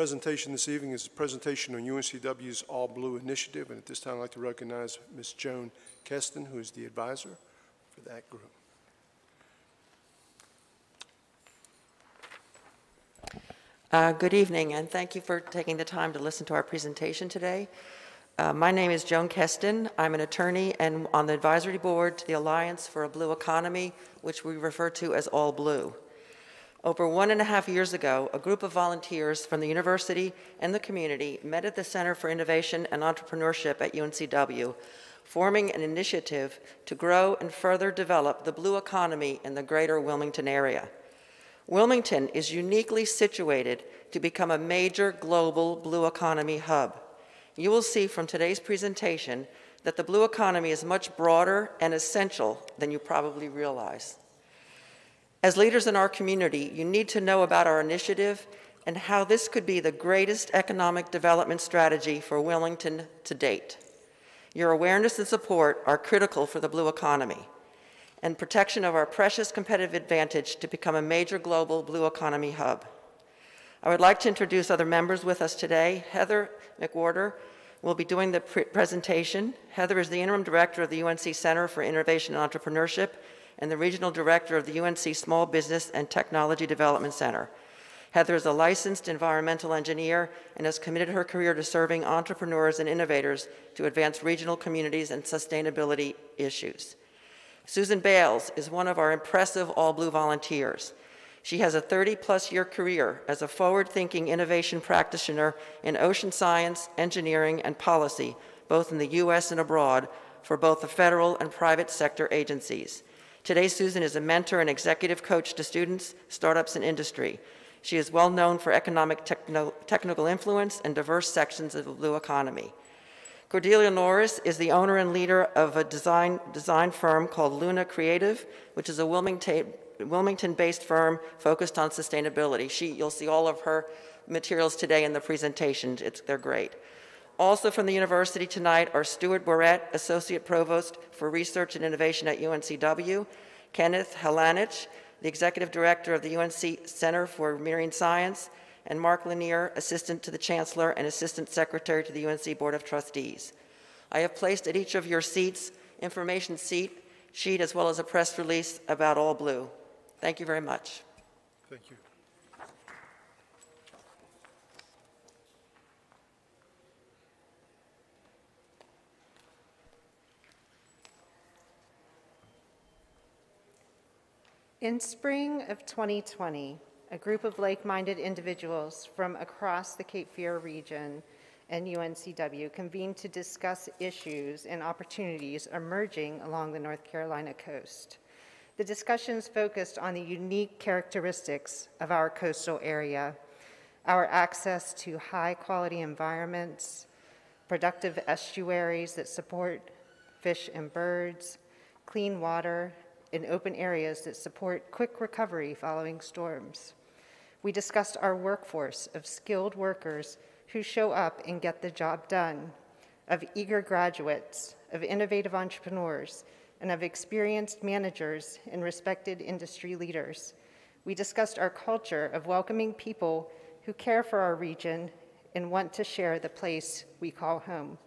Presentation this evening is a presentation on UNCW's All Blue Initiative, and at this time I'd like to recognize Ms. Joan Keston, who is the advisor for that group. Uh, Good evening, and thank you for taking the time to listen to our presentation today. Uh, My name is Joan Keston. I'm an attorney and on the advisory board to the Alliance for a Blue Economy, which we refer to as All Blue. Over one and a half years ago, a group of volunteers from the university and the community met at the Center for Innovation and Entrepreneurship at UNCW, forming an initiative to grow and further develop the blue economy in the greater Wilmington area. Wilmington is uniquely situated to become a major global blue economy hub. You will see from today's presentation that the blue economy is much broader and essential than you probably realize. As leaders in our community, you need to know about our initiative and how this could be the greatest economic development strategy for Wilmington to date. Your awareness and support are critical for the blue economy and protection of our precious competitive advantage to become a major global blue economy hub. I would like to introduce other members with us today. Heather McWhorter will be doing the pre presentation. Heather is the interim director of the UNC Center for Innovation and Entrepreneurship and the regional director of the UNC Small Business and Technology Development Center. Heather is a licensed environmental engineer and has committed her career to serving entrepreneurs and innovators to advance regional communities and sustainability issues. Susan Bales is one of our impressive All Blue volunteers. She has a 30 plus year career as a forward thinking innovation practitioner in ocean science, engineering, and policy, both in the US and abroad, for both the federal and private sector agencies. Today, Susan is a mentor and executive coach to students, startups, and industry. She is well known for economic techno technical influence and diverse sections of the blue economy. Cordelia Norris is the owner and leader of a design, design firm called Luna Creative, which is a Wilmington, Wilmington-based firm focused on sustainability. She, you'll see all of her materials today in the presentation. It's, they're great. Also from the university tonight are Stuart Borrett, Associate Provost for Research and Innovation at UNCW, Kenneth Helanich, the Executive Director of the UNC Center for Marine Science, and Mark Lanier, Assistant to the Chancellor and Assistant Secretary to the UNC Board of Trustees. I have placed at each of your seats information seat, sheet as well as a press release about All Blue. Thank you very much. Thank you. In spring of 2020, a group of like-minded individuals from across the Cape Fear region and UNCW convened to discuss issues and opportunities emerging along the North Carolina coast. The discussions focused on the unique characteristics of our coastal area, our access to high-quality environments, productive estuaries that support fish and birds, clean water, and open areas that support quick recovery following storms. We discussed our workforce of skilled workers who show up and get the job done, of eager graduates, of innovative entrepreneurs, and of experienced managers and respected industry leaders. We discussed our culture of welcoming people who care for our region and want to share the place we call home.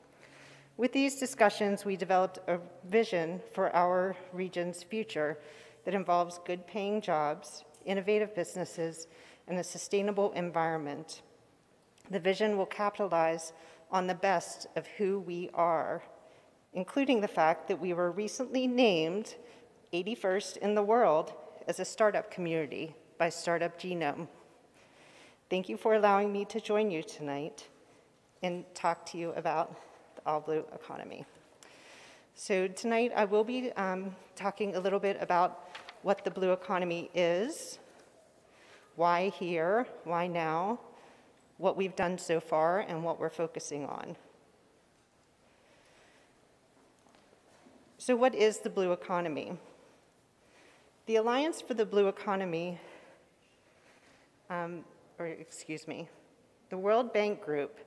With these discussions, we developed a vision for our region's future that involves good paying jobs, innovative businesses, and a sustainable environment. The vision will capitalize on the best of who we are, including the fact that we were recently named 81st in the world as a startup community by Startup Genome. Thank you for allowing me to join you tonight and talk to you about all blue economy. So, tonight I will be um, talking a little bit about what the blue economy is, why here, why now, what we've done so far, and what we're focusing on. So, what is the blue economy? The Alliance for the Blue Economy, um, or excuse me, the World Bank Group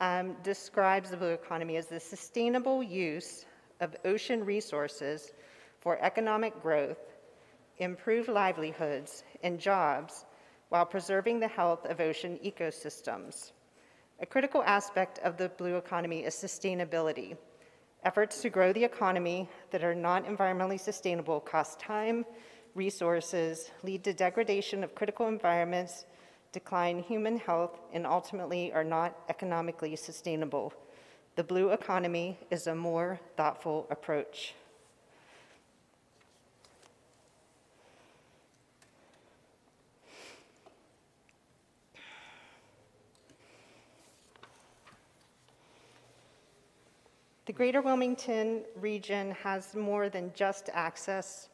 um, describes the blue economy as the sustainable use of ocean resources for economic growth, improved livelihoods, and jobs while preserving the health of ocean ecosystems. A critical aspect of the blue economy is sustainability. Efforts to grow the economy that are not environmentally sustainable cost time, resources, lead to degradation of critical environments, decline human health, and ultimately are not economically sustainable. The blue economy is a more thoughtful approach. The Greater Wilmington region has more than just access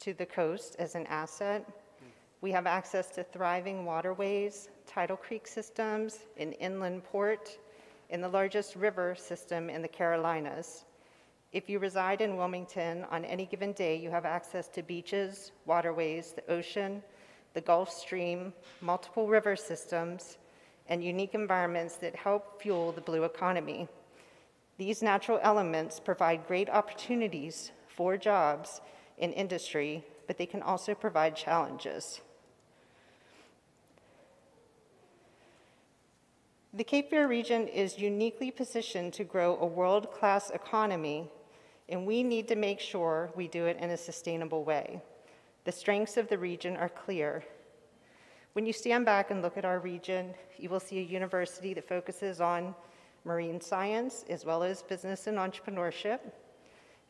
to the coast as an asset. We have access to thriving waterways, tidal creek systems, an inland port, and the largest river system in the Carolinas. If you reside in Wilmington, on any given day, you have access to beaches, waterways, the ocean, the Gulf Stream, multiple river systems, and unique environments that help fuel the blue economy. These natural elements provide great opportunities for jobs in industry, but they can also provide challenges. The Cape Fear region is uniquely positioned to grow a world-class economy, and we need to make sure we do it in a sustainable way. The strengths of the region are clear. When you stand back and look at our region, you will see a university that focuses on marine science as well as business and entrepreneurship.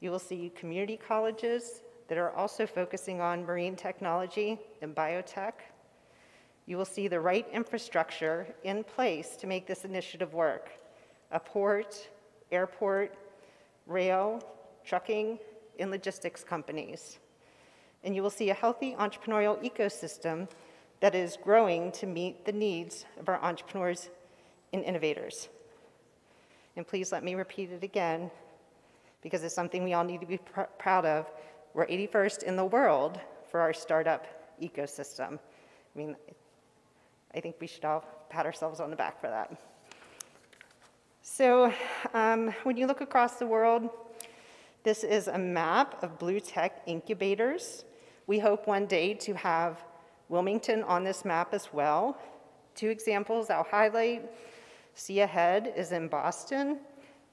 You will see community colleges that are also focusing on marine technology and biotech. You will see the right infrastructure in place to make this initiative work. A port, airport, rail, trucking, and logistics companies. And you will see a healthy entrepreneurial ecosystem that is growing to meet the needs of our entrepreneurs and innovators. And please let me repeat it again, because it's something we all need to be pr proud of. We're 81st in the world for our startup ecosystem. I mean, I think we should all pat ourselves on the back for that. So um, when you look across the world, this is a map of blue tech incubators. We hope one day to have Wilmington on this map as well. Two examples I'll highlight. SeaAhead is in Boston.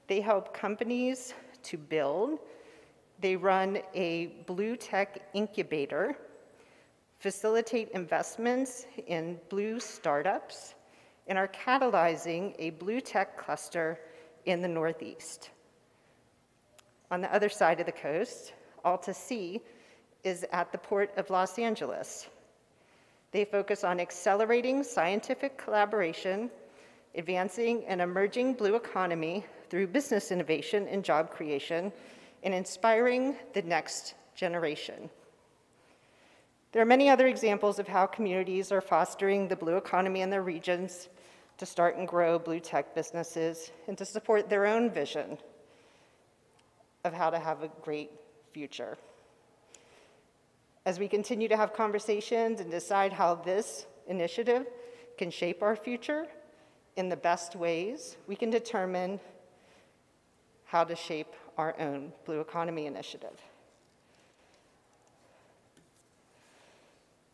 They help companies to build. They run a blue tech incubator, facilitate investments in blue startups, and are catalyzing a blue tech cluster in the Northeast. On the other side of the coast, AltaSea is at the Port of Los Angeles. They focus on accelerating scientific collaboration advancing an emerging blue economy through business innovation and job creation, and inspiring the next generation. There are many other examples of how communities are fostering the blue economy in their regions to start and grow blue tech businesses and to support their own vision of how to have a great future. As we continue to have conversations and decide how this initiative can shape our future, in the best ways, we can determine how to shape our own Blue Economy Initiative.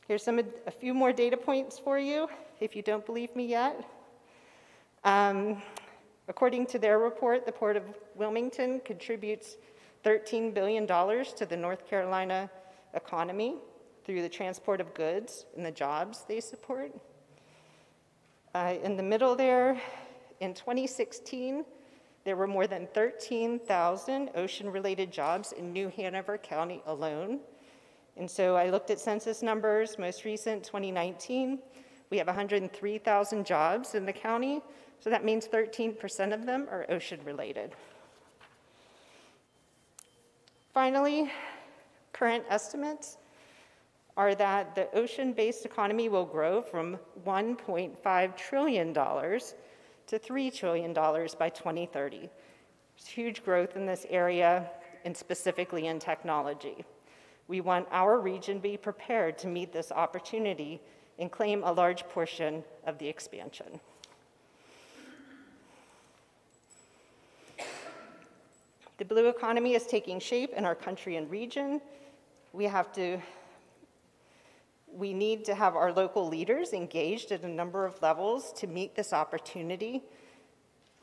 Here's some, a few more data points for you, if you don't believe me yet. Um, according to their report, the Port of Wilmington contributes $13 billion to the North Carolina economy through the transport of goods and the jobs they support. Uh, in the middle there, in 2016, there were more than 13,000 ocean-related jobs in New Hanover County alone. And so I looked at census numbers, most recent 2019, we have 103,000 jobs in the county, so that means 13% of them are ocean-related. Finally, current estimates are that the ocean-based economy will grow from $1.5 trillion to $3 trillion by 2030. There's huge growth in this area and specifically in technology. We want our region to be prepared to meet this opportunity and claim a large portion of the expansion. The blue economy is taking shape in our country and region. We have to We need to have our local leaders engaged at a number of levels to meet this opportunity.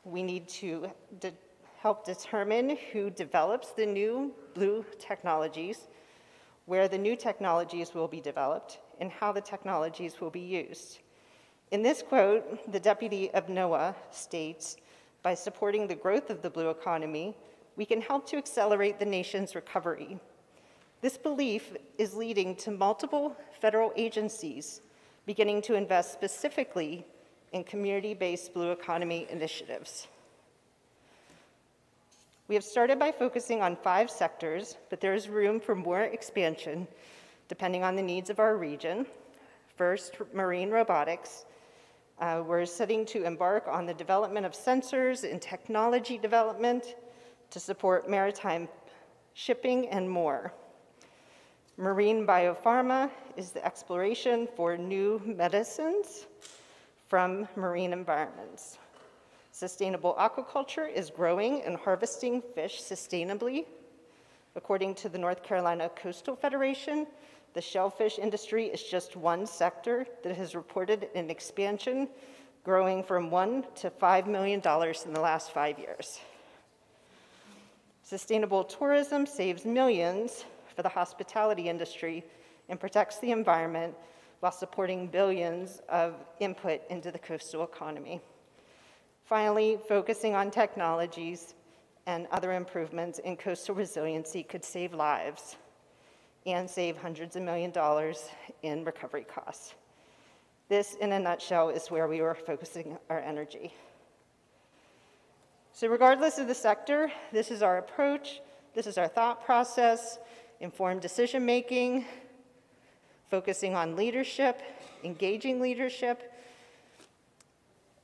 We need to de- help determine who develops the new blue technologies, where the new technologies will be developed, and how the technologies will be used. In this quote, the deputy of NOAA states, by supporting the growth of the blue economy, we can help to accelerate the nation's recovery. This belief is leading to multiple federal agencies beginning to invest specifically in community-based blue economy initiatives. We have started by focusing on five sectors, but there is room for more expansion depending on the needs of our region. First, marine robotics. Uh, we're setting to embark on the development of sensors and technology development to support maritime shipping and more. Marine biopharma is the exploration for new medicines from marine environments. Sustainable aquaculture is growing and harvesting fish sustainably. According to the North Carolina Coastal Federation, the shellfish industry is just one sector that has reported an expansion growing from one to $5 million in the last five years. Sustainable tourism saves millions for the hospitality industry and protects the environment while supporting billions of input into the coastal economy. Finally, focusing on technologies and other improvements in coastal resiliency could save lives and save hundreds of million dollars in recovery costs. This, in a nutshell, is where we are focusing our energy. So regardless of the sector, this is our approach, this is our thought process, informed decision-making, focusing on leadership, engaging leadership,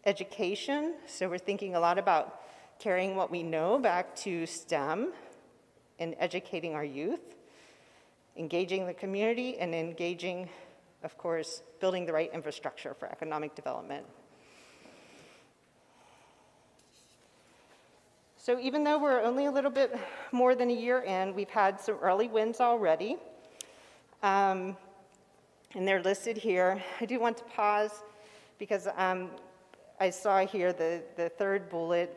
education. So we're thinking a lot about carrying what we know back to STEM and educating our youth, engaging the community, and engaging, of course, building the right infrastructure for economic development. So even though we're only a little bit more than a year in, we've had some early wins already. Um, and they're listed here. I do want to pause because um, I saw here the, the third bullet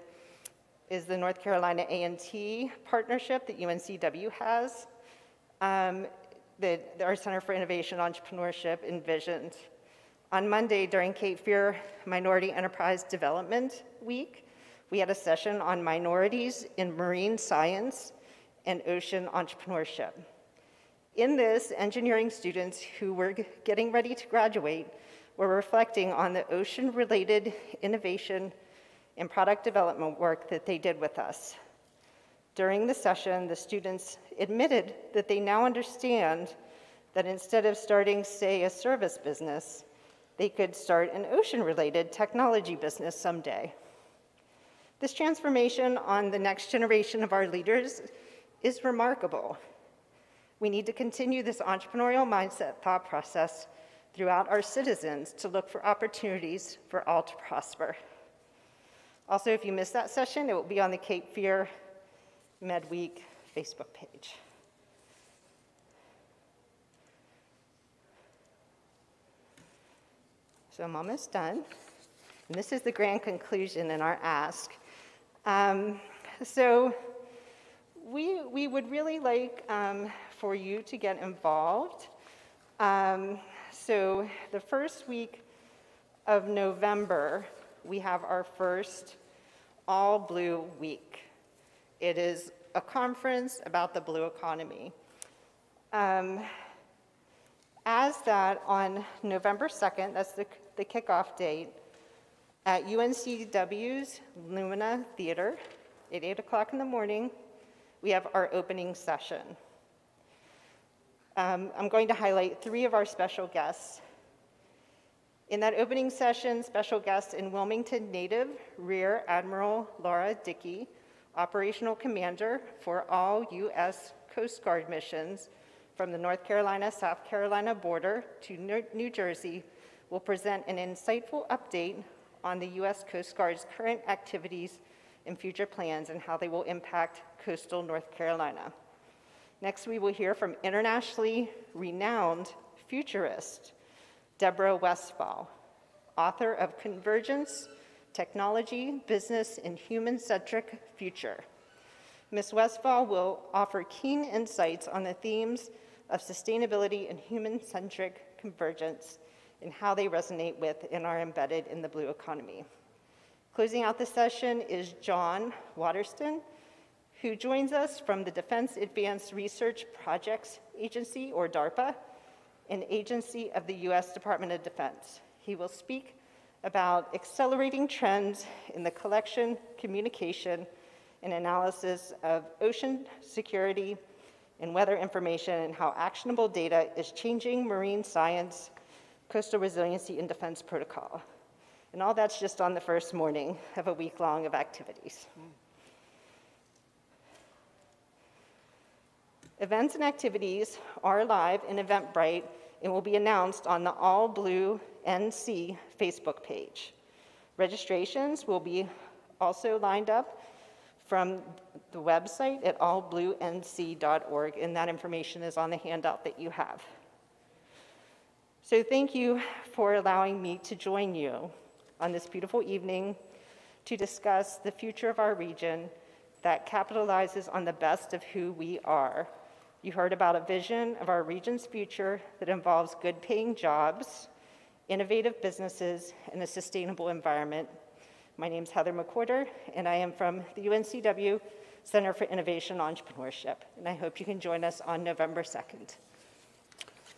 is the North Carolina A&T partnership that UNCW has um, that our Center for Innovation Entrepreneurship envisioned. On Monday during Cape Fear Minority Enterprise Development Week, we had a session on minorities in marine science and ocean entrepreneurship. In this, engineering students who were getting ready to graduate were reflecting on the ocean-related innovation and product development work that they did with us. During the session, the students admitted that they now understand that instead of starting, say, a service business, they could start an ocean-related technology business someday. This transformation on the next generation of our leaders is remarkable. We need to continue this entrepreneurial mindset thought process throughout our citizens to look for opportunities for all to prosper. Also, if you missed that session, it will be on the Cape Fear MedWeek Facebook page. So I'm almost done. And this is the grand conclusion in our ask. Um, so we, we would really like um, for you to get involved. Um, so the first week of November, we have our first All Blue Week. It is a conference about the blue economy. Um, as that, on November 2nd, that's the, the kickoff date, at UNCW's Lumina Theater at 8 o'clock in the morning, we have our opening session. Um, I'm going to highlight three of our special guests. In that opening session, special guest in Wilmington native Rear Admiral Laura Dickey, operational commander for all U.S. Coast Guard missions from the North Carolina-South Carolina border to New Jersey, will present an insightful update on the U.S. Coast Guard's current activities and future plans and how they will impact coastal North Carolina. Next, we will hear from internationally renowned futurist, Deborah Westphal, author of Convergence, Technology, Business, and Human-Centric Future. Ms. Westphal will offer keen insights on the themes of sustainability and human-centric convergence and how they resonate with and are embedded in the blue economy. Closing out the session is John Waterston, who joins us from the Defense Advanced Research Projects Agency, or DARPA, an agency of the U.S. Department of Defense. He will speak about accelerating trends in the collection, communication, and analysis of ocean security and weather information and how actionable data is changing marine science, coastal resiliency, and defense protocol. And all that's just on the first morning of a week long of activities. Hmm. Events and activities are live in Eventbrite and will be announced on the All Blue NC Facebook page. Registrations will be also lined up from the website at allbluenc.org, and that information is on the handout that you have. So thank you for allowing me to join you on this beautiful evening to discuss the future of our region that capitalizes on the best of who we are. You heard about a vision of our region's future that involves good-paying jobs, innovative businesses, and a sustainable environment. My name is Heather McWhorter, and I am from the UNCW Center for Innovation and Entrepreneurship, and I hope you can join us on November 2nd.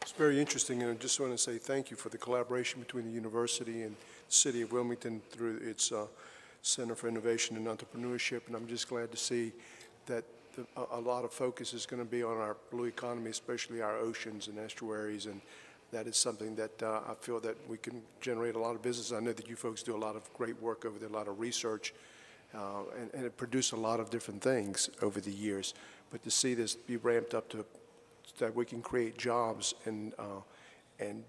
It's very interesting, and I just want to say thank you for the collaboration between the university and the city of Wilmington through its uh, Center for Innovation and Entrepreneurship, and I'm just glad to see that the- a a lot of focus is going to be on our blue economy, especially our oceans and estuaries, and that is something that uh, I feel that we can generate a lot of business. I know that you folks do a lot of great work over there, a lot of research, uh, and and it produced a lot of different things over the years. But to see this be ramped up to that we can create jobs and, uh, and,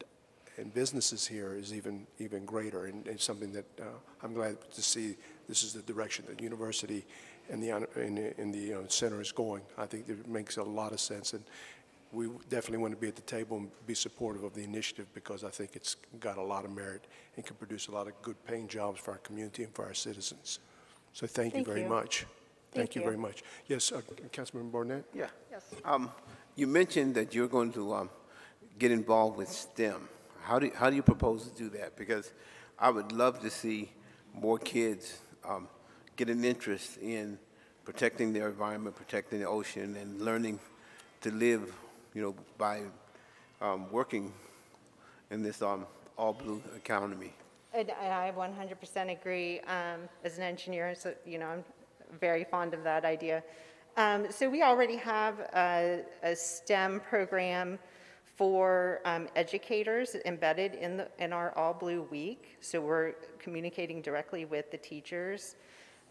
and businesses here is even, even greater. And it's something that uh, I'm glad to see this is the direction that university and the, hon- and the, and the uh, center is going. I think it makes a lot of sense. And we definitely want to be at the table and be supportive of the initiative because I think it's got a lot of merit and can produce a lot of good paying jobs for our community and for our citizens. So thank you very you. much. Thank Thank you you. very much. Yes, uh, Councilmember Barnett? Yeah. Yes. Um, You mentioned that you're going to um, get involved with STEM. How do, how do you propose to do that? Because I would love to see more kids um, get an interest in protecting their environment, protecting the ocean, and learning to live, you know, by um, working in this um, all-blue economy. And and I 100% agree. Um, As an engineer, so, you know, I'm very fond of that idea. Um, So we already have a a STEM program for um, educators embedded in the, in our All Blue Week. So we're communicating directly with the teachers.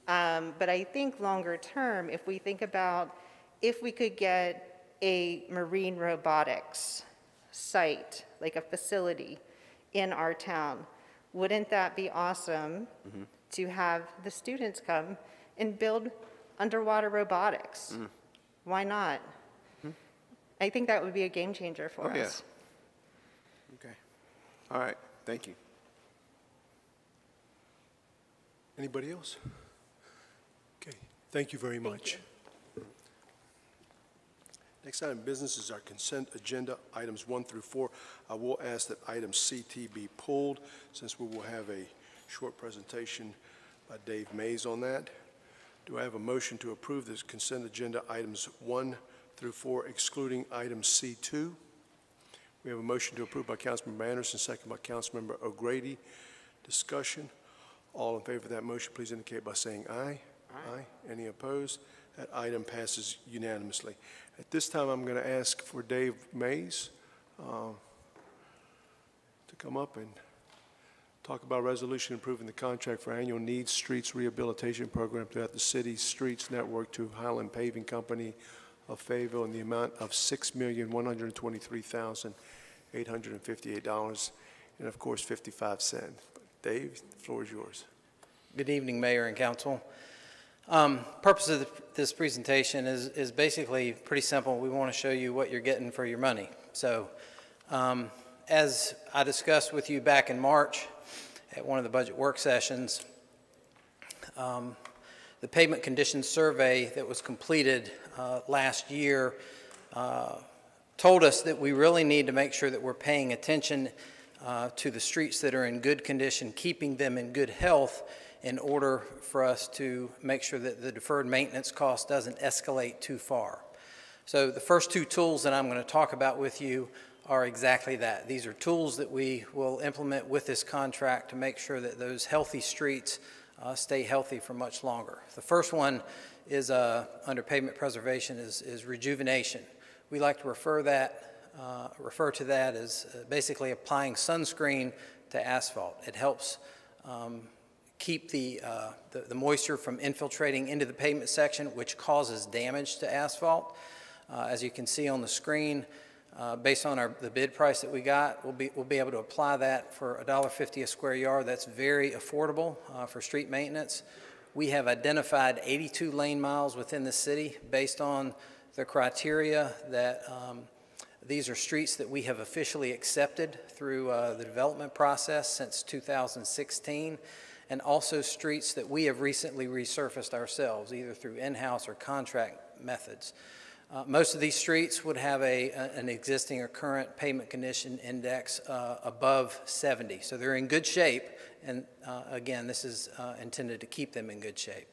Um, But I think longer term, if we think about, if we could get a marine robotics site, like a facility in our town, wouldn't that be awesome mm-hmm. to have the students come and build underwater robotics? Mm. Why not? Mm-hmm. I think that would be a game changer for Oh, yeah. us. Okay. All right, thank you. Anybody else? Thank you very much. Next item business is our consent agenda, items one through four. I will ask that item CT be pulled, since we will have a short presentation by Dave Mays on that. Do I have a motion to approve this consent agenda, items one through four, excluding item C2? We have a motion to approve by Councilmember Anderson, second by Councilmember O'Grady. Discussion. All in favor of that motion, please indicate by saying aye. Aye. Any opposed? That item passes unanimously. At this time, I'm going to ask for Dave Mays uh, to come up and talk about resolution approving the contract for annual needs streets rehabilitation program throughout the city's streets network to Highland Paving Company of Fayetteville in the amount of $6,123,858, and of course, 55 cents. Dave, the floor is yours. Good evening, Mayor and Council. Um, Purpose of the- this presentation is, is basically pretty simple. We want to show you what you're getting for your money. So um, As I discussed with you back in March at one of the budget work sessions, um, the pavement conditions survey that was completed uh, last year uh, told us that we really need to make sure that we're paying attention uh, to the streets that are in good condition, keeping them in good health in order for us to make sure that the deferred maintenance cost doesn't escalate too far. So the first two tools that I'm going to talk about with you are exactly that. These are tools that we will implement with this contract to make sure that those healthy streets uh, stay healthy for much longer. The first one is, uh, under pavement preservation, is, is rejuvenation. We like to refer that, uh, refer to that as uh, basically applying sunscreen to asphalt. It helps um, keep the, uh, the, the moisture from infiltrating into the pavement section, which causes damage to asphalt. Uh, as you can see on the screen, uh, based on our, the bid price that we got, we'll be, we'll be able to apply that for $1.50 a square yard. That's very affordable uh, for street maintenance. We have identified 82 lane miles within the city based on the criteria that um, these are streets that we have officially accepted through uh, the development process since 2016, and also streets that we have recently resurfaced ourselves, either through in-house or contract methods. Uh, Most of these streets would have a, a- an existing or current pavement condition index uh, above 70. So they're in good shape, and uh, again, this is uh, intended to keep them in good shape.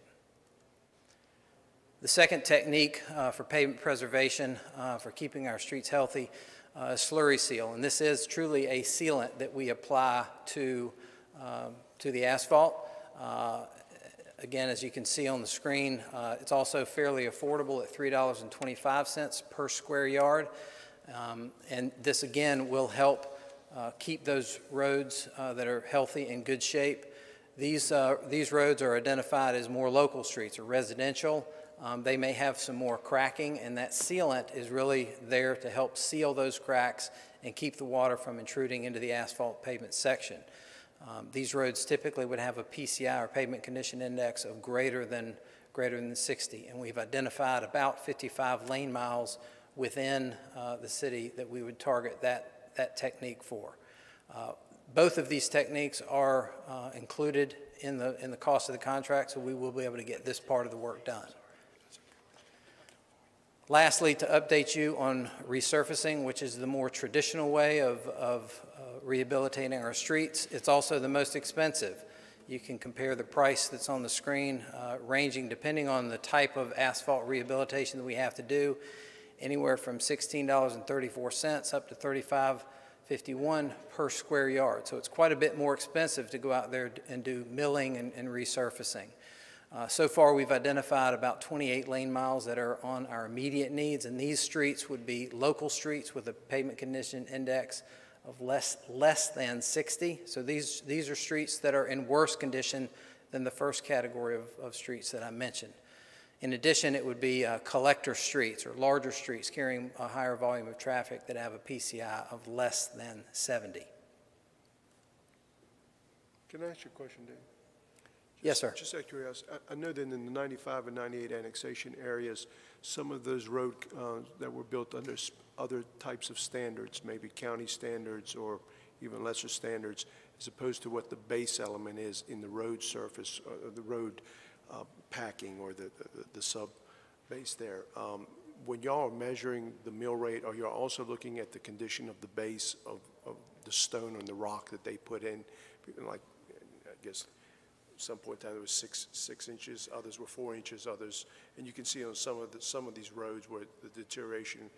The second technique uh, for pavement preservation, uh, for keeping our streets healthy, is slurry seal. And this is truly a sealant that we apply to, um, to the asphalt. Uh, Again, as you can see on the screen, uh, it's also fairly affordable at $3.25 per square yard. Um, And this, again, will help uh, keep those roads uh, that are healthy in good shape. These, uh, these roads are identified as more local streets or residential. Um, They may have some more cracking, and that sealant is really there to help seal those cracks and keep the water from intruding into the asphalt pavement section. Um, These roads typically would have a PCI or pavement condition index of greater than, greater than 60. And we've identified about 55 lane miles within uh, the city that we would target that, that technique for. Uh, Both of these techniques are uh, included in the, in the cost of the contract, so we will be able to get this part of the work done. Lastly, to update you on resurfacing, which is the more traditional way of, of rehabilitating our streets, it's also the most expensive. You can compare the price that's on the screen, uh, ranging depending on the type of asphalt rehabilitation that we have to do, anywhere from $16.34 up to $35.51 per square yard. So it's quite a bit more expensive to go out there and do milling and, and resurfacing. Uh, So far, we've identified about 28 lane miles that are on our immediate needs, and these streets would be local streets with a pavement condition index of less, less than 60. So these, these are streets that are in worse condition than the first category of, of streets that I mentioned. In addition, it would be uh, collector streets or larger streets carrying a higher volume of traffic that have a PCI of less than 70. Can I ask you a question, Dave? Yes, sir. Just out of curiosity, I, I know that in the 95 and 98 annexation areas, some of those road, uh, that were built under other types of standards, maybe county standards or even lesser standards, as opposed to what the base element is in the road surface, or or the road uh, packing or the, the- the sub-base there. Um, When y'all are measuring the mill rate, are you also looking at the condition of the base of, of the stone and the rock that they put in? Like, I guess, some point in time, it was six, six inches, others were four inches, others, and you can see on some of the, some of these roads where the deterioration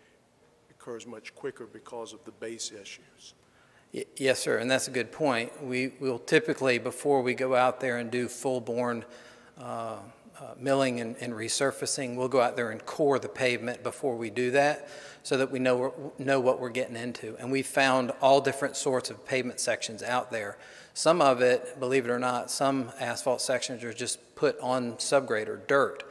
occurs much quicker because of the base issues. Y- Yes, sir, and that's a good point. We will typically, before we go out there and do full-borne uh, uh, milling and and resurfacing, we'll go out there and core the pavement before we do that, so that we know, we're- know what we're getting into. And we've found all different sorts of pavement sections out there. Some of it, believe it or not, some asphalt sections are just put on subgrade or dirt.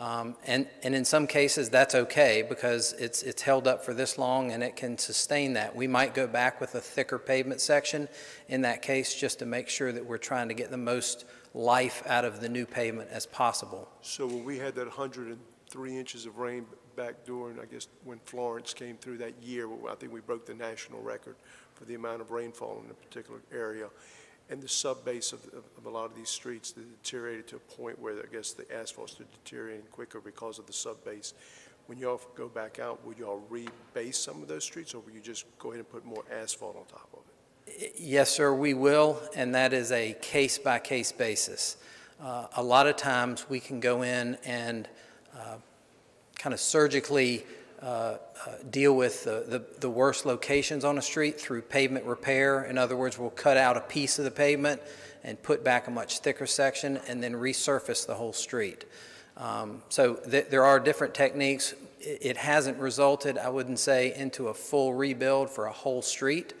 Um, And, and in some cases, that's okay because it's, it's held up for this long and it can sustain that. We might go back with a thicker pavement section in that case just to make sure that we're trying to get the most life out of the new pavement as possible. So when we had that 103 inches of rain back during, I guess, when Florence came through that year, I think we broke the national record for the amount of rainfall in a particular area. And the sub-base of, of- of a lot of these streets that deteriorated to a point where I guess the asphalt's deteriorating quicker because of the sub-base. When y'all go back out, will y'all rebase some of those streets, or will you just go ahead and put more asphalt on top of it? Yes, sir, we will, and that is a case-by-case basis. Uh, A lot of times, we can go in and kind of surgically uh, deal with the- the the worst locations on a street through pavement repair. In other words, we'll cut out a piece of the pavement and put back a much thicker section, and then resurface the whole street. Um, So th- there are different techniques. It hasn't resulted, I wouldn't say, into a full rebuild for a whole street.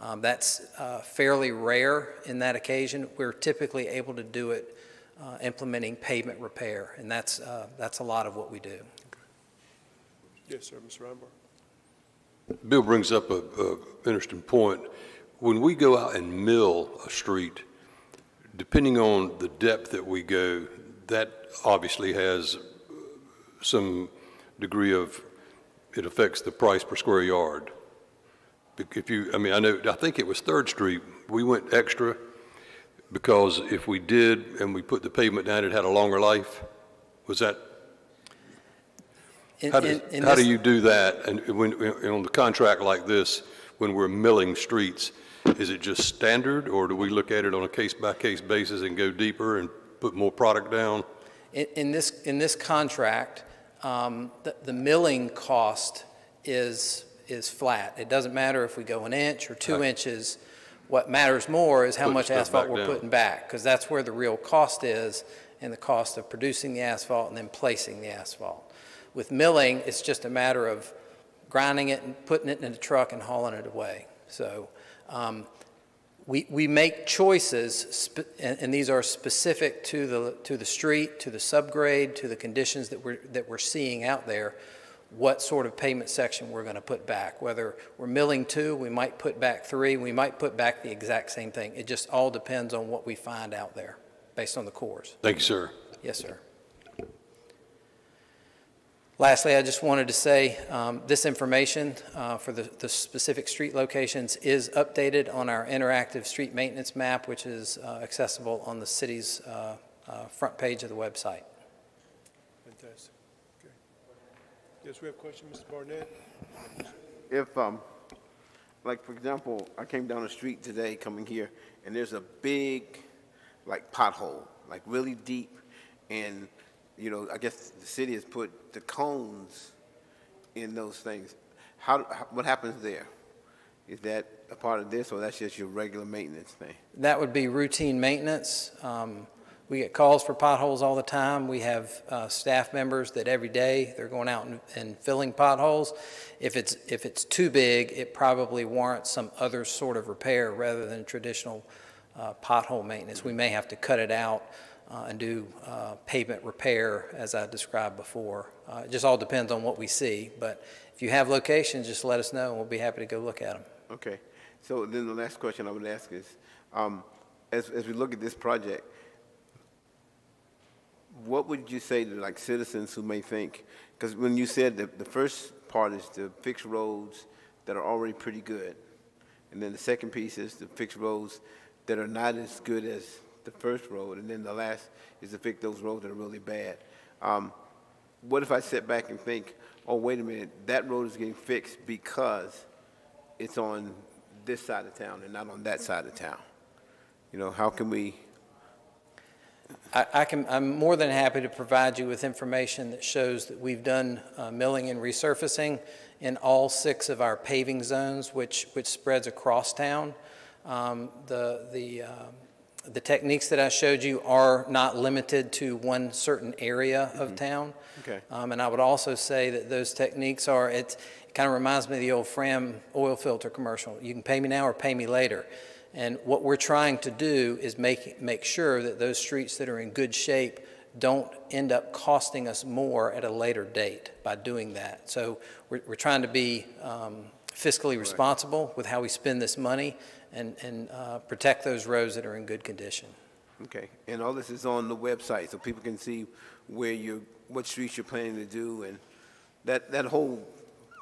Um, That's uh, fairly rare in that occasion. We're typically able to do it uh, implementing pavement repair, and that's, uh, that's a lot of what we do. Yes, sir, Mr. Bill brings up a, a interesting point. When we go out and mill a street, depending on the depth that we go, that obviously has some degree of, it affects the price per square yard. If you, I mean, I know, I think it was Third Street, we went extra because if we did and we put the pavement down, it had a longer life. Was that In- How does, in- in how do you do that? And when, on the contract like this, when we're milling streets, is it just standard, or do we look at it on a case-by-case basis and go deeper and put more product down? In, in this, in this contract, um, the, the milling cost is, is flat. It doesn't matter if we go an inch or two Right. inches. What matters more is how much asphalt we're down. putting back, because that's where the real cost is, and the cost of producing the asphalt and then placing the asphalt. With milling, it's just a matter of grinding it and putting it in a truck and hauling it away. So, um, we, we make choices, and, and these are specific to the, to the street, to the subgrade, to the conditions that we're, that we're seeing out there, what sort of pavement section we're going to put back. Whether we're milling two, we might put back three, we might put back the exact same thing. It just all depends on what we find out there, based on the cores. Thank you, sir. Yes, sir. Lastly, I just wanted to say, um, this information uh, for the, the specific street locations is updated on our interactive street maintenance map, which is uh, accessible on the city's uh, uh, front page of the website. Fantastic. Okay. Yes, we have a question, Mr. Barnett? If, um, like, for example, I came down the street today coming here, and there's a big, like, pothole, like, really deep, and, you know, I guess the city has put the cones in those things. How, what happens there? Is that a part of this, or that's just your regular maintenance thing? That would be routine maintenance. Um, We get calls for potholes all the time. We have uh, staff members that every day, they're going out and- and filling potholes. If it's, if it's too big, it probably warrants some other sort of repair rather than traditional uh, pothole maintenance. We may have to cut it out uh, and do uh, pavement repair, as I described before. Uh, It just all depends on what we see, but if you have locations, just let us know, and we'll be happy to go look at them. Okay, so then the last question I would ask is, um, as, as we look at this project, what would you say to like citizens who may think, because when you said that the first part is to fix roads that are already pretty good, and then the second piece is to fix roads that are not as good as the first road, and then the last is to fix those roads that are really bad. Um, what if I sit back and think, oh, wait a minute, that road is getting fixed because it's on this side of town and not on that side of town? You know, how can we, I, I can, I'm more than happy to provide you with information that shows that we've done uh, milling and resurfacing in all six of our paving zones, which, which spreads across town. Um, The, the, um, the techniques that I showed you are not limited to one certain area of town. Okay. Um, And I would also say that those techniques are, it kind of reminds me of the old Fram oil filter commercial. You can pay me now or pay me later. And what we're trying to do is make, make sure that those streets that are in good shape don't end up costing us more at a later date by doing that. So we're, we're trying to be um, fiscally responsible with how we spend this money and, and uh, protect those roads that are in good condition. okay, and all this is on the website, so people can see where you, what streets you're planning to do, and that, that whole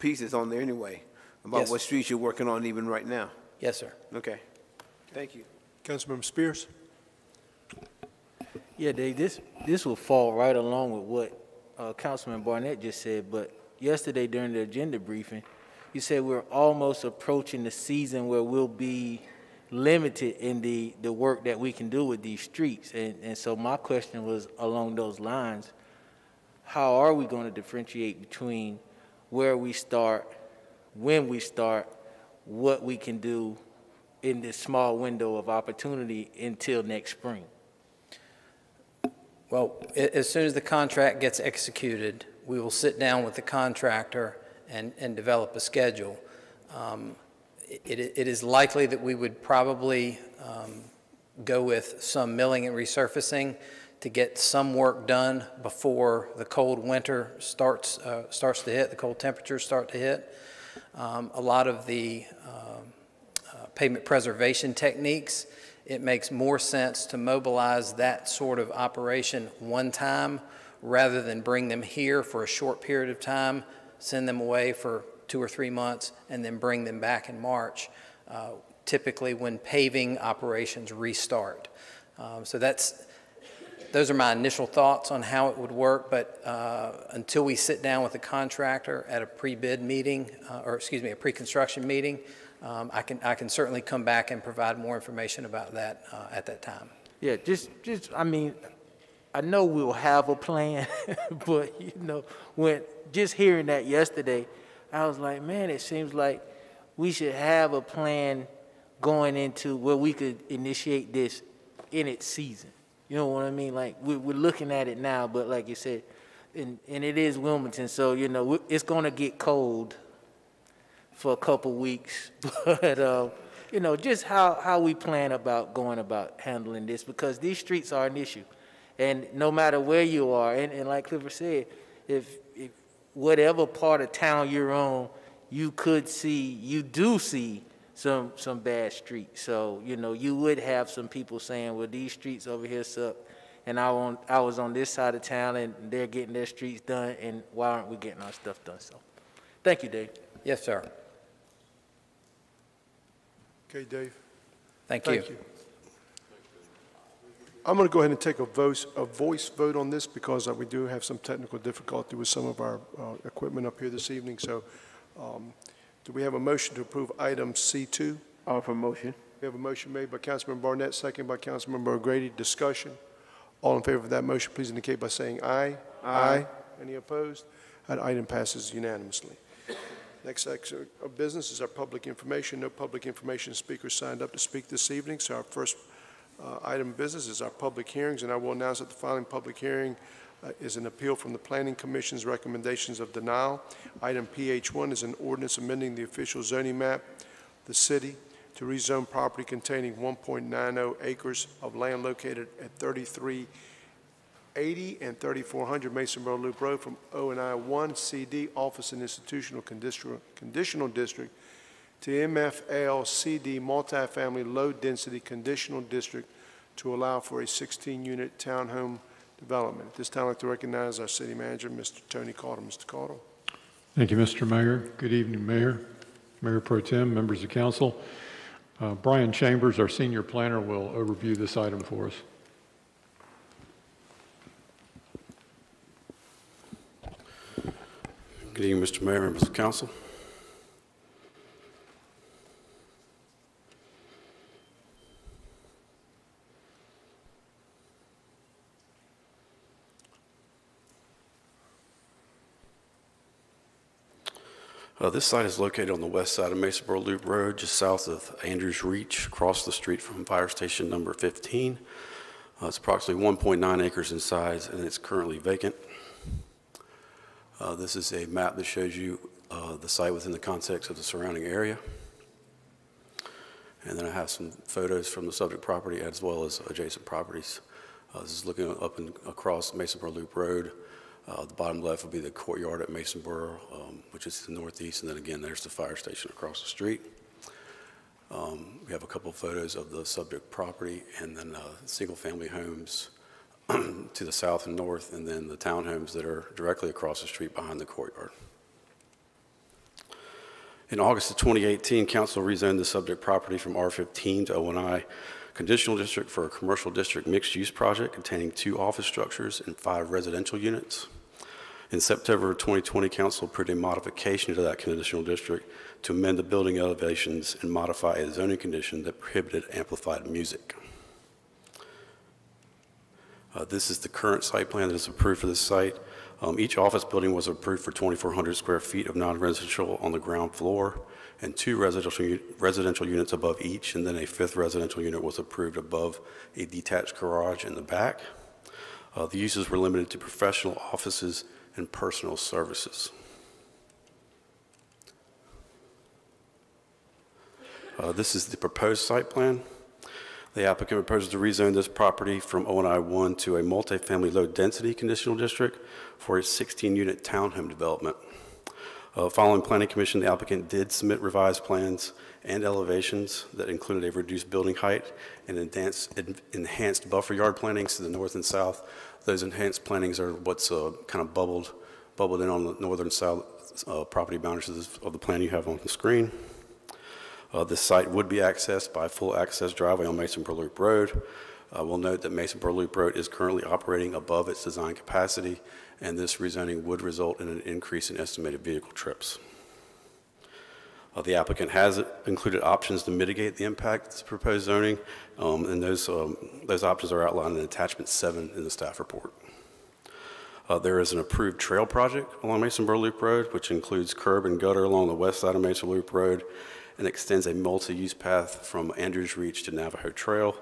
piece is on there anyway, about Yes. what streets you're working on even right now. Yes, sir. Okay. Thank you. Councilmember Spears? Yeah, Dave, this, this will fall right along with what uh, Councilman Barnett just said, but yesterday during the agenda briefing, you said we're almost approaching the season where we'll be limited in the, the work that we can do with these streets. And, and so my question was along those lines, how are we going to differentiate between where we start, when we start, what we can do in this small window of opportunity until next spring? Well, as soon as the contract gets executed, we will sit down with the contractor and, and develop a schedule. Um, It, it is likely that we would probably um, go with some milling and resurfacing to get some work done before the cold winter starts, uh, starts to hit, the cold temperatures start to hit. Um, A lot of the um, uh, pavement preservation techniques, it makes more sense to mobilize that sort of operation one time rather than bring them here for a short period of time, send them away for two or three months, and then bring them back in March, uh, typically when paving operations restart. Um, So that's, those are my initial thoughts on how it would work, but uh, until we sit down with the contractor at a pre-bid meeting, uh, or excuse me, a pre-construction meeting, um, I can, I can certainly come back and provide more information about that uh, at that time. Yeah, just, just, I mean, I know we'll have a plan, but, you know, when, just hearing that yesterday, I was like, man, it seems like we should have a plan going into where we could initiate this in its season. You know what I mean? Like, we're, we're looking at it now, but like you said, and, and it is Wilmington, so, you know, it's gonna get cold for a couple weeks, but, uh, you know, just how, how we plan about going about handling this, because these streets are an issue. And no matter where you are, and, and like Clifford said, if, if whatever part of town you're on, you could see, you do see some, some bad streets. So, you know, you would have some people saying, well, these streets over here suck, and I on, I was on this side of town, and they're getting their streets done, and why aren't we getting our stuff done? So, thank you, Dave. Yes, sir. Okay, Dave? Thank you. Thank you. I'm going to go ahead and take a voice, a voice vote on this because uh, we do have some technical difficulty with some of our uh, equipment up here this evening. So um, do we have a motion to approve item C2? Offer motion. We have a motion made by Councilman Barnett, second by Councilmember O'Grady. Discussion. All in favor of that motion, please indicate by saying aye. Aye. Any opposed? That item passes unanimously. Next section of business is our public information. No public information speakers signed up to speak this evening, so our first uh, item of business is our public hearings, and I will announce that the following public hearing uh, is an appeal from the Planning Commission's recommendations of denial. Item PH1 is an ordinance amending the official zoning map, the city, to rezone property containing 1.90 acres of land located at 3380 and 3400 Masonboro Loop Road from O and I 1 CD Office and Institutional Conditional Conditional District to MFL CD Multifamily Low Density Conditional District to allow for a 16-unit townhome development. At this time, I'd like to recognize our city manager, Mr. Tony Caudle. Mr. Caudle. Thank you, Mr. Mayor. Good evening, Mayor, Mayor Pro Tem, members of council. Uh, Brian Chambers, our senior planner, will overview this item for us. Good evening, Mr. Mayor, members of council. Uh, This site is located on the west side of Masonboro Loop Road, just south of Andrews Reach, across the street from Fire Station Number 15. Uh, It's approximately 1.9 acres in size, and it's currently vacant. Uh, This is a map that shows you uh, the site within the context of the surrounding area. And then I have some photos from the subject property as well as adjacent properties. Uh, This is looking up and across Masonboro Loop Road. Uh, The bottom left will be the courtyard at Masonboro, um, which is to the northeast, and then again, there's the fire station across the street. Um, We have a couple photos of the subject property and then uh, single-family homes to the south and north, and then the townhomes that are directly across the street behind the courtyard. In August of 2018, council rezoned the subject property from R15 to O&I conditional district for a commercial district mixed-use project containing two office structures and five residential units. In September of 2020, council approved a modification to that conditional district to amend the building elevations and modify a zoning condition that prohibited amplified music. Uh, This is the current site plan that is approved for this site. Um, Each office building was approved for 2,400 square feet of non-residential on the ground floor, and two residential, residential units above each, and then a fifth residential unit was approved above a detached garage in the back. Uh, The uses were limited to professional offices and personal services. Uh, This is the proposed site plan. The applicant proposes to rezone this property from O&I 1 to a multifamily low-density conditional district for a 16-unit townhome development. Uh, Following Planning Commission, the applicant did submit revised plans and elevations that included a reduced building height and enhanced enhanced buffer yard plantings to the north and south. Those enhanced plantings are what's uh, kind of bubbled, bubbled in on the northern south uh, property boundaries of the plan you have on the screen. Uh, This site would be accessed by full access driveway on Mason Loop Road. Uh, We'll note that Mason Loop Road is currently operating above its design capacity, and this rezoning would result in an increase in estimated vehicle trips. Uh, The applicant has included options to mitigate the impact of this proposed zoning, um, and those, um, those options are outlined in attachment seven in the staff report. Uh, There is an approved trail project along Masonboro Loop Road, which includes curb and gutter along the west side of Mason Loop Road and extends a multi-use path from Andrews Reach to Navajo Trail.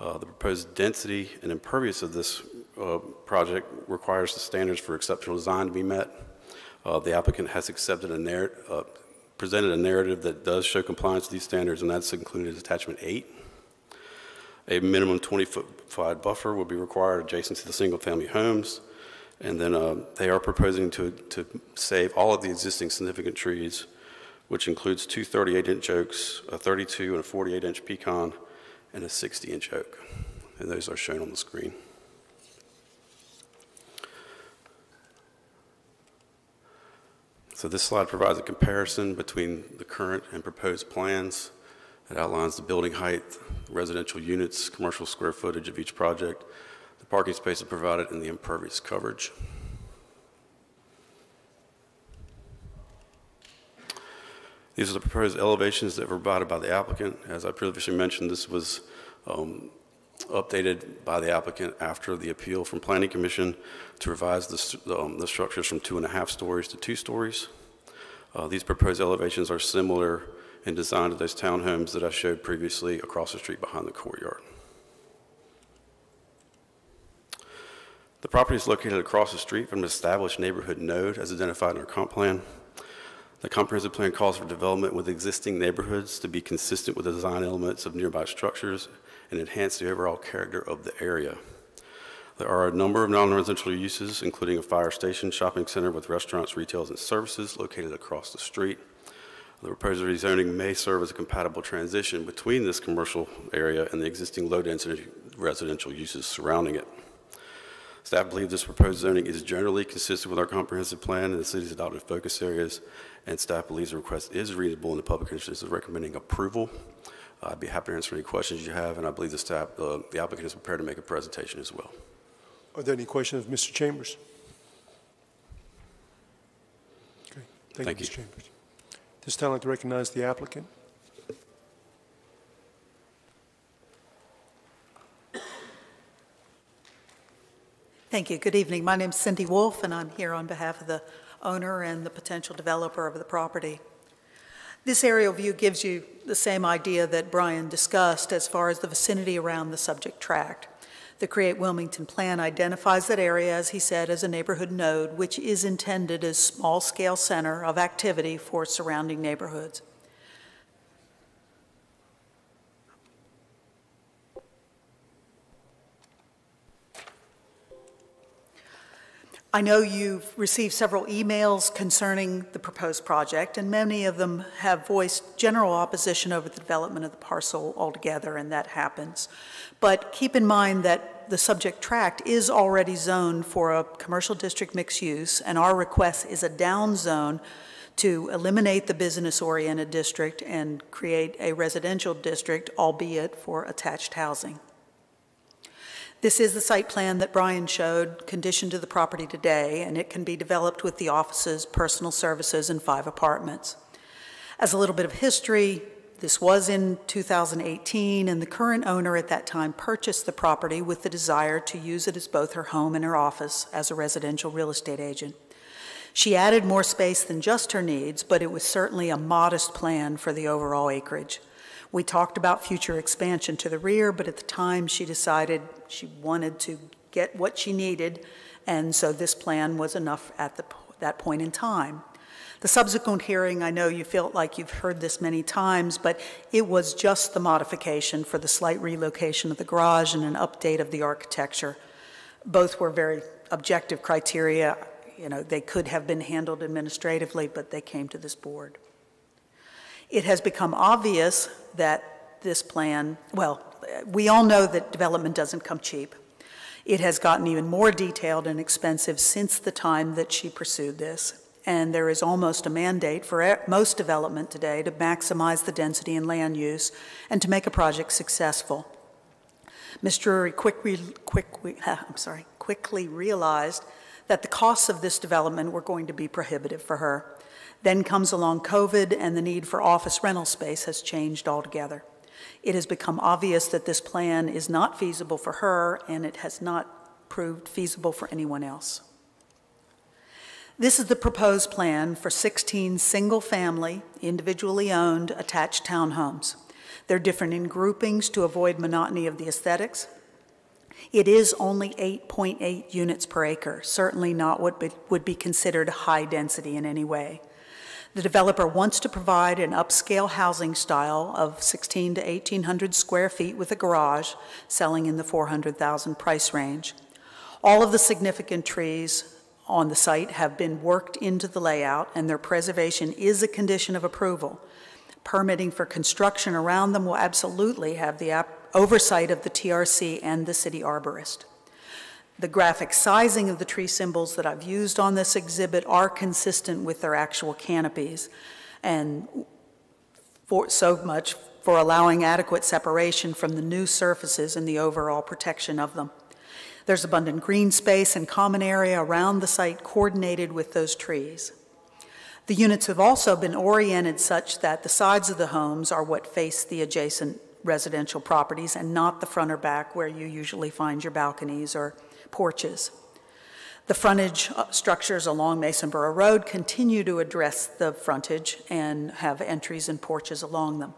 Uh, The proposed density and impervious of this uh, project requires the standards for exceptional design to be met. Uh, The applicant has accepted a narr- uh, presented a narrative that does show compliance with these standards, and that's included as attachment eight. A minimum 20-foot wide buffer will be required adjacent to the single-family homes. And then uh, they are proposing to, to save all of the existing significant trees, which includes two 38-inch oaks, a 32 and a 48-inch pecan, and a 60-inch oak. And those are shown on the screen. So this slide provides a comparison between the current and proposed plans. It outlines the building height, residential units, commercial square footage of each project, the parking spaces provided, and the impervious coverage. These are the proposed elevations that were provided by the applicant. As I previously mentioned, this was um, updated by the applicant after the appeal from Planning Commission to revise the um, the structures from two and a half stories to two stories. Uh, These proposed elevations are similar in design to those townhomes that I showed previously across the street behind the courtyard. The property is located across the street from an established neighborhood node as identified in our comp plan. The comprehensive plan calls for development with existing neighborhoods to be consistent with the design elements of nearby structures and enhance the overall character of the area. There are a number of non-residential uses, including a fire station, shopping center with restaurants, retails, and services located across the street. The proposed rezoning may serve as a compatible transition between this commercial area and the existing low-density residential uses surrounding it. Staff believe this proposed zoning is generally consistent with our comprehensive plan and the city's adopted focus areas, and staff believes the request is reasonable and the public interest is recommending approval. I'd be happy to answer any questions you have, and I believe the staff, uh, the applicant is prepared to make a presentation as well. Are there any questions of Mr. Chambers? Okay, thank Thank you, you. Mr. Chambers. This time I'd like to recognize the applicant. Thank you. Good evening. My name's Cindy Wolf, and I'm here on behalf of the owner and the potential developer of the property. This aerial view gives you the same idea that Brian discussed as far as the vicinity around the subject tract. The Create Wilmington plan identifies that area, as he said, as a neighborhood node, which is intended as small-scale center of activity for surrounding neighborhoods. I know you've received several emails concerning the proposed project, and many of them have voiced general opposition over the development of the parcel altogether, and that happens. But keep in mind that the subject tract is already zoned for a commercial district mixed use, and our request is a down zone to eliminate the business-oriented district and create a residential district, albeit for attached housing. This is the site plan that Brian showed, conditioned to the property today, and it can be developed with the offices, personal services, and five apartments. As a little bit of history, this was in 2018, and the current owner at that time purchased the property with the desire to use it as both her home and her office as a residential real estate agent. She added more space than just her needs, but it was certainly a modest plan for the overall acreage. We talked about future expansion to the rear, but at the time she decided she wanted to get what she needed, and so this plan was enough at the, that point in time. The subsequent hearing, I know you feel like you've heard this many times, but it was just the modification for the slight relocation of the garage and an update of the architecture. Both were very objective criteria. You know, they could have been handled administratively, but they came to this board. It has become obvious that this plan, well, we all know that development doesn't come cheap. It has gotten even more detailed and expensive since the time that she pursued this and there is almost a mandate for most development today to maximize the density and land use and to make a project successful. Ms. Drury quickly, I'm sorry, quickly realized that the costs of this development were going to be prohibitive for her. Then comes along COVID, and the need for office rental space has changed altogether. It has become obvious that this plan is not feasible for her, and it has not proved feasible for anyone else. This is the proposed plan for 16 single-family, individually owned, attached townhomes. They're different in groupings to avoid monotony of the aesthetics. It is only 8.8 units per acre, certainly not what would be considered high density in any way. The developer wants to provide an upscale housing style of 16 to 1800 square feet with a garage, selling in the 400,000 price range. All of the significant trees on the site have been worked into the layout, and their preservation is a condition of approval. Permitting for construction around them will absolutely have the oversight of the TRC and the city arborist. The graphic sizing of the tree symbols that I've used on this exhibit are consistent with their actual canopies, and for so much for allowing adequate separation from the new surfaces and the overall protection of them. There's abundant green space and common area around the site coordinated with those trees. The units have also been oriented such that the sides of the homes are what face the adjacent residential properties and not the front or back where you usually find your balconies or porches. The frontage uh, structures along Masonboro Road continue to address the frontage and have entries and porches along them.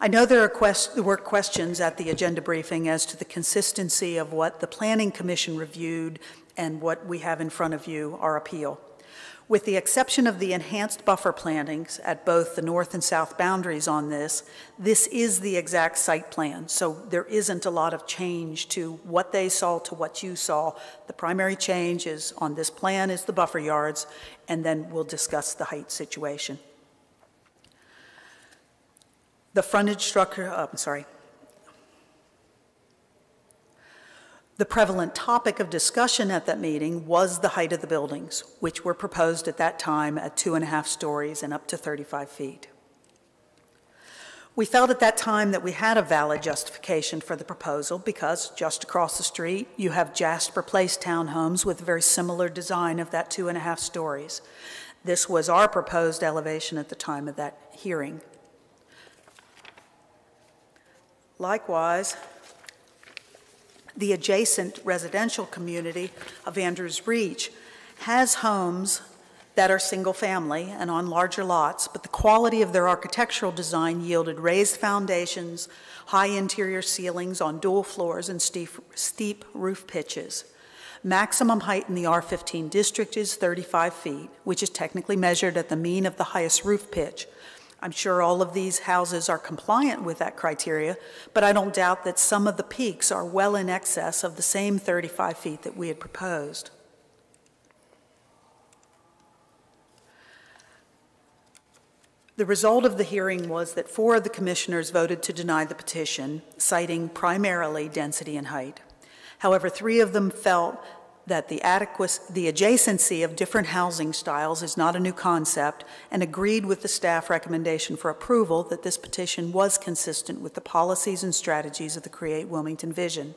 I know there, quest- there were questions at the agenda briefing as to the consistency of what the Planning Commission reviewed and what we have in front of you, our appeal. With the exception of the enhanced buffer plantings at both the north and south boundaries on this, this is the exact site plan. So there isn't a lot of change to what they saw to what you saw. The primary change is on this plan is the buffer yards, and then we'll discuss the height situation. The frontage structure, oh, I'm sorry. The prevalent topic of discussion at that meeting was the height of the buildings, which were proposed at that time at two and a half stories and up to 35 feet. We felt at that time that we had a valid justification for the proposal because just across the street you have Jasper Place townhomes with a very similar design of that two and a half stories. This was our proposed elevation at the time of that hearing. Likewise, the adjacent residential community of Andrews Reach has homes that are single family and on larger lots, but the quality of their architectural design yielded raised foundations, high interior ceilings on dual floors, and steep, steep roof pitches. Maximum height in the R15 district is 35 feet, which is technically measured at the mean of the highest roof pitch, I'm sure all of these houses are compliant with that criteria, but I don't doubt that some of the peaks are well in excess of the same 35 feet that we had proposed. The result of the hearing was that four of the commissioners voted to deny the petition, citing primarily density and height. However, three of them felt that the adequacy, the adjacency of different housing styles is not a new concept, and agreed with the staff recommendation for approval that this petition was consistent with the policies and strategies of the Create Wilmington vision.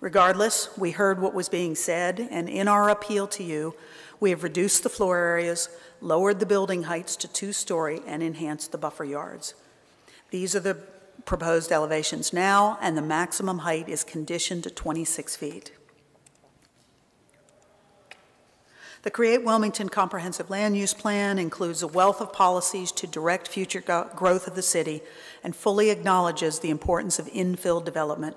Regardless, we heard what was being said, and in our appeal to you, we have reduced the floor areas, lowered the building heights to two-story, and enhanced the buffer yards. These are the proposed elevations now, and the maximum height is conditioned to 26 feet. The Create Wilmington Comprehensive Land Use Plan includes a wealth of policies to direct future growth of the city and fully acknowledges the importance of infill development.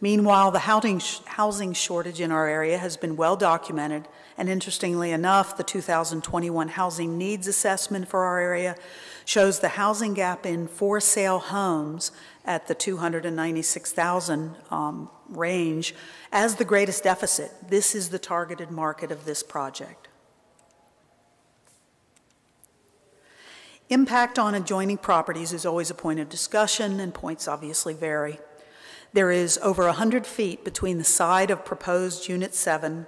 Meanwhile, the housing, shortage in our area has been well documented, and interestingly enough, the 2021 Housing Needs Assessment for our area shows the housing gap in for sale homes at the 296,000 um, range as the greatest deficit. This is the targeted market of this project. Impact on adjoining properties is always a point of discussion, and points obviously vary. There is over 100 feet between the side of proposed Unit 7,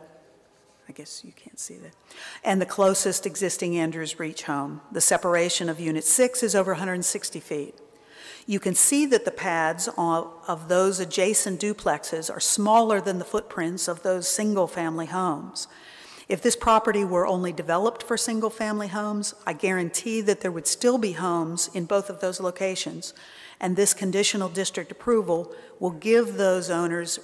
I guess you can't see that, and the closest existing Andrews Reach home. The separation of Unit 6 is over 160 feet. You can see that the pads of those adjacent duplexes are smaller than the footprints of those single-family homes. If this property were only developed for single-family homes, I guarantee that there would still be homes in both of those locations, and this conditional district approval will give those owners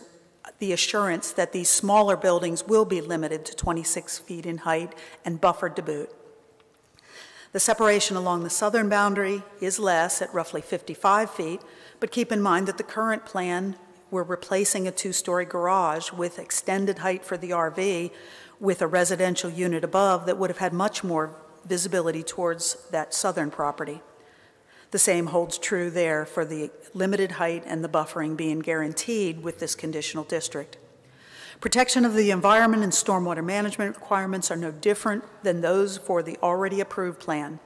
the assurance that these smaller buildings will be limited to 26 feet in height and buffered to boot. The separation along the southern boundary is less at roughly 55 feet, but keep in mind that the current plan, we're replacing a two-story garage with extended height for the RV with a residential unit above that would have had much more visibility towards that southern property. The same holds true there for the limited height and the buffering being guaranteed with this conditional district. Protection of the environment and stormwater management requirements are no different than those for the already approved plan.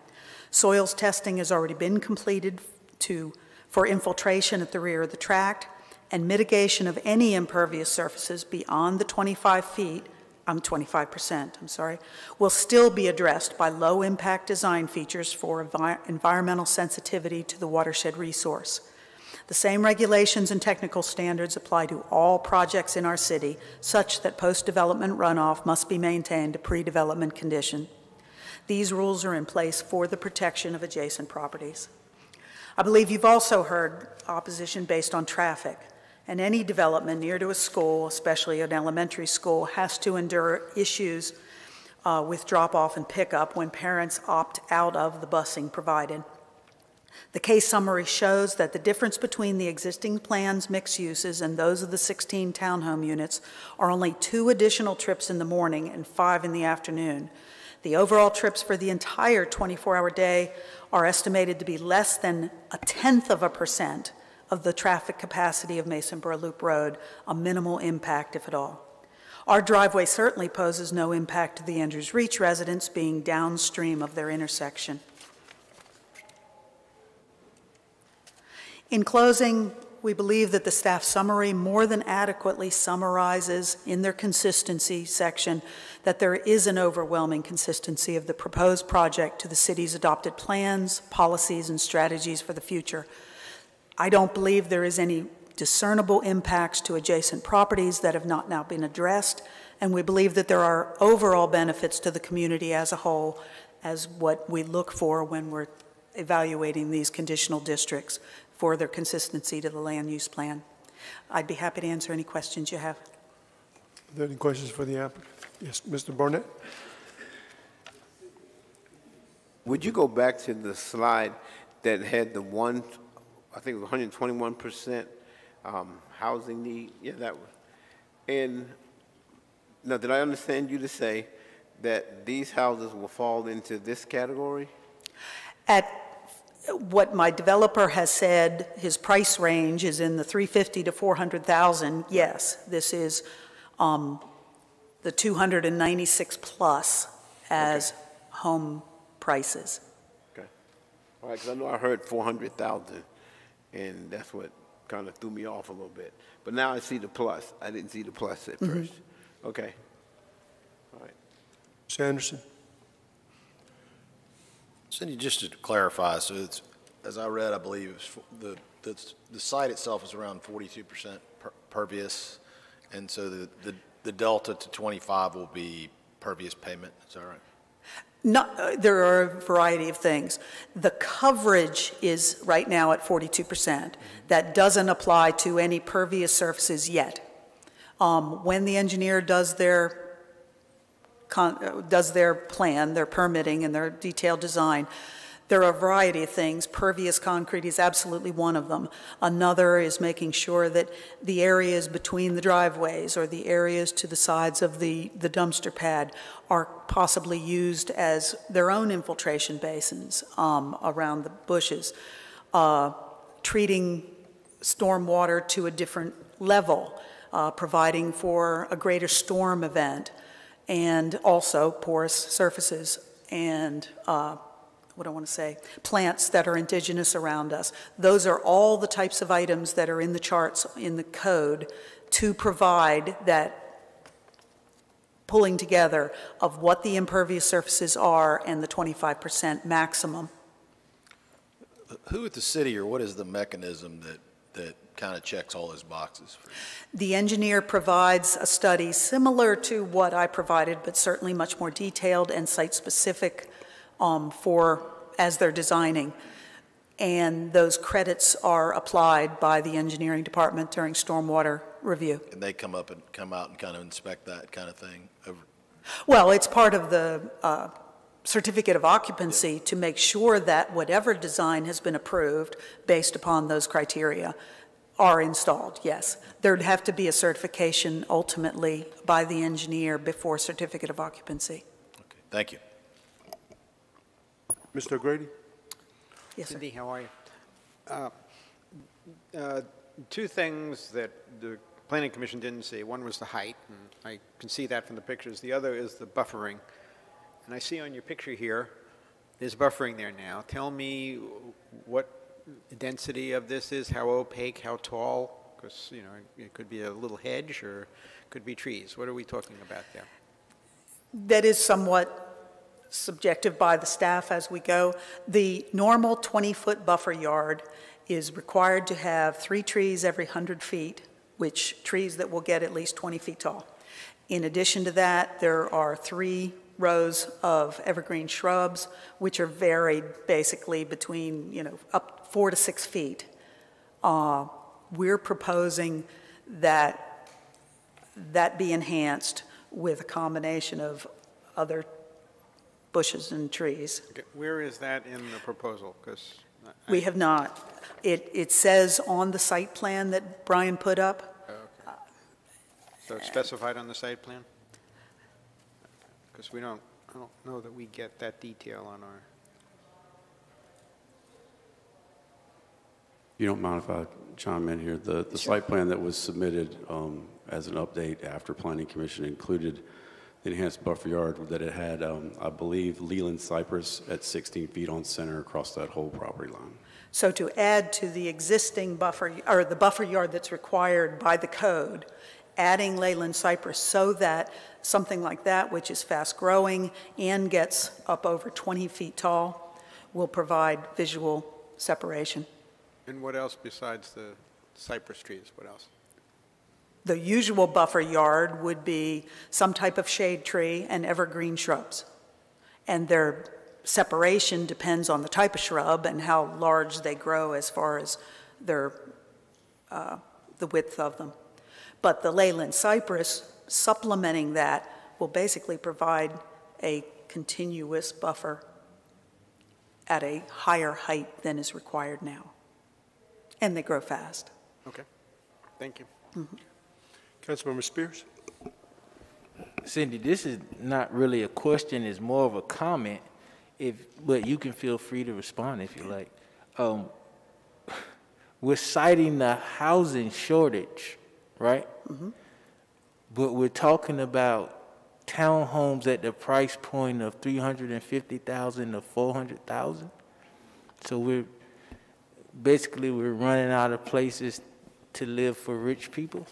Soils testing has already been completed to, for infiltration at the rear of the tract, and mitigation of any impervious surfaces beyond the 25 feet, um, 25%, I'm sorry, will still be addressed by low-impact design features for envi- environmental sensitivity to the watershed resource. The same regulations and technical standards apply to all projects in our city, such that post-development runoff must be maintained to pre-development condition. These rules are in place for the protection of adjacent properties. I believe you've also heard opposition based on traffic, and any development near to a school, especially an elementary school, has to endure issues uh, with drop-off and pickup when parents opt out of the busing provided. The case summary shows that the difference between the existing plan's mixed uses and those of the 16 townhome units are only two additional trips in the morning and five in the afternoon. The overall trips for the entire 24-hour day are estimated to be less than a tenth of a percent of the traffic capacity of Masonboro Loop Road, a minimal impact, if at all. Our driveway certainly poses no impact to the Andrews Reach residents being downstream of their intersection. In closing, we believe that the staff summary more than adequately summarizes in their consistency section that there is an overwhelming consistency of the proposed project to the city's adopted plans, policies, and strategies for the future. I don't believe there is any discernible impacts to adjacent properties that have not now been addressed, and we believe that there are overall benefits to the community as a whole as what we look for when we're evaluating these conditional districts for their consistency to the land use plan. I'd be happy to answer any questions you have. Are there any questions for the applicant? Yes, Mr. Barnett? Would you go back to the slide that had the one, I think it was 121% um, housing need? Yeah, that was. And now, did I understand you to say that these houses will fall into this category? At what my developer has said, his price range is in the 350 to 400,000. Yes, this is um, the 296 plus as home prices. Okay. All right, because I know I heard 400,000, and that's what kind of threw me off a little bit. But now I see the plus. I didn't see the plus at first. Okay, Ms. Anderson? Cindy, just to clarify, so it's, as I read, I believe it's the, the, the site itself is around forty-two percent pervious, and so the, the, the delta to twenty-five will be pervious pavement. is that right? Not, uh, there are a variety of things. The coverage is right now at 42%. That doesn't apply to any pervious surfaces yet. Um, When the engineer does their, does their plan, their permitting and their detailed design, there are a variety of things. Pervious concrete is absolutely one of them. Another is making sure that the areas between the driveways or the areas to the sides of the the dumpster pad are possibly used as their own infiltration basins um, around the bushes. Uh, Treating stormwater to a different level, uh, providing for a greater storm event, and also porous surfaces and uh, what I want to say, plants that are indigenous around us. Those are all the types of items that are in the charts in the code to provide that pulling together of what the impervious surfaces are and the 25% maximum. Who at the city, or what is the mechanism that, that kind of checks all those boxes? for? The engineer provides a study similar to what I provided, but certainly much more detailed and site-specific um, for, as they're designing. And those credits are applied by the engineering department during stormwater review. And they come up and come out and kind of inspect that kind of thing over, Well, it's part of the uh, certificate of occupancy to make sure that whatever design has been approved based upon those criteria are installed, yes. There'd have to be a certification ultimately by the engineer before certificate of occupancy. okay, thank you. Mr. O'Grady? Yes, sir. Cindy, how are you? Uh, uh, Two things that the planning commission didn't see. One was the height, and I can see that from the pictures. The other is the buffering. And I see on your picture here, there's buffering there now. Tell me what the density of this is, how opaque, how tall? Because, you know, it could be a little hedge or could be trees. What are we talking about there? That is somewhat subjective by the staff as we go. The normal 20-foot buffer yard is required to have three trees every 100 feet, which trees that will get at least 20 feet tall. In addition to that, there are three rows of evergreen shrubs, which are varied basically between, you know, up four to six feet. Uh, We're proposing that that be enhanced with a combination of other bushes and trees. Okay, Where is that in the proposal? Because We have not. It, it says on the site plan that Brian put up, So it's specified on the site plan? Because we don't, I don't know that we get that detail on our, You don't mind if I chime in here? The, the site plan that was submitted um, as an update after Planning Commission included the enhanced buffer yard that it had, um, I believe, Leyland cypress at 16 feet on center across that whole property line. so to add to the existing buffer, or the buffer yard that's required by the code, adding Leyland cypress so that something like that, which is fast-growing and gets up over 20 feet tall, will provide visual separation. And what else besides the cypress trees? What else? The usual buffer yard would be some type of shade tree and evergreen shrubs. And their separation depends on the type of shrub and how large they grow as far as their, uh, the width of them. But the leyland cypress supplementing that will basically provide a continuous buffer at a higher height than is required now. And they grow fast. Okay, thank you. Councilmember Spears? Cindy, this is not really a question, it's more of a comment, if, but you can feel free to respond if you like. Um, We're citing the housing shortage, right? But we're talking about townhomes at the price point of three hundred and fifty thousand to four hundred thousand? So we're, basically, we're running out of places to live for rich people?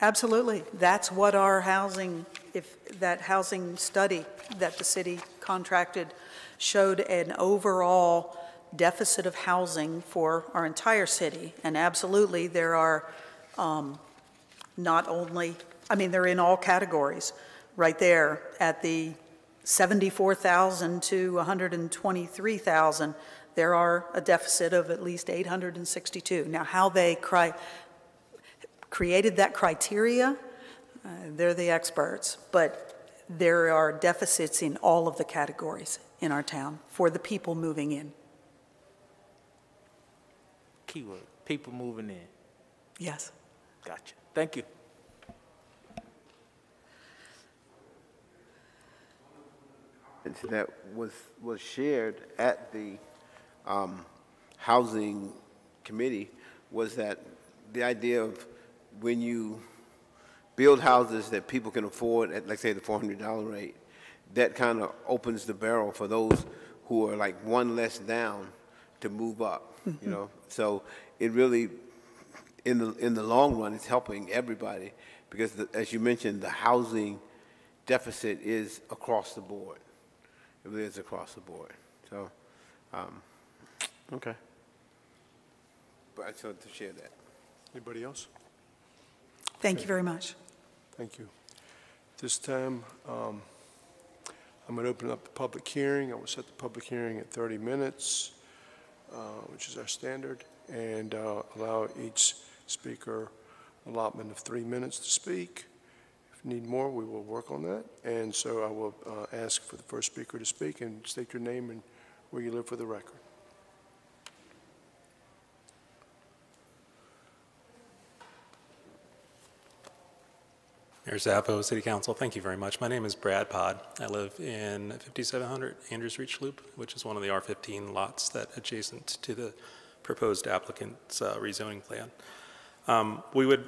Absolutely. That's what our housing if that housing study that the city contracted showed an overall deficit of housing for our entire city, and absolutely, there are um, not only, I mean, they're in all categories, right there at the 74,000 to 123,000, there are a deficit of at least 862. Now, how they cri- created that criteria, uh, they're the experts, but there are deficits in all of the categories in our town for the people moving in. Keyword, people moving in. Yes. Gotcha. Thank you. And so that was, was shared at the um, Housing Committee was that the idea of when you build houses that people can afford at, like, say, the $400 rate, that kind of opens the barrel for those who are like one less down to move up, you know? So it really, in the, in the long run, it's helping everybody because, the- as you mentioned, the housing deficit is across the board. It really is across the board. So, um, okay. But I just wanted to share that. Anybody else? Thank you very much. Thank you. This time, um, I'm going to open up the public hearing. I will set the public hearing at 30 minutes, uh, which is our standard, and uh, allow each speaker allotment of three minutes to speak. If you need more, we will work on that. And so I will uh, ask for the first speaker to speak and state your name and where you live for the record. Mayor Saffo, City Council, thank you very much. My name is Brad Pod. I live in 5700 Andrews Reach Loop, which is one of the R15 lots that adjacent to the proposed applicant's uh, rezoning plan. Um, We would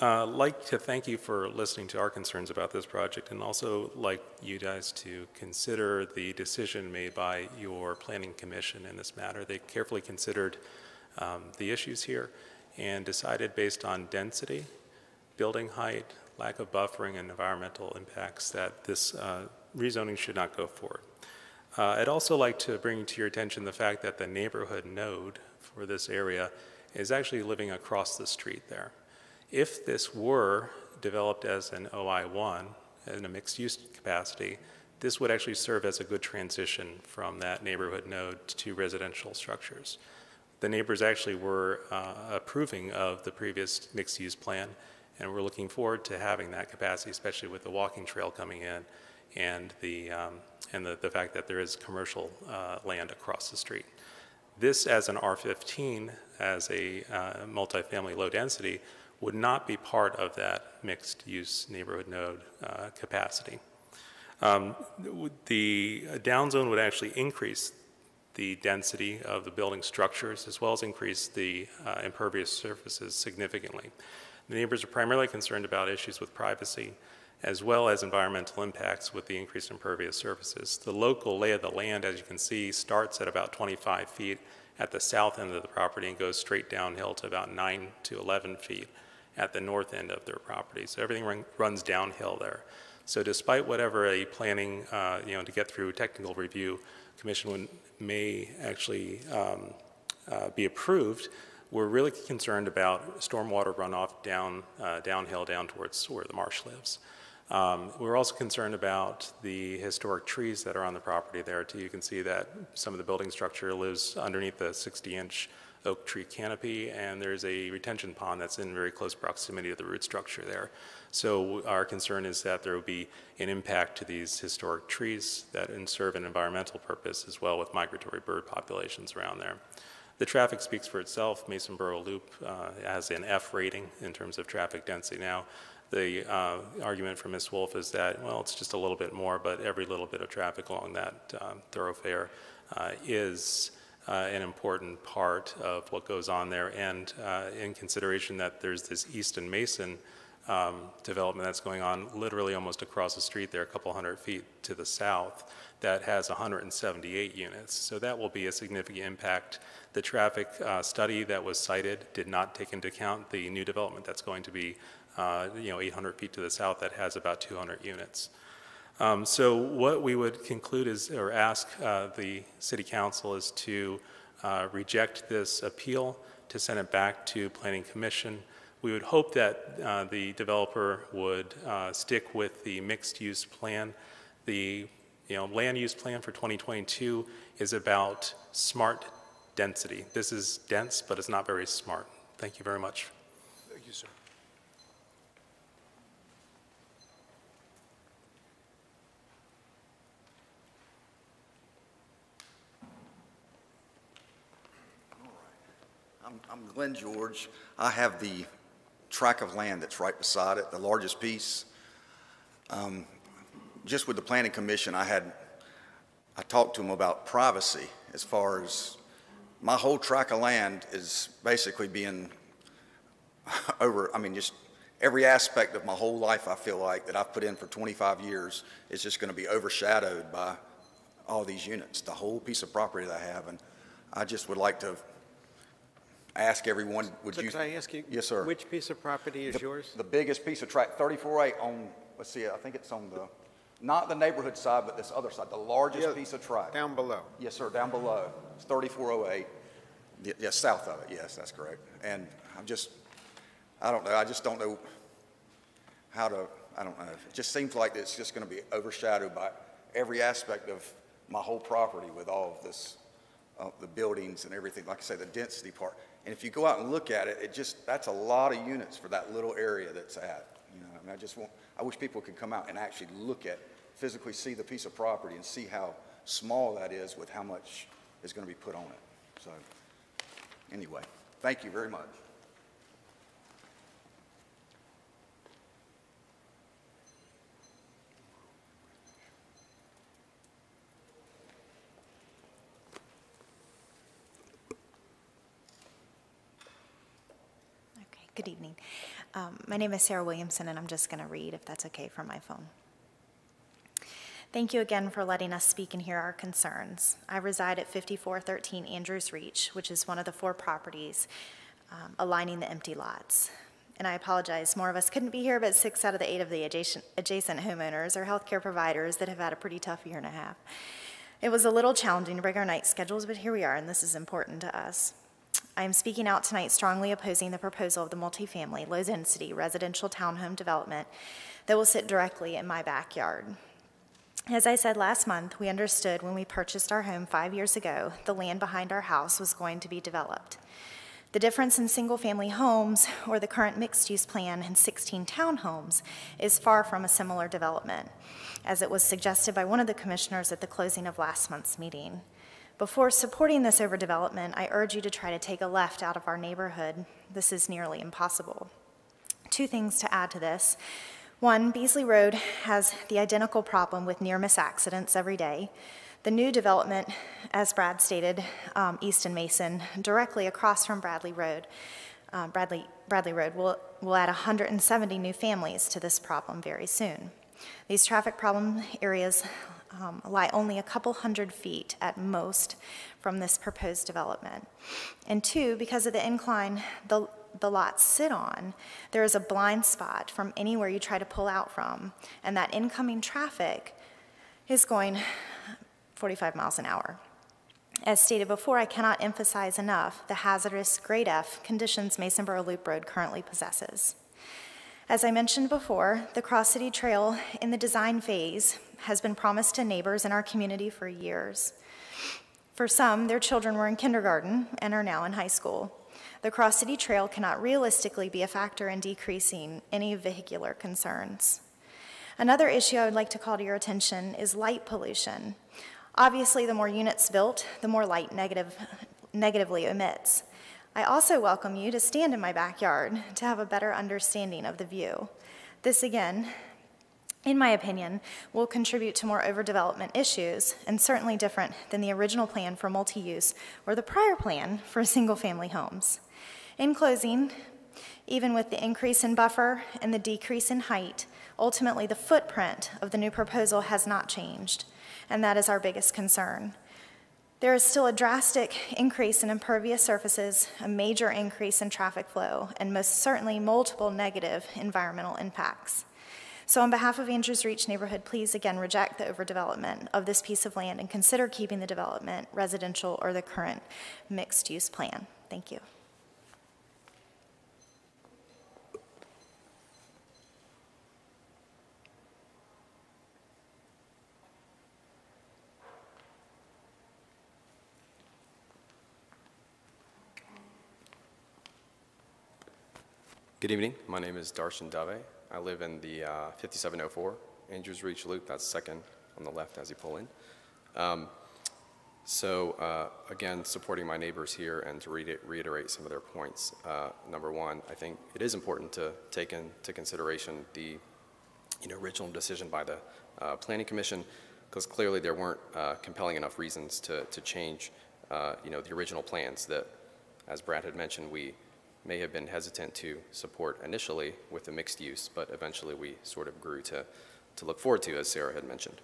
uh, like to thank you for listening to our concerns about this project and also like you guys to consider the decision made by your planning commission in this matter. They carefully considered um, the issues here and decided based on density, building height, lack of buffering, and environmental impacts that this uh, rezoning should not go forward. Uh, I'd also like to bring to your attention the fact that the neighborhood node for this area is actually living across the street there. If this were developed as an OI1 in a mixed-use capacity, this would actually serve as a good transition from that neighborhood node to residential structures. The neighbors actually were uh, approving of the previous mixed-use plan, and we're looking forward to having that capacity, especially with the walking trail coming in and the, um, and the, the fact that there is commercial uh, land across the street. This, as an R15, as a uh, multifamily low density, would not be part of that mixed-use neighborhood node uh, capacity. Um, the downzone would actually increase the density of the building structures as well as increase the uh, impervious surfaces significantly. The neighbors are primarily concerned about issues with privacy as well as environmental impacts with the increased impervious surfaces. The local lay of the land, as you can see, starts at about 25 feet at the south end of the property and goes straight downhill to about 9 to 11 feet at the north end of their property. So everything run, runs downhill there. So despite whatever a planning, uh, you know, to get through technical review, commission may actually um, uh, be approved, we're really concerned about stormwater runoff down, uh, downhill down towards where the marsh lives. Um, we're also concerned about the historic trees that are on the property there too. You can see that some of the building structure lives underneath the 60-inch oak tree canopy, and there's a retention pond that's in very close proximity to the root structure there. So our concern is that there will be an impact to these historic trees that serve an environmental purpose as well with migratory bird populations around there. The traffic speaks for itself. Masonboro Loop uh, has an F rating in terms of traffic density now. The uh, argument from Ms. Wolf is that, well, it's just a little bit more, but every little bit of traffic along that um, thoroughfare uh, is uh, an important part of what goes on there. And uh, in consideration that there's this East and Mason um, development that's going on literally almost across the street there, a couple hundred feet to the south, that has 178 units. So that will be a significant impact. The traffic uh, study that was cited did not take into account the new development that's going to be, uh, you know, 800 feet to the south that has about 200 units. Um, So what we would conclude is, or ask uh, the city council is to uh, reject this appeal, to send it back to planning commission. We would hope that uh, the developer would uh, stick with the mixed-use plan. The, you know, land use plan for 2022 is about smart density. This is dense, but it's not very smart. Thank you very much. Thank you, sir. I'm, I'm Glenn George. I have the tract of land that's right beside it, the largest piece. Um, Just with the planning commission, I had, I talked to them about privacy as far as, my whole tract of land is basically being over, I mean, just every aspect of my whole life, I feel like, that I've put in for 25 years is just going to be overshadowed by all these units, the whole piece of property that I have. And I just would like to ask everyone, would So you? could I ask you? Yes, sir. Which piece of property is The- yours? The biggest piece of tract, 34A on, let's see, I think it's on the, not the neighborhood side, but this other side, the largest piece of tract. Down below. Yes, sir, down below. It's 3408. Ye- Yes, south of it, yes, that's correct. And I'm just, I don't know, I just don't know how to, I don't know. It just seems like it's just going to be overshadowed by every aspect of my whole property with all of this, uh, the buildings and everything, like I say, the density part. And if you go out and look at it, it just, that's a lot of units for that little area that's at. You know, I mean, I just want, I wish people could come out and actually look at, physically see the piece of property and see how small that is with how much is going to be put on it. So, anyway, thank you very much. Okay, good evening. Um, My name is Sarah Williamson, and I'm just going to read, if that's okay, from my phone. Thank you again for letting us speak and hear our concerns. I reside at 5413 Andrews Reach, which is one of the four properties um, aligning the empty lots. And I apologize, more of us couldn't be here, but six out of the eight of the adjacent adjacent homeowners are healthcare providers that have had a pretty tough year and a half. It was a little challenging to break our night schedules, but here we are, and this is important to us. I am speaking out tonight strongly opposing the proposal of the multifamily, low-density residential townhome development that will sit directly in my backyard. As I said last month, we understood when we purchased our home five years ago, the land behind our house was going to be developed. The difference in single-family homes or the current mixed-use plan in 16 townhomes is far from a similar development, as it was suggested by one of the commissioners at the closing of last month's meeting. Before supporting this overdevelopment, I urge you to try to take a left out of our neighborhood. This is nearly impossible. Two things to add to this. One, Beasley Road has the identical problem with near miss accidents every day. The new development, as Brad stated, um, Easton Mason, directly across from Bradley Road, uh, Bradley, Bradley Road, will, will add 170 new families to this problem very soon. These traffic problem areas um, lie only a couple hundred feet at most from this proposed development. And two, because of the incline the, the lots sit on, there is a blind spot from anywhere you try to pull out from, and that incoming traffic is going 45 miles an hour. As stated before, I cannot emphasize enough the hazardous grade F conditions Masonboro Loop Road currently possesses. As I mentioned before, the Cross City Trail in the design phase has been promised to neighbors in our community for years. For some, their children were in kindergarten and are now in high school. The Cross City Trail cannot realistically be a factor in decreasing any vehicular concerns. Another issue I would like to call to your attention is light pollution. Obviously, the more units built, the more light negative, negatively emits. I also welcome you to stand in my backyard to have a better understanding of the view. This, again, in my opinion, will contribute to more overdevelopment issues and certainly different than the original plan for multi use or the prior plan for single family homes. In closing, Even with the increase in buffer and the decrease in height, ultimately the footprint of the new proposal has not changed, and that is our biggest concern. There is still a drastic increase in impervious surfaces, a major increase in traffic flow, and most certainly multiple negative environmental impacts. So on behalf of Andrews Reach neighborhood, please again reject the overdevelopment of this piece of land and consider keeping the development residential or the current mixed-use plan. Thank you. Good evening. My name is Darshan Dave. I live in the uh, 5704 Andrews Reach Loop. That's second on the left as you pull in. Um, so uh, again, supporting my neighbors here and to reiter- reiterate some of their points. Uh, number one, I think it is important to take into consideration the you know, original decision by the uh, Planning Commission because clearly there weren't uh, compelling enough reasons to, to change uh, you know, the original plans that, as Brad had mentioned, we may have been hesitant to support initially with the mixed use, but eventually we sort of grew to, to look forward to, as Sarah had mentioned.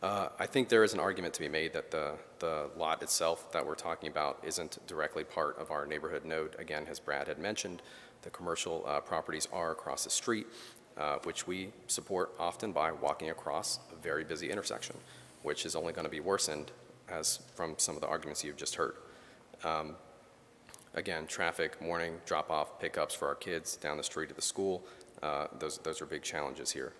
Uh, I think there is an argument to be made that the, the lot itself that we're talking about isn't directly part of our neighborhood node. Again, as Brad had mentioned, the commercial uh, properties are across the street, uh, which we support often by walking across a very busy intersection, which is only going to be worsened as from some of the arguments you've just heard. Um, again, traffic, morning drop-off pickups for our kids down the street to the school, uh, those, those are big challenges here.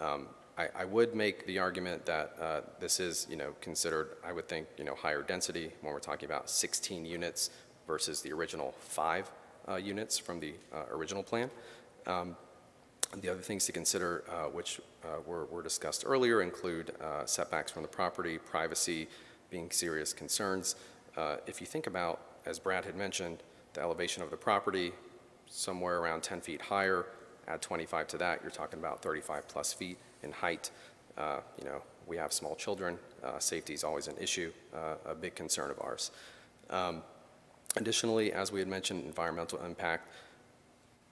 Um, I, I, would make the argument that uh, this is, you know, considered, I would think, you know, higher density when we're talking about 16 units versus the original five uh, units from the uh, original plan. Um, the other things to consider, uh, which uh, were, were, discussed earlier, include setbacks from the property, privacy being serious concerns. if you think about as Brad had mentioned, the elevation of the property somewhere around 10 feet higher. Add 25 to that, you're talking about 35 plus feet in height. Uh, you know, we have small children. Uh, safety is always an issue, uh, a big concern of ours. Um, additionally, as we had mentioned, environmental impact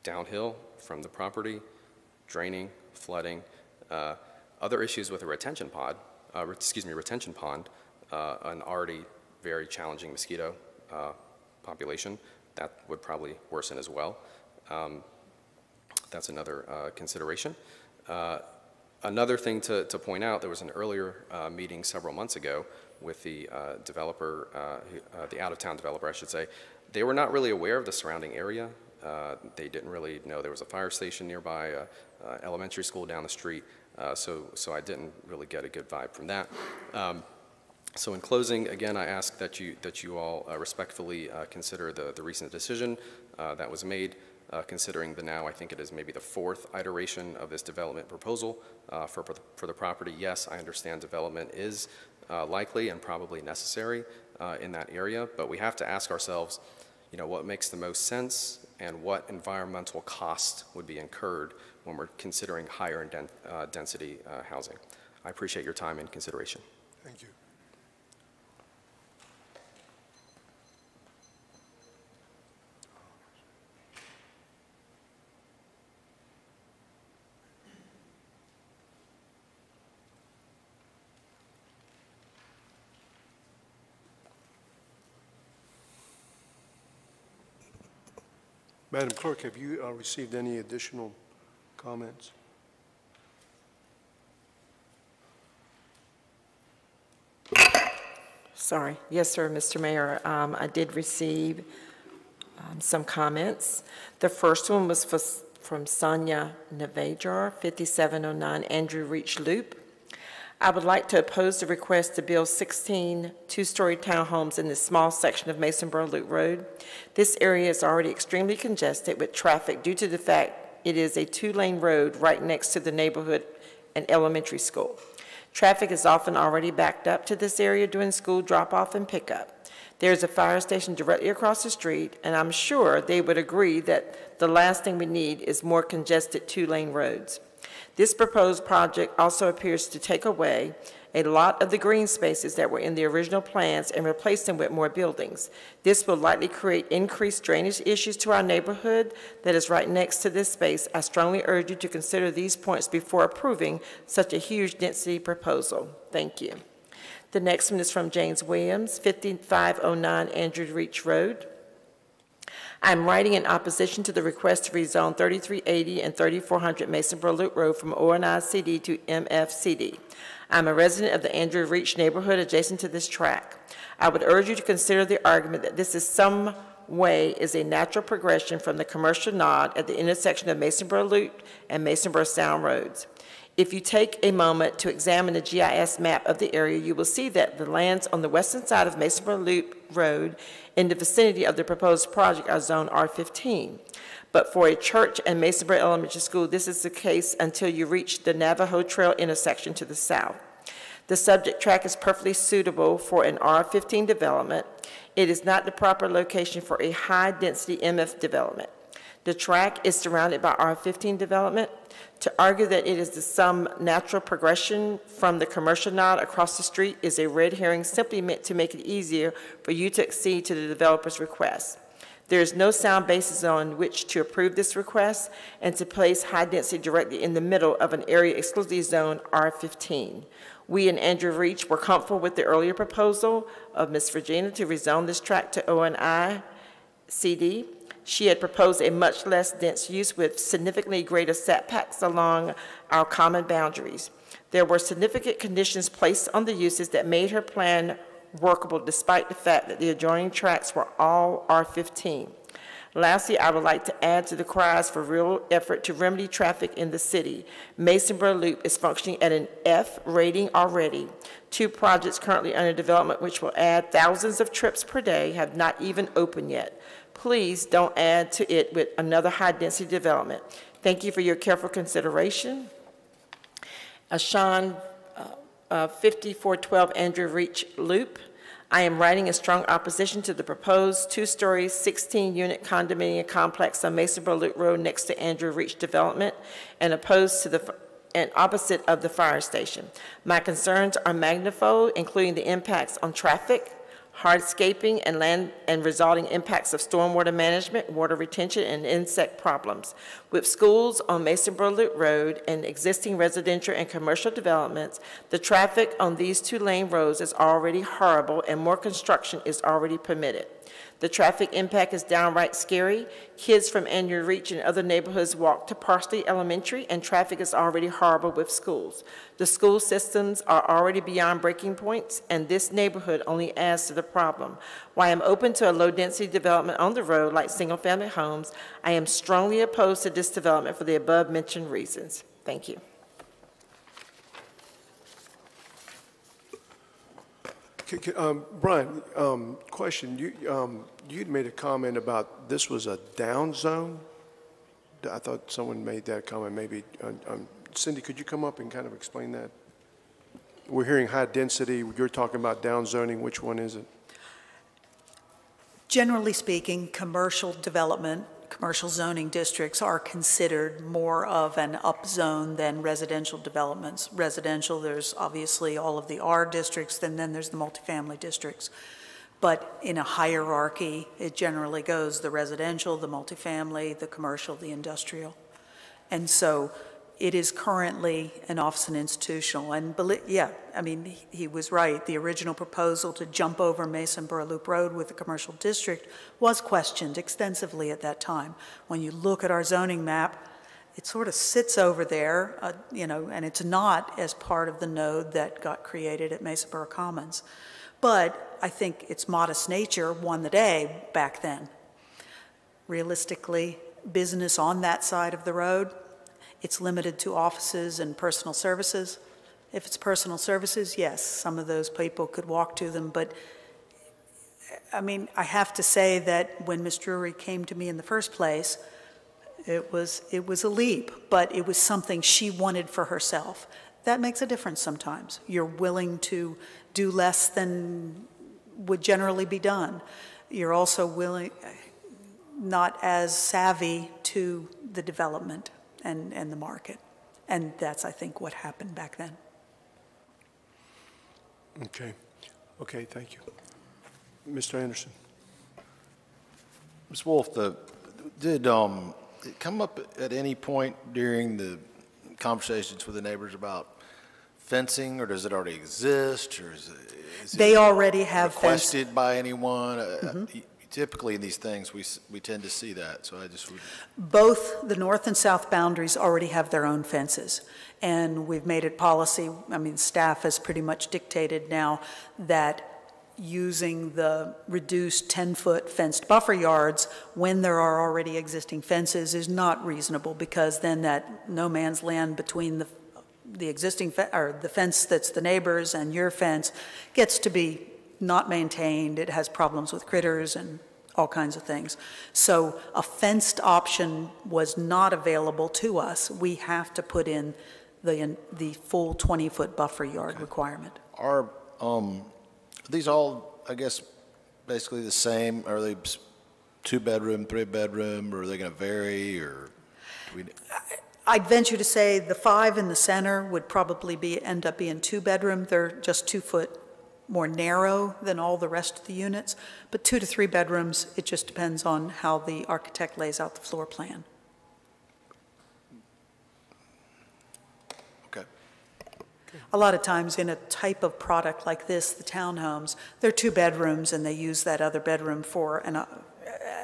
downhill from the property, draining, flooding, uh, other issues with a retention pod, uh, excuse me, retention pond, uh, an already very challenging mosquito uh, population, that would probably worsen as well. Um, that's another uh, consideration. Uh, another thing to, to point out, there was an earlier uh, meeting several months ago with the developer, the out-of-town developer, I should say. They were not really aware of the surrounding area. they didn't really know there was a fire station nearby, elementary school down the street. so, so I didn't really get a good vibe from that. Um, so in closing, again, I ask that you, that you all uh, respectfully uh, consider the, the recent decision uh, that was made, uh, considering the now, I think it is maybe the fourth iteration of this development proposal uh, for, for the property. Yes, I understand development is uh, likely and probably necessary in that area, but we have to ask ourselves, you know, what makes the most sense and what environmental cost would be incurred when we're considering higher den density housing. I appreciate your time and consideration. Thank you. Madam Clerk, have you uh, received any additional comments? Sorry. Yes, sir, Mr. Mayor. Um, I did receive um, some comments. The first one was for, from Sonia Navajar, 5709 Andrew Reach Loop. I would like to oppose the request to build 16 two-story townhomes in this small section of Masonboro Loop Road. This area is already extremely congested with traffic due to the fact it is a two-lane road right next to the neighborhood and elementary school. Traffic is often already backed up to this area during school drop-off and pickup. There's a fire station directly across the street, and I'm sure they would agree that the last thing we need is more congested two-lane roads. This proposed project also appears to take away a lot of the green spaces that were in the original plans and replace them with more buildings. This will likely create increased drainage issues to our neighborhood that is right next to this space. I strongly urge you to consider these points before approving such a huge density proposal. Thank you. The next one is from James Williams, 5509 Andrew Reach Road. I'm writing in opposition to the request to rezone 3380 and 3400 Masonboro Loop Road from O&I CD to MFCD. I'm a resident of the Andrew Reach neighborhood adjacent to this track. I would urge you to consider the argument that this is some way is a natural progression from the commercial nod at the intersection of Masonboro Loop and Masonboro Sound Roads. If you take a moment to examine the GIS map of the area, you will see that the lands on the western side of Masonboro Loop Road in the vicinity of the proposed project are zone R15. But for a church and Masonboro Elementary School, this is the case until you reach the Navajo Trail intersection to the south. The subject track is perfectly suitable for an R15 development. It is not the proper location for a high-density MF development. The track is surrounded by R15 development. To argue that it is some natural progression from the commercial node across the street is a red herring simply meant to make it easier for you to accede to the developer's request. There is no sound basis on which to approve this request and to place high density directly in the middle of an area exclusively zoned R15. We and Andrew Reach were comfortable with the earlier proposal of Ms. Virginia to rezone this tract to O&I CD. She had proposed a much less dense use with significantly greater setbacks along our common boundaries. There were significant conditions placed on the uses that made her plan workable despite the fact that the adjoining tracts were all R15. Lastly, I would like to add to the cries for real effort to remedy traffic in the city. Masonboro Loop is functioning at an F rating already. Two projects currently under development, which will add thousands of trips per day, have not even opened yet. Please don't add to it with another high-density development. Thank you for your careful consideration. Ashan, uh, uh, 5412 Andrew Reach Loop. I am writing in strong opposition to the proposed two-story, 16-unit condominium complex on Masonboro Loop Road next to Andrew Reach Development and opposed to the and opposite of the fire station. My concerns are magnified, including the impacts on traffic, hardscaping, and land and resulting impacts of stormwater management, water retention, and insect problems. With schools on Masonboro Loop Road and existing residential and commercial developments, the traffic on these two lane roads is already horrible and more construction is already permitted. The traffic impact is downright scary. Kids from Andrew Reach and other neighborhoods walk to Parsley Elementary, and traffic is already horrible with schools. The school systems are already beyond breaking points, and this neighborhood only adds to the problem. While I'm open to a low-density development on the road like single-family homes, I am strongly opposed to this development for the above-mentioned reasons. Thank you. Um, Brian, um, question, you, um, you'd made a comment about this was a down zone? I thought someone made that comment, maybe, uh, um, Cindy, could you come up and kind of explain that? We're hearing high density, you're talking about down zoning, which one is it? Generally speaking, commercial development, commercial zoning districts are considered more of an upzone than residential developments. Residential, there's obviously all of the R districts, and then there's the multifamily districts. But in a hierarchy, it generally goes the residential, the multifamily, the commercial, the industrial. And so it is currently an office and institutional. And yeah, I mean, he- was right. The original proposal to jump over Masonboro Loop Road with the commercial district was questioned extensively at that time. When you look at our zoning map, it sort of sits over there, uh, you know, and it's not as part of the node that got created at Masonboro Commons. But I think its modest nature won the day back then. Realistically, business on that side of the road, it's limited to offices and personal services. If it's personal services, yes, some of those people could walk to them, but I mean, I have to say that when Ms. Drury came to me in the first place, it was, it was a leap, but it was something she wanted for herself. That makes a difference sometimes. You're willing to do less than would generally be done. You're also willing, not as savvy to the development and, and the market. And that's, I think, what happened back then. Okay. Okay, thank you. Mr. Anderson? Ms. Wolf, the, did, um, it come up at any point during the conversations with the neighbors about fencing, or does it already exist, or is it? is it They already have fence- Requested by anyone? Uh, Typically in these things, we, we tend to see that, so I just would. Both the north and south boundaries already have their own fences. And we've made it policy, I mean, staff has pretty much dictated now that using the reduced 10-foot fenced buffer yards when there are already existing fences is not reasonable because then that no man's land between the, the existing, or the fence that's the neighbors and your fence gets to be not maintained, it has problems with critters and all kinds of things. So a fenced option was not available to us. We have to put in the, the full 20-foot buffer yard requirement. Are, um, these all, I guess, basically the same? Are they s- two-bedroom, three-bedroom, or are they going to vary, or? do we- I'd venture to say the five in the center would probably be, end up being two-bedroom. They're just two foot more narrow than all the rest of the units. But two to three bedrooms, it just depends on how the architect lays out the floor plan. Okay. A lot of times in a type of product like this, the townhomes, they're two bedrooms and they use that other bedroom for an, uh,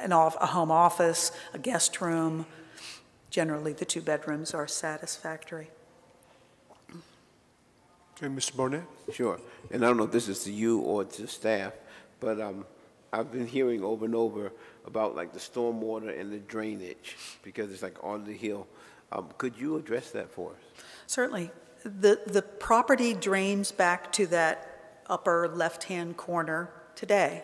an off, a home office, a guest room. Generally, the two bedrooms are satisfactory. Okay, Mr. Barnett? Sure. And I don't know if this is to you or to staff, but um, I've been hearing over and over about like the stormwater and the drainage because it's like on the hill. Um, Could you address that for us? Certainly. The, the property drains back to that upper left-hand corner today.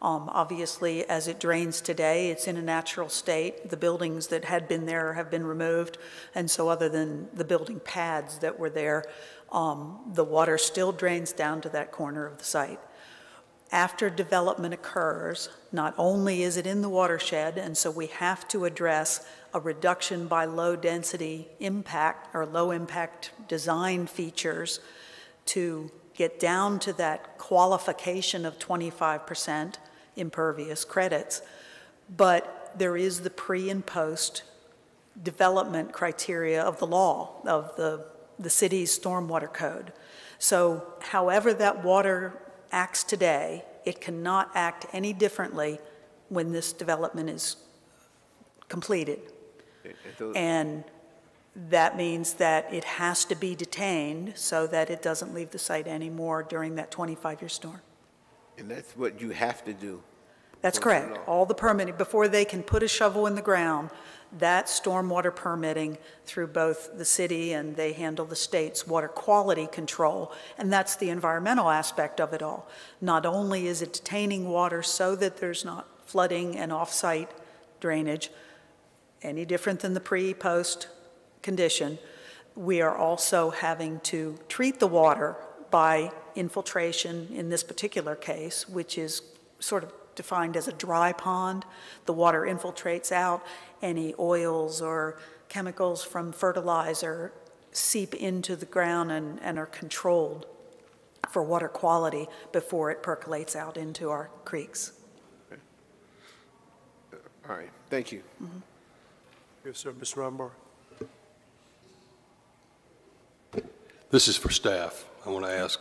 Um, Obviously, as it drains today, it's in a natural state. The buildings that had been there have been removed, and so other than the building pads that were there, um, the water still drains down to that corner of the site. After development occurs, not only is it in the watershed, and so we have to address a reduction by low-density impact or low-impact design features to get down to that qualification of 25% impervious credits. But there is the pre and post development criteria of the law, of the, the city's stormwater code. So however that water acts today, it cannot act any differently when this development is completed. And that means that it has to be detained so that it doesn't leave the site anymore during that 25-year storm. And that's what you have to do. That's correct. All the permitting, before they can put a shovel in the ground, that stormwater permitting through both the city and they handle the state's water quality control, and that's the environmental aspect of it all. Not only is it detaining water so that there's not flooding and off-site drainage, any different than the pre-post condition, we are also having to treat the water by infiltration in this particular case, which is sort of defined as a dry pond. The water infiltrates out, any oils or chemicals from fertilizer seep into the ground and, and are controlled for water quality before it percolates out into our creeks. All right, thank you. Mm-hmm. Yes, sir, Mr. Rivenbark? This is for staff. I want to ask,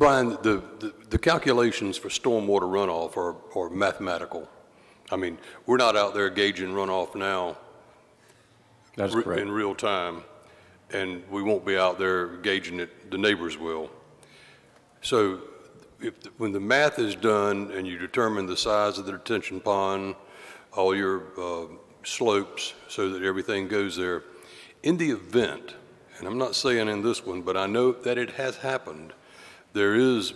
Brian, the, the- the calculations for stormwater runoff are, are mathematical. I mean, we're not out there gauging runoff now. That's re- correct. In real time, and we won't be out there gauging it, the neighbors will. So if, when the math is done and you determine the size of the detention pond, all your uh, slopes, so that everything goes there, in the event, and I'm not saying in this one, but I know that it has happened, there is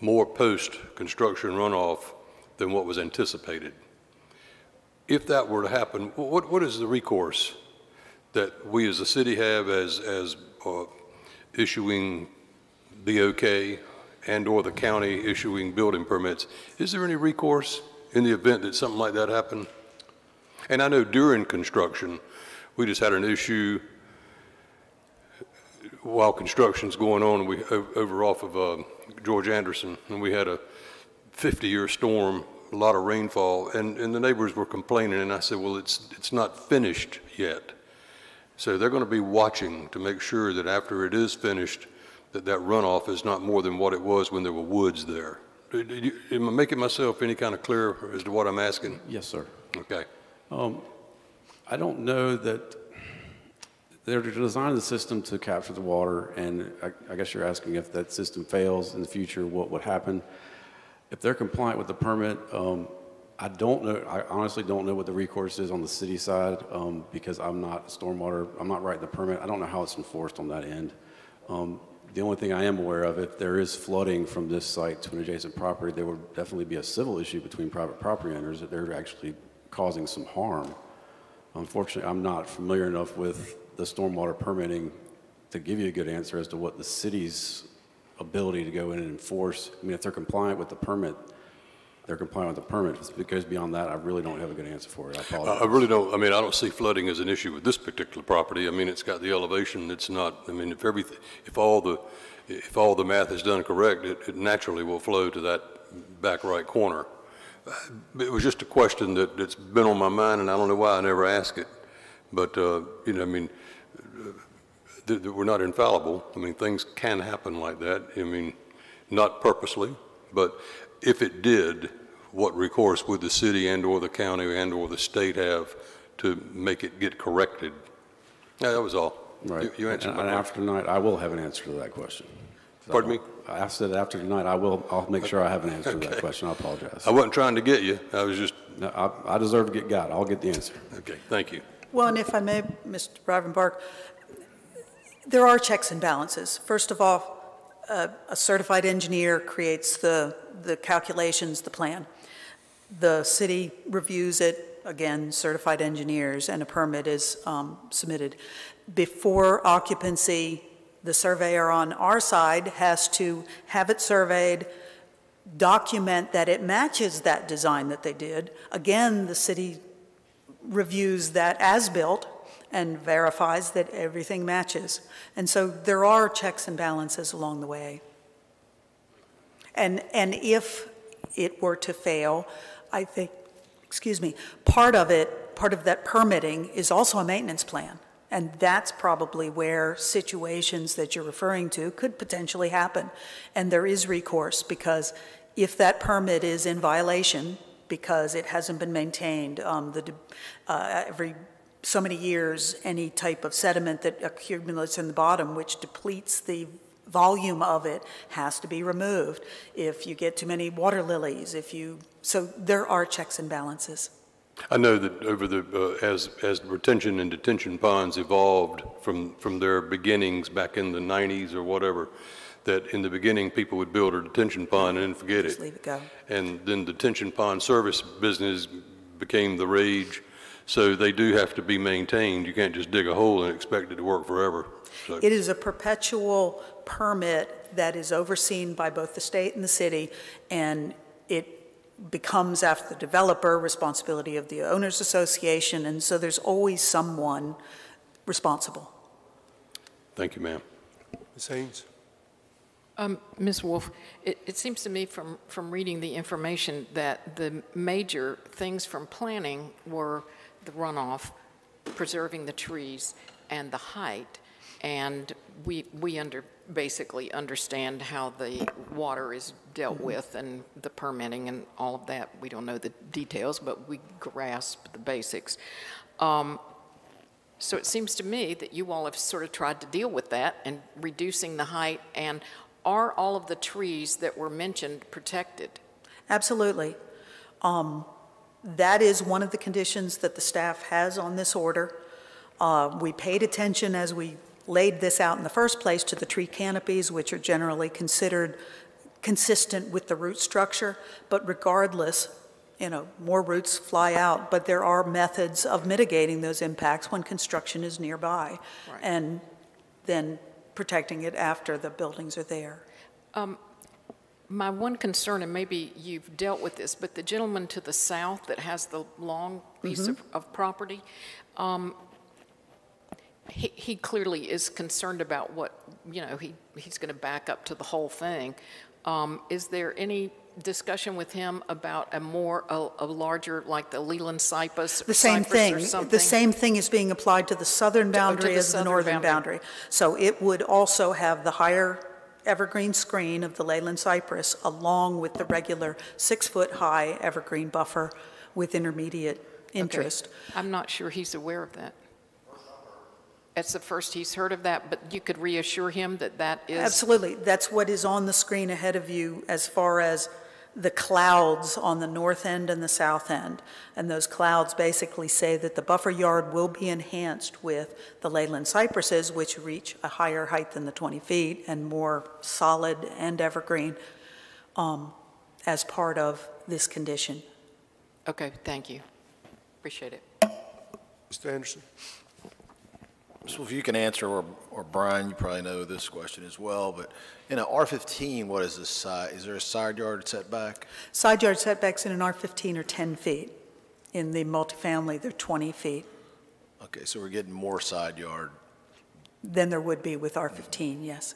more post-construction runoff than what was anticipated. If that were to happen, what, what is the recourse that we as a city have as, as uh, issuing BOK and/or the county issuing building permits? Is there any recourse in the event that something like that happened? And I know during construction, we just had an issue while construction's going on, we, over off of uh, George Anderson, and we had a 50-year storm, a lot of rainfall, and, and the neighbors were complaining, and I said, well, it's, it's not finished yet. So they're going to be watching to make sure that after it is finished, that that runoff is not more than what it was when there were woods there. You- Am I making myself any kind of clear as to what I'm asking? Yes, sir. Okay. Um, I don't know that, they're designing the system to capture the water, and I, I guess you're asking if that system fails in the future, what would happen? If they're compliant with the permit, um, I don't know, I honestly don't know what the recourse is on the city side, um, because I'm not stormwater, I'm not writing the permit, I don't know how it's enforced on that end. Um, the only thing I am aware of, if there is flooding from this site to an adjacent property, there would definitely be a civil issue between private property owners that they're actually causing some harm. Unfortunately, I'm not familiar enough with the stormwater permitting to give you a good answer as to what the city's ability to go in and enforce. I mean, if they're compliant with the permit, they're compliant with the permit. If it goes beyond that, I really don't have a good answer for it. I apologize. I really don't, I mean, I don't see flooding as an issue with this particular property. I mean, it's got the elevation, it's not, I mean, if everything, if all the, if all the math is done correct, it it naturally will flow to that back right corner. Uh, It was just a question that, that's been on my mind, and I don't know why I never asked it. But, uh, you know, I mean, th- th- we're not infallible. I mean, things can happen like that. I mean, not purposely, but if it did, what recourse would the city and/or the county and/or the state have to make it get corrected? Yeah, that was all. Right. You- You answered And- my And question. after tonight, I will have an answer to that question. Pardon me? I said after tonight, I will, I'll make sure I have an answer to that question. I apologize. I wasn't trying to get you. I was just, No, I, I deserve to get got. I'll get the answer. okay, thank you. Well, and if I may, Mr. Rivenbark, there are checks and balances. First of all, a certified engineer creates the, the calculations, the plan. The city reviews it, again, certified engineers, and a permit is um, submitted. Before occupancy, the surveyor on our side has to have it surveyed, document that it matches that design that they did. Again, the city reviews that as-built and verifies that everything matches. And so there are checks and balances along the way. And, and if it were to fail, I think, excuse me, part of it, part of that permitting is also a maintenance plan. And that's probably where situations that you're referring to could potentially happen. And there is recourse, because if that permit is in violation, because it hasn't been maintained, um, the, uh, every so many years, any type of sediment that accumulates in the bottom, which depletes the volume of it, has to be removed. If you get too many water lilies, if you, so there are checks and balances. I know that over the, uh, as, as retention and detention ponds evolved from, from their beginnings back in the 90s or whatever, that in the beginning, people would build a detention pond and then forget Just it. leave it go. And then detention pond service business became the rage. So they do have to be maintained. You can't just dig a hole and expect it to work forever. So, It is a perpetual permit that is overseen by both the state and the city, and it becomes, after the developer, responsibility of the owners association, and so there's always someone responsible. thank you, ma'am. Ms. Haynes? Um, Ms. Wolf, it, it seems to me from, from reading the information that the major things from planning were the runoff, preserving the trees, and the height. And we, we under, basically understand how the water is dealt with and the permitting and all of that. We don't know the details, but we grasp the basics. Um, so it seems to me that you all have sort of tried to deal with that and reducing the height. And are all of the trees that were mentioned protected? Absolutely. Um, That is one of the conditions that the staff has on this order. Uh, We paid attention as we laid this out in the first place to the tree canopies, which are generally considered consistent with the root structure, but regardless, you know, more roots fly out, but there are methods of mitigating those impacts when construction is nearby, Right. and then protecting it after the buildings are there. Um, My one concern, and maybe you've dealt with this, but the gentleman to the south that has the long piece of, of property, um, he, he clearly is concerned about what, you know, he, he's going to back up to the whole thing. Um, Is there any discussion with him about a more, a, a larger, like the Leyland cypress? The same cypress or thing, the same thing is being applied to the southern To- oh, to boundary the as the northern boundary. boundary. So it would also have the higher evergreen screen of the Leyland cypress along with the regular six-foot-high evergreen buffer with intermediate interest. I'm not sure he's aware of that. That's the first he's heard of that, but you could reassure him that that is. Absolutely. That's what is on the screen ahead of you as far as the clouds on the north end and the south end. And those clouds basically say that the buffer yard will be enhanced with the Leyland cypresses, which reach a higher height than the 20 feet and more solid and evergreen um, as part of this condition. Okay, thank you. Appreciate it. Mr. Anderson? So if you can answer, or, or Brian, you probably know this question as well, but in an R15, what is the side, is there a side yard setback? Side yard setbacks in an R15 are 10 feet. In the multifamily, they're 20 feet Okay, so we're getting more side yard. than there would be with R15, yes.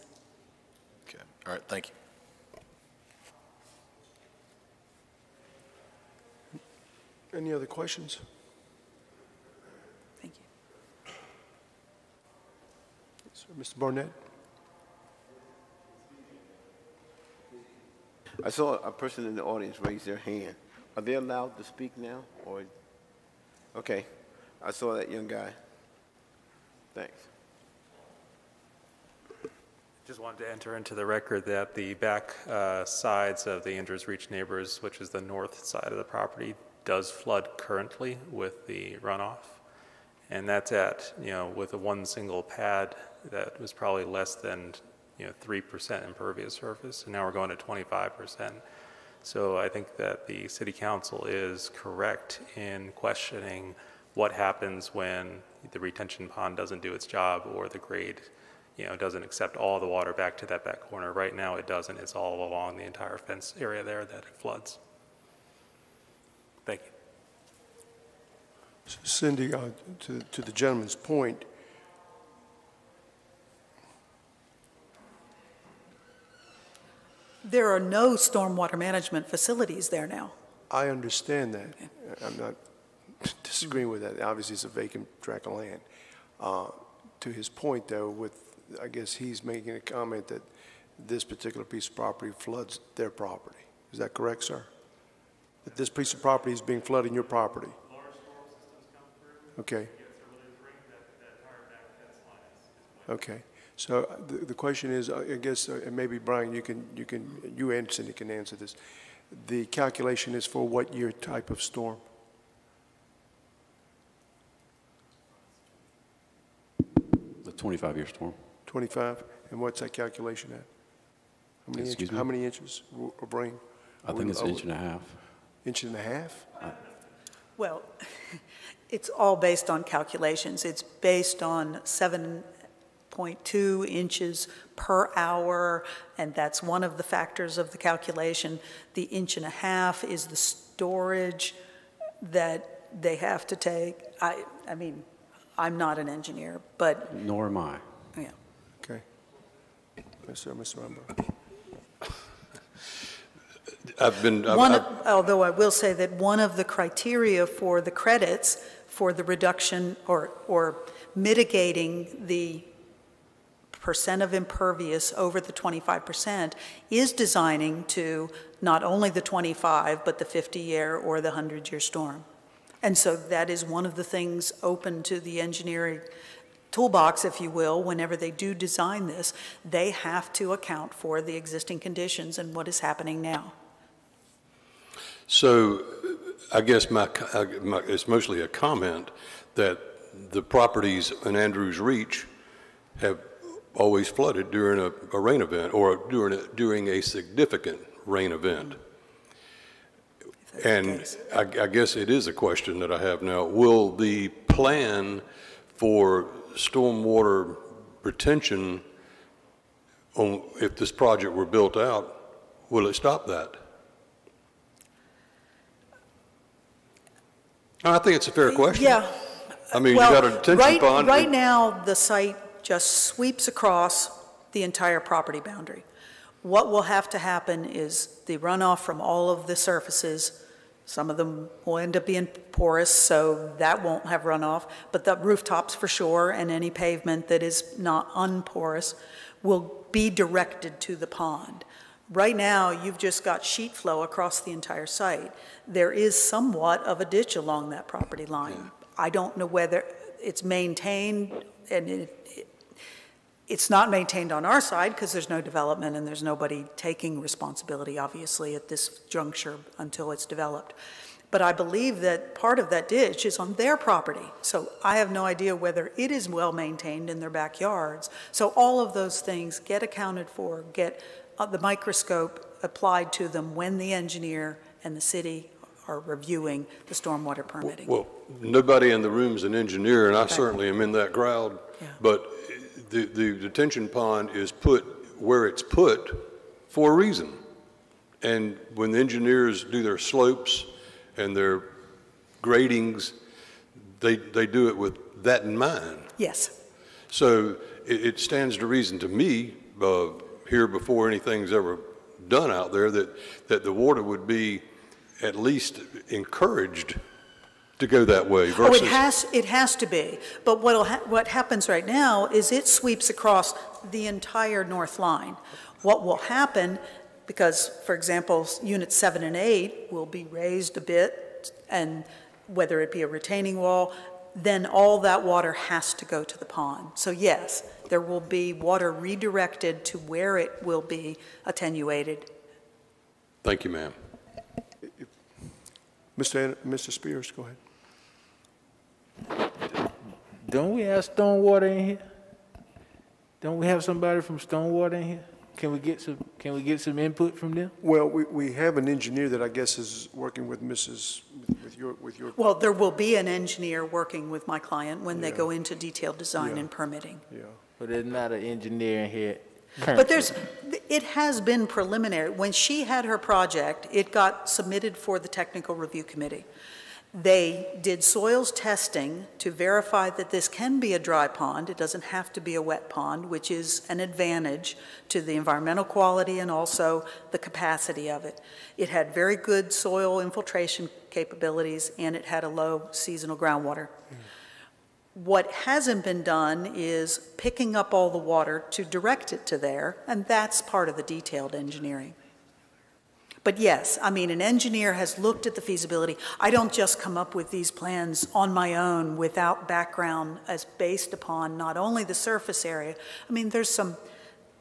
Okay, all right, thank you. Any other questions? Thank you. Sir, Mr. Barnett? I saw a person in the audience raise their hand. Are they allowed to speak now, or? Okay, I saw that young guy. Thanks. Just wanted to enter into the record that the back uh, sides of the Andrews Reach neighbors, which is the north side of the property, does flood currently with the runoff. And that's at, you know, with a one single pad that was probably less than, you know, 3% impervious surface, and now we're going to 25%. So I think that the city council is correct in questioning what happens when the retention pond doesn't do its job or the grade, you know, doesn't accept all the water back to that back corner. Right now, it doesn't. It's all along the entire fence area there that it floods. Thank you. Cindy, uh, to, to the gentleman's point, There are no stormwater management facilities there now. I understand that. I'm not disagreeing with that. Obviously, it's a vacant tract of land. Uh, To his point, though, with, I guess he's making a comment that this particular piece of property floods their property. Is that correct, sir? That this piece of property is being flooded in your property? Okay. Okay. So uh, the, the question is, uh, I guess, uh, and maybe Brian, you can, you can, you and Cindy can answer this. The calculation is for what year type of storm? The 25-year storm. 25? And what's that calculation at? How many Excuse inches, me? how many inches w- of rain? I think it's an inch and a half. Inch and a half? Well, it's all based on calculations. It's based on 7.2 inches per hour, and that's one of the factors of the calculation. The inch and a half is the storage that they have to take. I, I mean, I'm not an engineer, but, Nor am I. yeah. Okay. Yes, sir, Mr. Rivenbark. I've been, I've- One, I've- although I will say that one of the criteria for the credits for the reduction or, or mitigating the percent of impervious over the 25% is designing to not only the 25, but the 50-year or the 100-year storm. And so that is one of the things open to the engineering toolbox, if you will, whenever they do design this, they have to account for the existing conditions and what is happening now. So I guess my, my, it's mostly a comment that the properties in Andrews Reach have always flooded during a, a rain event or during, a- during a significant rain event. And I, I guess it is a question that I have now. Will the plan for stormwater retention on, if this project were built out, will it stop that? I think it's a fair question. Yeah, I mean, you Well, got a detention right- pond. Right now, the site just sweeps across the entire property boundary. What will have to happen is the runoff from all of the surfaces, some of them will end up being porous, so that won't have runoff, but the rooftops for sure, and any pavement that is not unporous will be directed to the pond. Right now, you've just got sheet flow across the entire site. There is somewhat of a ditch along that property line. I don't know whether it's maintained, and it, it- it's not maintained on our side because there's no development and there's nobody taking responsibility, obviously, at this juncture until it's developed. But I believe that part of that ditch is on their property. So I have no idea whether it is well-maintained in their backyards. So all of those things get accounted for, get the microscope applied to them when the engineer and the city are reviewing the stormwater permitting. Well, nobody in the room is an engineer, and I certainly am in that crowd. But the, the detention pond is put where it's put for a reason. And when the engineers do their slopes and their gradings, they, they do it with that in mind. Yes. So it, it stands to reason to me, uh, here before anything's ever done out there, that, that the water would be at least encouraged to go that way versus Oh, it has, it has to be. But what'll, ha- what happens right now is it sweeps across the entire north line. What will happen, because, for example, units seven and eight will be raised a bit, and whether it be a retaining wall, then all that water has to go to the pond. So yes, there will be water redirected to where it will be attenuated. Thank you, ma'am. Mr. An- Mr. Spears, go ahead. Don't we have Stonewater in here? Don't we have somebody from Stonewater in here? Can we get some, can we get some input from them? Well, we, we have an engineer that I guess is working with Mrs., with your, with your, Well, there will be an engineer working with my client when they go into detailed design Yeah. and permitting. yeah. But there's not an engineer in here But there's, it has been preliminary. When she had her project, it got submitted for the technical review committee. They did soils testing to verify that this can be a dry pond. It doesn't have to be a wet pond, which is an advantage to the environmental quality and also the capacity of it. It had very good soil infiltration capabilities, and it had a low seasonal groundwater. Hmm. What hasn't been done is picking up all the water to direct it to there, and that's part of the detailed engineering. But yes, I mean, an engineer has looked at the feasibility. I don't just come up with these plans on my own without background as based upon not only the surface area. I mean, there's some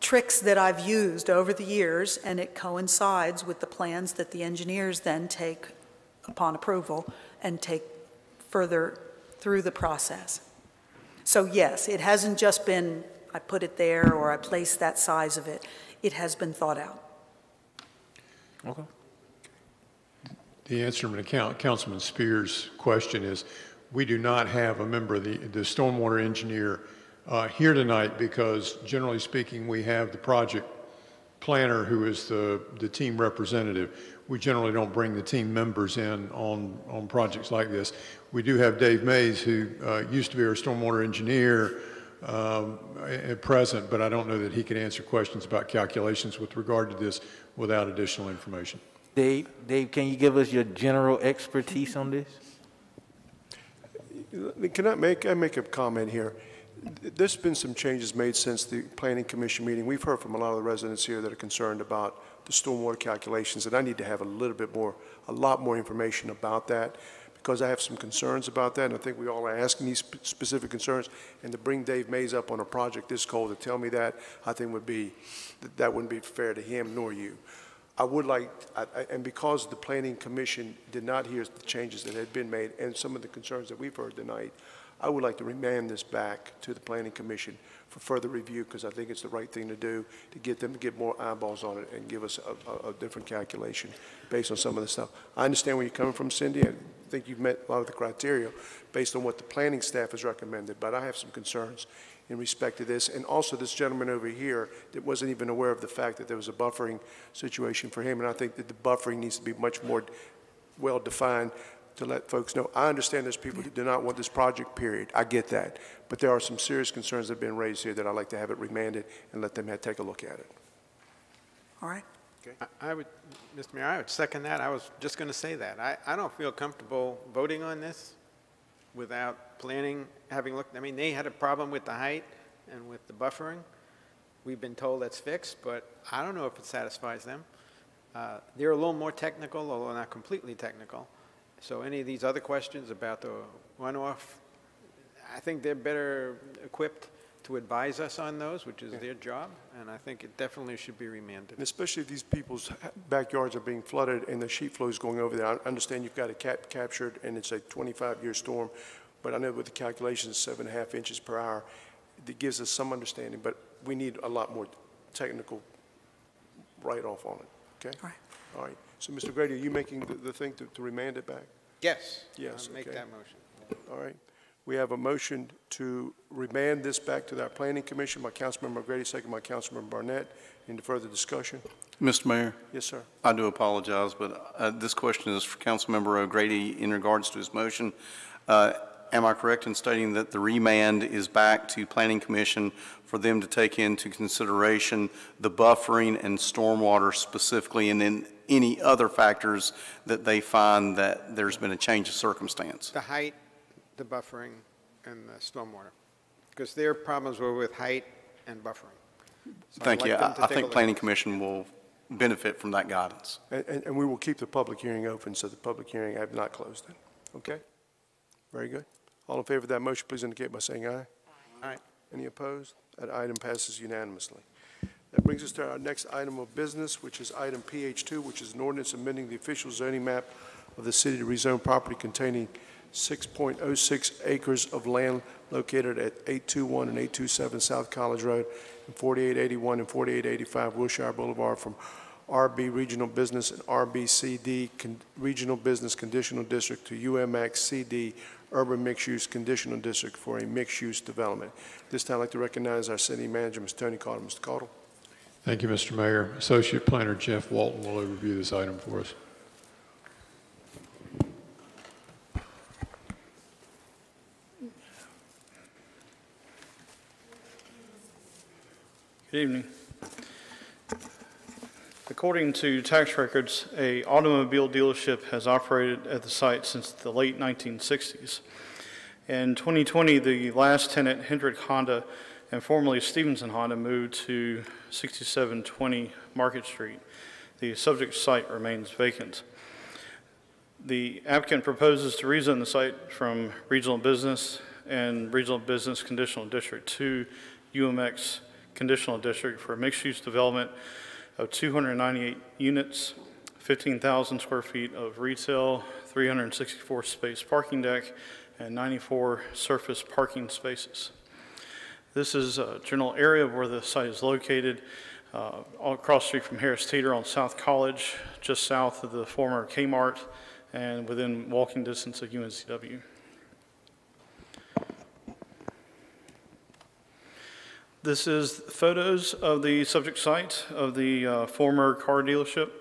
tricks that I've used over the years, and it coincides with the plans that the engineers then take upon approval and take further through the process. So yes, it hasn't just been, I put it there, or I placed that size of it. It has been thought out. Okay. The answer to Coun- Councilman Spears' question is, we do not have a member of the, the stormwater engineer uh, here tonight because generally speaking, we have the project planner who is the, the team representative. We generally don't bring the team members in on, on projects like this. We do have Dave Mays, who uh, used to be our stormwater engineer um, at present, but I don't know that he can answer questions about calculations with regard to this without additional information. Dave, Dave, can you give us your general expertise on this? Can I make, I make a comment here? There's been some changes made since the planning commission meeting. We've heard from a lot of the residents here that are concerned about the stormwater calculations, and I need to have a little bit more, a lot more information about that, because I have some concerns about that, and I think we all are asking these spe- specific concerns, and to bring Dave Mays up on a project this cold to tell me that, I think would be, that- that wouldn't be fair to him nor you. I would like, I- I- and because the planning commission did not hear the changes that had been made and some of the concerns that we've heard tonight, I would like to remand this back to the planning commission for further review, because I think it's the right thing to do, to get them to get more eyeballs on it and give us a, a, a different calculation based on some of the stuff. I understand where you're coming from, Cindy, and I think you've met a lot of the criteria based on what the planning staff has recommended, but I have some concerns in respect to this. And also this gentleman over here that wasn't even aware of the fact that there was a buffering situation for him, and I think that the buffering needs to be much more well-defined to let folks know. I understand there's people that do not want this project, period. I get that. But there are some serious concerns that have been raised here that I'd like to have it remanded and let them have, take a look at it. All right? I- I would, Mr. Mayor, I would second that. I was just going to say that. I, I don't feel comfortable voting on this without planning, having looked, I mean, they had a problem with the height and with the buffering. We've been told that's fixed, but I don't know if it satisfies them. Uh, They're a little more technical, although not completely technical. So any of these other questions about the runoff, I think they're better equipped to advise us on those, which is their job, and I think it definitely should be remanded. And especially if these people's backyards are being flooded and the sheet flow is going over there. I understand you've got it cap, captured and it's a 25-year storm, but I know with the calculations, seven and a half inches per hour, it gives us some understanding, but we need a lot more technical write-off on it, okay? All right. All right. So, Mr. Grady, are you making the, the thing to, to remand it back? Yes. Yes, I'll Make okay. that motion. All right. We have a motion to remand this back to our planning commission by Councilmember Grady, second by Councilmember Barnett. Any further discussion? Mr. Mayor, Yes, sir. I do apologize, but uh, this question is for Councilmember O'Grady in regards to his motion. Uh, Am I correct in stating that the remand is back to Planning Commission for them to take into consideration the buffering and stormwater specifically, and then any other factors that they find that there's been a change of circumstance? The height, the buffering, and the stormwater, because their problems were with height and buffering. So I'd Thank you. like I I think. Planning Commission will benefit from that guidance. And, and, and we will keep the public hearing open, so the public hearing, I have not closed it. Okay? Very good. All in favor of that motion, please indicate by saying aye. Aye. Any opposed? That item passes unanimously. That brings us to our next item of business, which is item PH2, which is an ordinance amending the official zoning map of the city to rezone property containing 6.06 acres of land located at 821 and 827 South College Road and 4881 and 4885 Wilshire Boulevard from RB Regional Business and RBCD Regional Business Conditional District to UMX CD Urban Mixed Use Conditional District for a mixed-use development. This time, I'd like to recognize our city manager, Mr. Tony Carter. Mr. Carter? Thank you, Mr. Mayor. Associate Planner Jeff Walton will overview this item for us. Good evening. According to tax records, a automobile dealership has operated at the site since the late 1960s. In 2020, the last tenant, Hendrick Honda, and formerly Stevenson Honda, moved to 6720 Market Street. The subject site remains vacant. The applicant proposes to rezone the site from regional business and regional business conditional district to UMX conditional district for mixed-use development of 298 units, 15,000 square feet of retail, 364 space parking deck, and 94 surface parking spaces. This is a general area where the site is located, uh, across street from Harris Teeter on South College, just south of the former Kmart, and within walking distance of UNCW. This is photos of the subject site of the uh, former car dealership,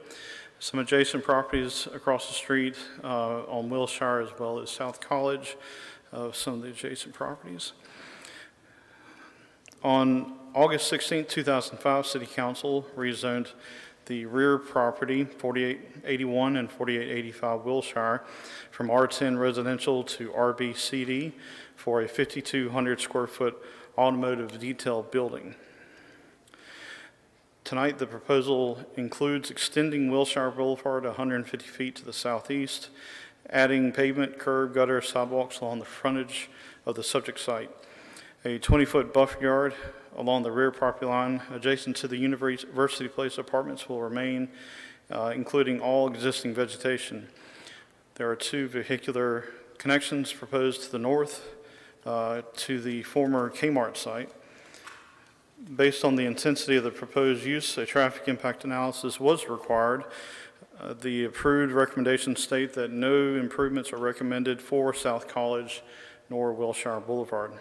some adjacent properties across the street uh, on Wilshire as well as South College, of some of the adjacent properties. On August 16, 2005, City Council rezoned the rear property, 4881 and 4885 Wilshire, from R10 residential to RBCD for a 5,200 square foot automotive detail building. Tonight, the proposal includes extending Wilshire Boulevard 150 feet to the southeast, adding pavement, curb, gutter, sidewalks along the frontage of the subject site, a 20-foot buffer yard along the rear property line adjacent to the University Place apartments will remain, uh, including all existing vegetation. There are two vehicular connections proposed to the north uh, to the former Kmart site. Based on the intensity of the proposed use, a traffic impact analysis was required. Uh, The approved recommendations state that no improvements are recommended for South College nor Wilshire Boulevard.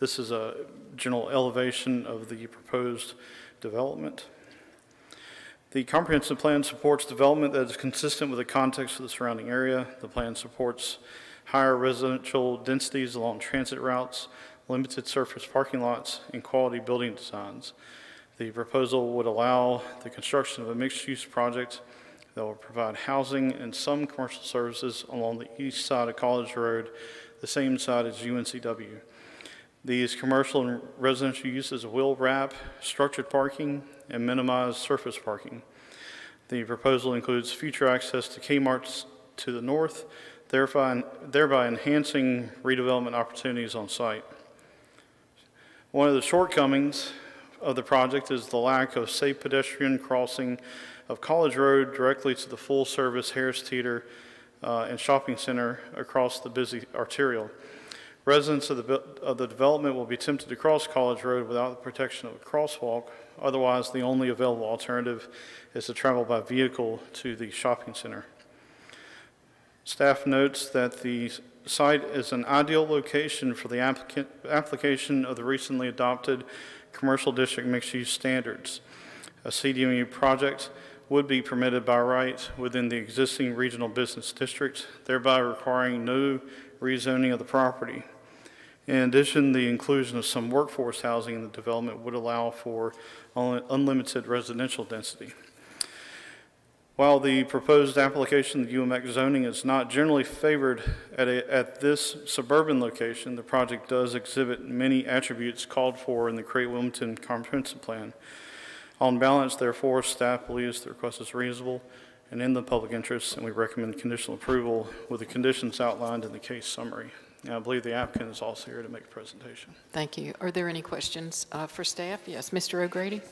This is a general elevation of the proposed development. The comprehensive plan supports development that is consistent with the context of the surrounding area. The plan supports higher residential densities along transit routes, limited surface parking lots, and quality building designs. The proposal would allow the construction of a mixed-use project that will provide housing and some commercial services along the east side of College Road, the same side as UNCW. These commercial and residential uses will wrap structured parking and minimize surface parking. The proposal includes future access to Kmart's to the north, thereby thereby enhancing redevelopment opportunities on site. One of the shortcomings of the project is the lack of safe pedestrian crossing of College Road directly to the full-service Harris Teeter uh, and Shopping Center across the busy arterial. Residents of the, of the development will be tempted to cross College Road without the protection of a crosswalk. Otherwise, the only available alternative is to travel by vehicle to the shopping center. Staff notes that the site is an ideal location for the applicant, application of the recently adopted commercial district mixed-use standards. A CDMU project would be permitted by right within the existing regional business district, thereby requiring no rezoning of the property. In addition, the inclusion of some workforce housing in the development would allow for unlimited residential density. While the proposed application of the UMX zoning is not generally favored at, a, at this suburban location, the project does exhibit many attributes called for in the Create Wilmington Comprehensive Plan. On balance, therefore, staff believes the request is reasonable and in the public interest, and we recommend conditional approval with the conditions outlined in the case summary. And I believe the applicant is also here to make a presentation. Thank you. Are there any questions uh, for staff? Yes, Mr. O'Grady?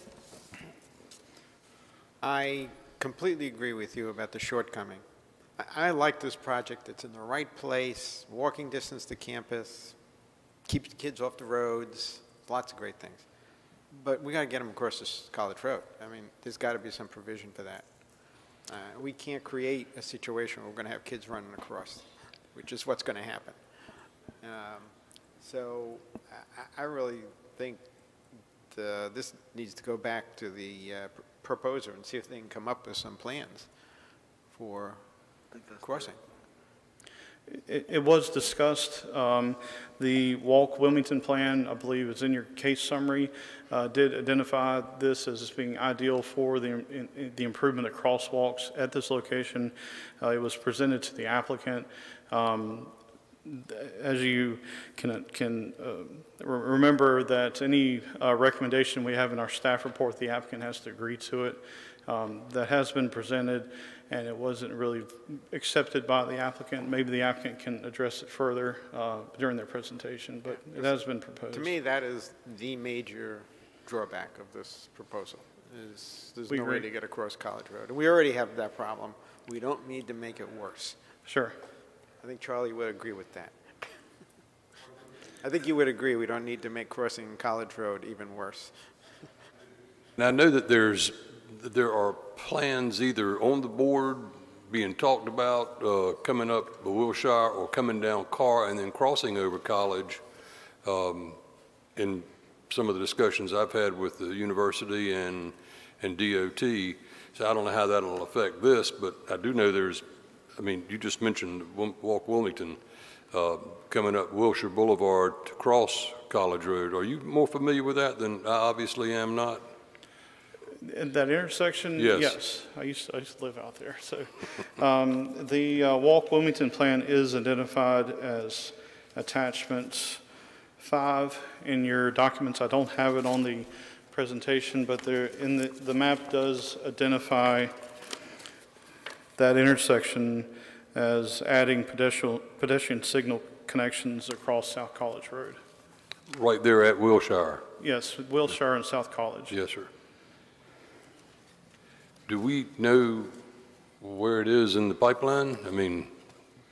I completely agree with you about the shortcoming. I, I like this project. It's in the right place, walking distance to campus, keeps the kids off the roads, lots of great things. But we got to get them across this college road. I mean, there's got to be some provision for that. Uh, we can't create a situation where we're going to have kids running across, which is what's going to happen. Um, so I, I really think the, this needs to go back to the uh, pr- proposer and see if they can come up with some plans for crossing. It, it was discussed. Um, the Walk Wilmington plan, I believe, is in your case summary, uh, did identify this as being ideal for the, in, in the improvement of crosswalks at this location. Uh, it was presented to the applicant. Um, as you can, can uh, re- remember that any uh, recommendation we have in our staff report, the applicant has to agree to it. Um, That has been presented, and it wasn't really accepted by the applicant. Maybe the applicant can address it further uh, during their presentation, but it has been proposed. To me, that is the major drawback of this proposal, is there's We no way to get across College Road. And we already have that problem. We don't need to make it worse. Sure. I think Charlie would agree with that. I think you would agree, we don't need to make crossing College Road even worse. Now, I know that there's, there are plans either on the board being talked about, uh, coming up the Wilshire or coming down Carr and then crossing over College. Um, in some of the discussions I've had with the university and, and DOT, so I don't know how that'll affect this, but I do know there's, I mean, you just mentioned Walk Wilmington, uh, coming up Wilshire Boulevard to cross College Road. Are you more familiar with that than I obviously am not? At that intersection? Yes. I used, I used to live out there, so. um, The uh, Walk Wilmington plan is identified as attachment five in your documents. I don't have it on the presentation, but there, in the, the map does identify that intersection as adding pedestrian, pedestrian signal connections across South College Road. Right there at Wilshire? Yes, Wilshire and South College. Yes, sir. Do we know where it is in the pipeline? I mean,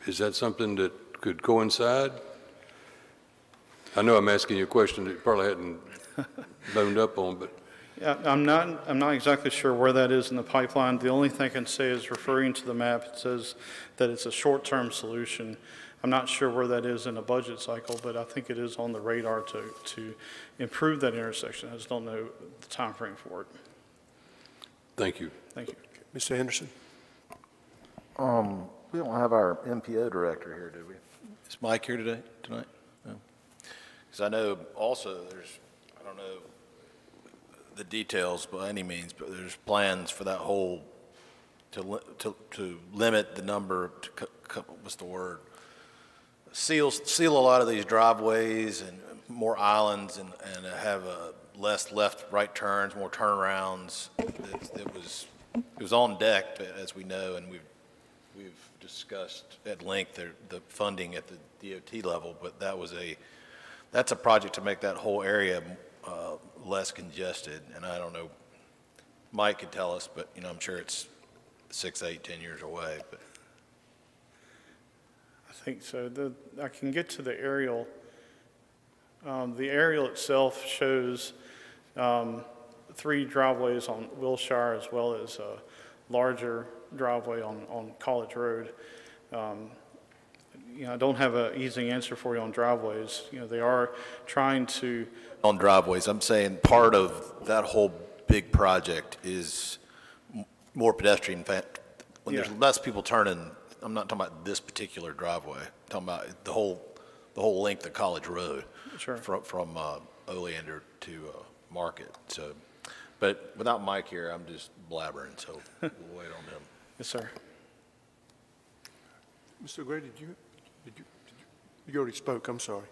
is that something that could coincide? I know I'm asking you a question that you probably hadn't boned up on, but Yeah, I'm not, I'm not exactly sure where that is in the pipeline. The only thing I can say is referring to the map, it says that it's a short-term solution. I'm not sure where that is in the budget cycle, but I think it is on the radar to, to improve that intersection. I just don't know the timeframe for it. Thank you. Thank you. Mr. Henderson? Um, we don't have our MPO director here, do we? Is Mike here today, tonight? Because I know also there's, I don't know the details by any means, but there's plans for that whole, to, to, to limit the number, to, what's the word? Seal, seal a lot of these driveways and more islands and, and have a less left, right turns, more turnarounds. It, it was, it was on deck, as we know, and we've, we've discussed at length the, the funding at the DOT level, but that was a, that's a project to make that whole area uh, less congested, and I don't know, Mike could tell us, but, you know, I'm sure it's six, eight, ten years away, but. I think so. The, I can get to the aerial. Um, the aerial itself shows um, three driveways on Wilshire as well as a larger driveway on, on College Road. Um, you know, I don't have an easy answer for you on driveways. You know, they are trying to On driveways, I'm saying part of that whole big project is m- more pedestrian. In fact, when there's Yeah. less people turning, I'm not talking about this particular driveway, I'm talking about the whole, the whole length of College Road. Sure. From, from uh, Oleander to uh, Market, so, but without Mike here, I'm just blabbering, so we'll wait on him. Yes, sir. Mr. Gray, did you, did you, did you, you already spoke, I'm sorry.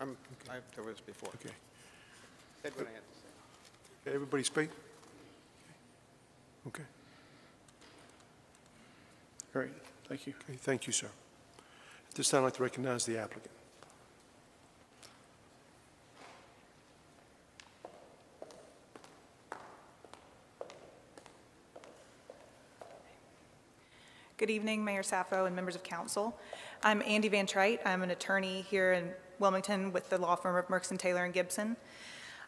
I'm, I, there was before. Okay. Said what I had to say. Everybody speak? Okay, Great. Thank you. okay, thank you, sir. At this time, I'd like to recognize the applicant. Good evening, Mayor Saffo and members of council. I'm Andy Van Trite. I'm an attorney here in Wilmington with the law firm of Murchison, Taylor, and Gibson.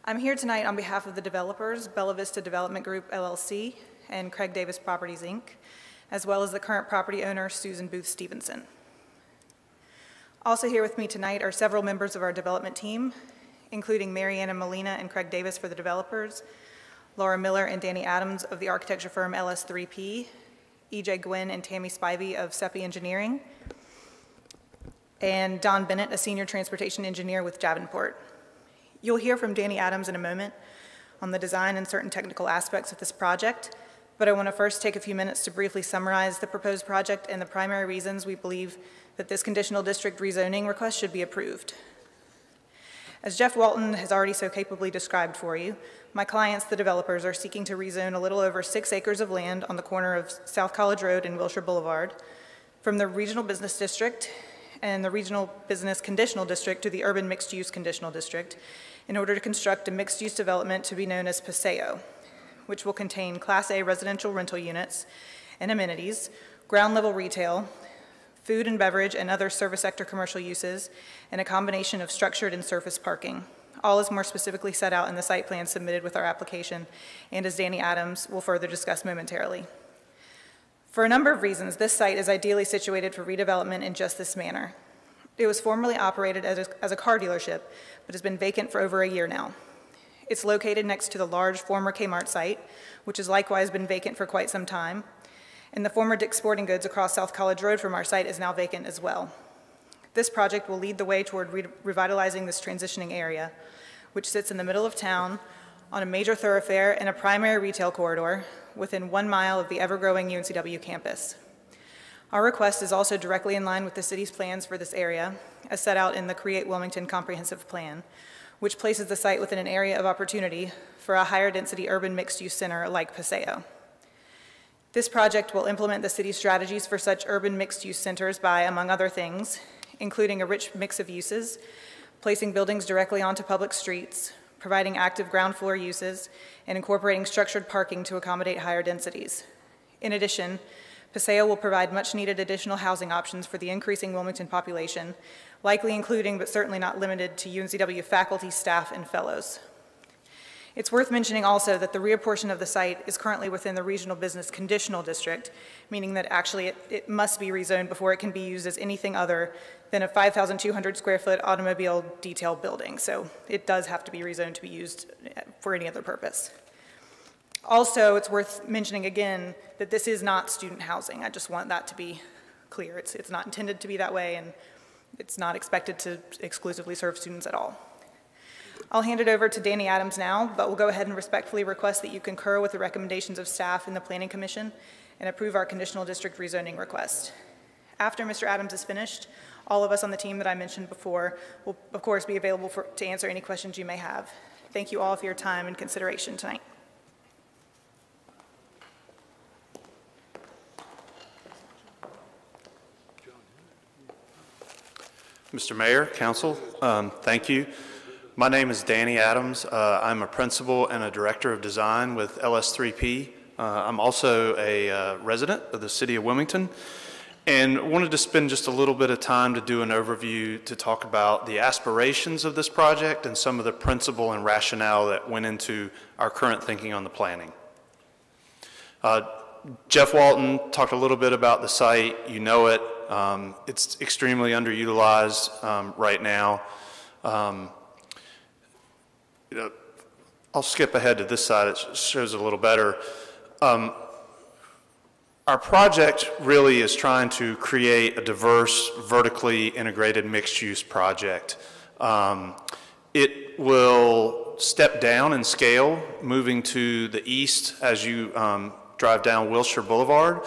I'm here tonight on behalf of the developers, Bella Vista Development Group LLC and Craig Davis Properties, Inc., as well as the current property owner, Susan Booth Stevenson. Also here with me tonight are several members of our development team, including Mariana Molina and Craig Davis for the developers, Laura Miller and Danny Adams of the architecture firm LS3P, EJ Gwynn and Tammy Spivey of SEPI Engineering, and Don Bennett, a senior transportation engineer with Davenport. You'll hear from Danny Adams in a moment on the design and certain technical aspects of this project, but I want to first take a few minutes to briefly summarize the proposed project and the primary reasons we believe that this conditional district rezoning request should be approved. As Jeff Walton has already so capably described for you, my clients, the developers, are seeking to rezone a little over six acres of land on the corner of South College Road and Wilshire Boulevard from the Regional Business District and the Regional Business Conditional District to the Urban Mixed Use Conditional District in order to construct a mixed-use development to be known as Paseo, which will contain Class A residential rental units and amenities, ground-level retail, food and beverage and other service sector commercial uses, and a combination of structured and surface parking. All is more specifically set out in the site plan submitted with our application, and as Danny Adams will further discuss momentarily. For a number of reasons, this site is ideally situated for redevelopment in just this manner. It was formerly operated as a, as a car dealership, but has been vacant for over a year now. It's located next to the large former Kmart site, which has likewise been vacant for quite some time, and the former Dick's Sporting Goods across South College Road from our site is now vacant as well. This project will lead the way toward re- revitalizing this transitioning area, which sits in the middle of town on a major thoroughfare and a primary retail corridor within one mile of the ever-growing UNCW campus. Our request is also directly in line with the city's plans for this area, as set out in the Create Wilmington Comprehensive Plan, which places the site within an area of opportunity for a higher-density urban mixed-use center like Paseo. This project will implement the city's strategies for such urban mixed-use centers by, among other things, including a rich mix of uses, placing buildings directly onto public streets, providing active ground floor uses, and incorporating structured parking to accommodate higher densities. In addition, Paseo will provide much-needed additional housing options for the increasing Wilmington population, likely including but certainly not limited to UNCW faculty, staff, and fellows. It's worth mentioning also that the rear portion of the site is currently within the Regional Business Conditional District, meaning that actually it, it must be rezoned before it can be used as anything other than a 5,200 square foot automobile detail building. So it does have to be rezoned to be used uh, for any other purpose. Also, it's worth mentioning again that this is not student housing. I just want that to be clear. It's, it's not intended to be that way, and it's not expected to exclusively serve students at all. I'll hand it over to Danny Adams now, but we'll go ahead and respectfully request that you concur with the recommendations of staff and the Planning Commission and approve our conditional district rezoning request. After Mr. Adams is finished, all of us on the team that I mentioned before will, of course, be available for, to answer any questions you may have. Thank you all for your time and consideration tonight. Mr. Mayor, Council, um, thank you. My name is Danny Adams. Uh, I'm a principal and a director of design with LS3P. Uh, I'm also a uh, resident of the city of Wilmington and wanted to spend just a little bit of time to do an overview to talk about the aspirations of this project and some of the principle and rationale that went into our current thinking on the planning. Uh, Jeff Walton talked a little bit about the site. You know it. Um, it's extremely underutilized um, right now. Um, I'll skip ahead to this side. It shows a little better. Um, our project really is trying to create a diverse, vertically integrated mixed-use project. Um, it will step down in scale, moving to the east as you um, drive down Wilshire Boulevard,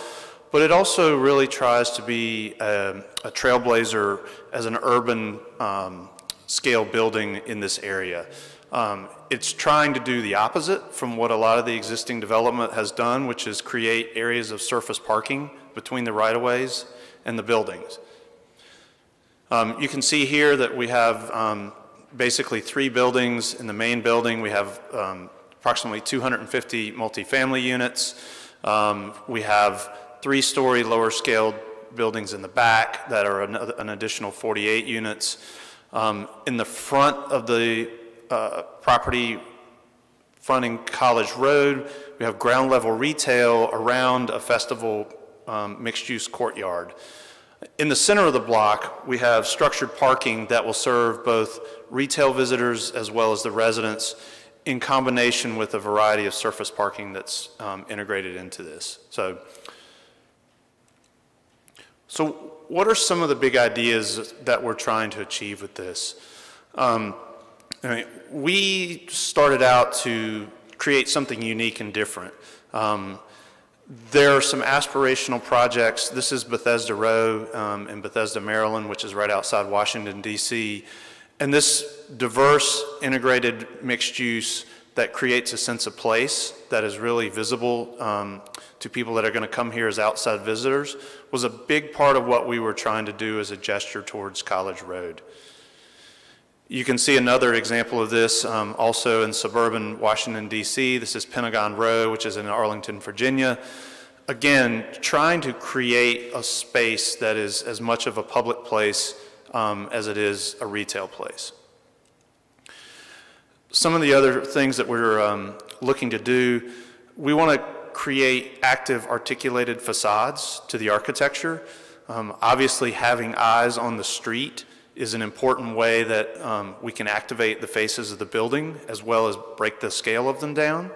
but it also really tries to be a, a trailblazer as an urban um, scale building in this area. Um, it's trying to do the opposite from what a lot of the existing development has done, which is create areas of surface parking between the right-of-ways and the buildings. Um, you can see here that we have um, basically three buildings. In the main building, we have um, approximately 250 multifamily units. Um, we have three-story lower-scale buildings in the back that are an, an additional 48 units. Um, in the front of the uh, property fronting College Road. We have ground level retail around a festival um, mixed use courtyard. In the center of the block, we have structured parking that will serve both retail visitors as well as the residents in combination with a variety of surface parking that's um, integrated into this. So, so what are some of the big ideas that we're trying to achieve with this? Um, I mean, we started out to create something unique and different. Um, there are some aspirational projects. This is Bethesda Row um, in Bethesda, Maryland, which is right outside Washington, D.C. And this diverse, integrated mixed use that creates a sense of place that is really visible um, to people that are going to come here as outside visitors was a big part of what we were trying to do as a gesture towards College Road. You can see another example of this um, also in suburban Washington, D.C. This is Pentagon Row, which is in Arlington, Virginia. Again, trying to create a space that is as much of a public place um, as it is a retail place. Some of the other things that we're um, looking to do, we want to create active articulated facades to the architecture. Um, obviously, having eyes on the street is an important way that um, we can activate the faces of the building as well as break the scale of them down.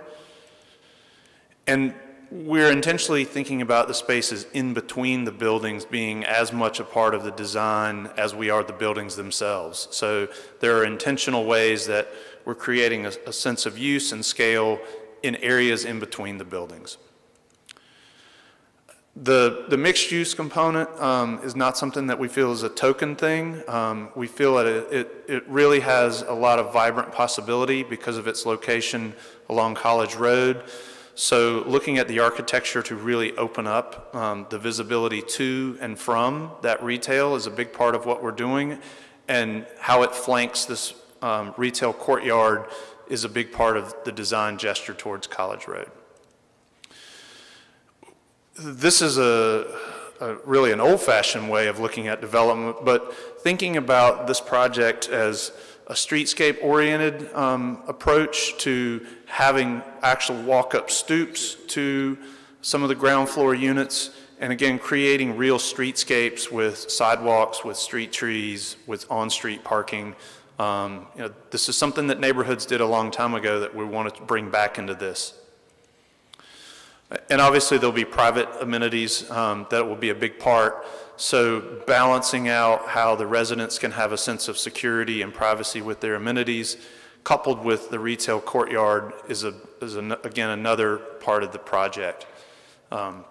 And we're intentionally thinking about the spaces in between the buildings being as much a part of the design as we are the buildings themselves. So there are intentional ways that we're creating a, a sense of use and scale in areas in between the buildings. The, the mixed use component um, is not something that we feel is a token thing. Um, we feel that it, it, it, really has a lot of vibrant possibility because of its location along College Road. So looking at the architecture to really open up um, the visibility to and from that retail is a big part of what we're doing. And how it flanks this um, retail courtyard is a big part of the design gesture towards College Road. This is a, a really an old-fashioned way of looking at development, but thinking about this project as a streetscape-oriented um, approach to having actual walk-up stoops to some of the ground floor units, and again, creating real streetscapes with sidewalks, with street trees, with on-street parking. Um, you know, this is something that neighborhoods did a long time ago that we want to bring back into this. And obviously, there'll be private amenities um, that will be a big part. So balancing out how the residents can have a sense of security and privacy with their amenities, coupled with the retail courtyard, is, a, is again another part of the project. Um,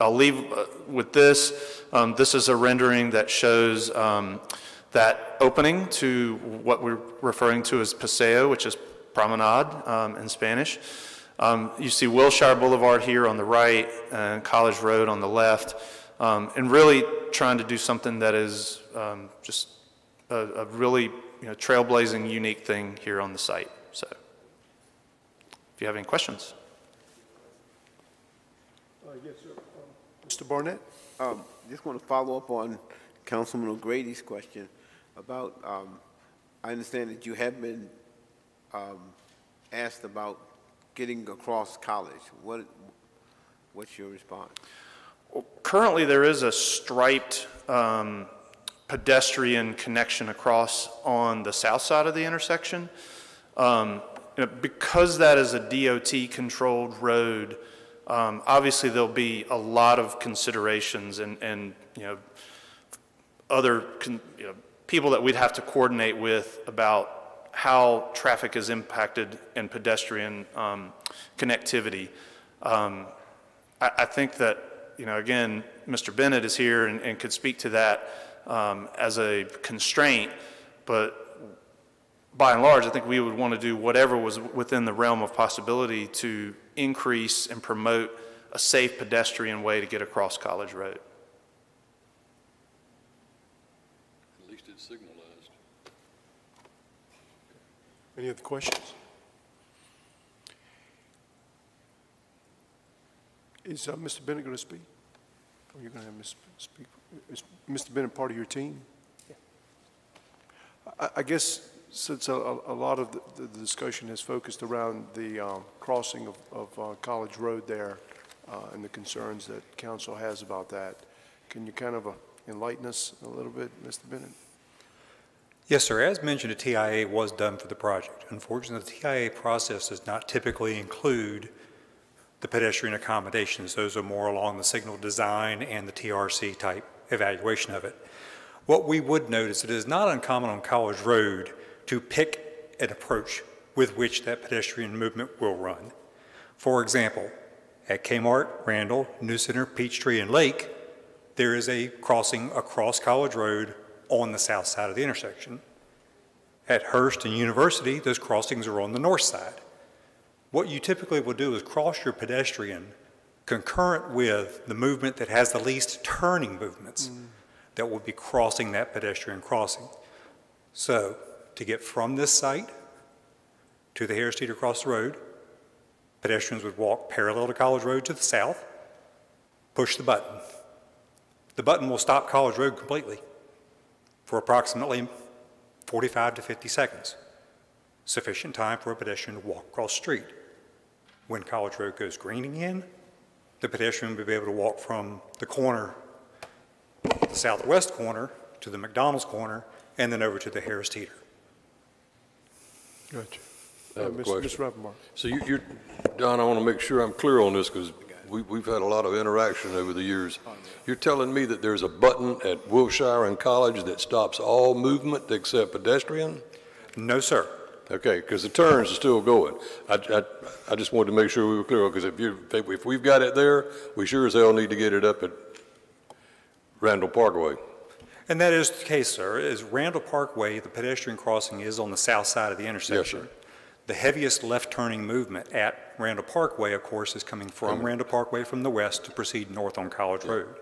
I'll leave uh, with this. Um, This is a rendering that shows um, that opening to what we're referring to as Paseo, which is promenade um, in Spanish. Um, You see Wilshire Boulevard here on the right and College Road on the left, um, and really trying to do something that is um, just a a really, you know, trailblazing, unique thing here on the site. So if you have any questions. Yes, sir. Mr. Barnett? Um, Just want to follow up on Councilman O'Grady's question about, um, I understand that you have been um, asked about getting across college. What, what's your response? Well, Currently, there is a striped um, pedestrian connection across on the south side of the intersection. Um, you know, Because that is a DOT-controlled road, um, obviously, there'll be a lot of considerations and, and, you know, other, you know, people that we'd have to coordinate with about how traffic is impacted and pedestrian um, connectivity. Um, I, I think that, you know, again, Mr. Bennett is here and, and could speak to that um, as a constraint, but by and large, I think we would want to do whatever was within the realm of possibility to increase and promote a safe pedestrian way to get across College Road. At least it's signalized. Any other questions? Is uh, Mr. Bennett going to speak? Or you're going to have Ms. speak? Is Mr. Bennett part of your team? I, I guess since a, a a lot of the, the discussion has focused around the um, crossing of, of uh, College Road there uh, and the concerns that council has about that, can you kind of uh, enlighten us a little bit, Mr. Bennett? Yes, sir. As mentioned, a TIA was done for the project. Unfortunately, the TIA process does not typically include the pedestrian accommodations. Those are more along the signal design and the TRC type evaluation of it. What we would note is it is not uncommon on College Road to pick an approach with which that pedestrian movement will run. For example, at Kmart, Randall, New Center, Peachtree, and Lake, there is a crossing across College Road on the south side of the intersection. At Hearst and University, those crossings are on the north side. What you typically will do is cross your pedestrian concurrent with the movement that has the least turning movements mm. that will be crossing that pedestrian crossing. So, to get from this site to the Harris Teeter across the road, pedestrians would walk parallel to College Road to the south, push the button. The button will stop College Road completely for approximately 45 to 50 seconds, sufficient time for a pedestrian to walk across the street. When College Road goes green again, the pedestrian will be able to walk from the corner, the southwest corner, to the McDonald's corner, and then over to the Harris Teeter. Gotcha. I have Uh, a Ms. question. Ms. Rappaport. So you, you're, Don, I want to make sure I'm clear on this because we, we've had a lot of interaction over the years. You're telling me that there's a button at Wilshire and College that stops all movement except pedestrian? No, sir. Okay, because the turns are still going. I, I, I just wanted to make sure we were clear, because if you, if we've got it there, we sure as hell need to get it up at Randall Parkway. And that is the case, sir, is Randall Parkway, the pedestrian crossing is on the south side of the intersection. The heaviest left-turning movement at Randall Parkway, of course, is coming from Mhm. Randall Parkway from the west to proceed north on College Road.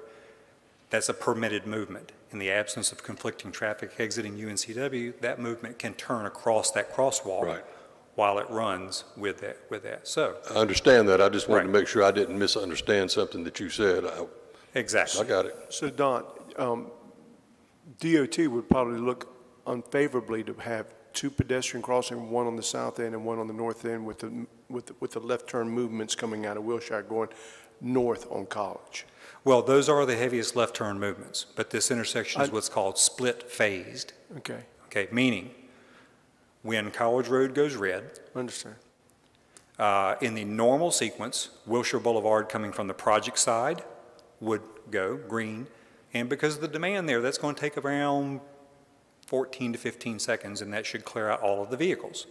That's a permitted movement. In the absence of conflicting traffic exiting UNCW, that movement can turn across that crosswalk Right. while it runs with that, with that. So, I understand that, I just wanted to make sure I didn't misunderstand something that you said. I- exactly. I got it. So Don, um, DOT would probably look unfavorably to have two pedestrian crossing, one on the south end and one on the north end with the, with, the- with the left turn movements coming out of Wilshire going north on College. Well, those are the heaviest left-turn movements, but this intersection is I- what's called split-phased. Okay, Okay, meaning when College Road goes red, understand. Uh, In the normal sequence, Wilshire Boulevard coming from the project side would go green, and because of the demand there, that's going to take around 14 to 15 seconds, and that should clear out all of the vehicles.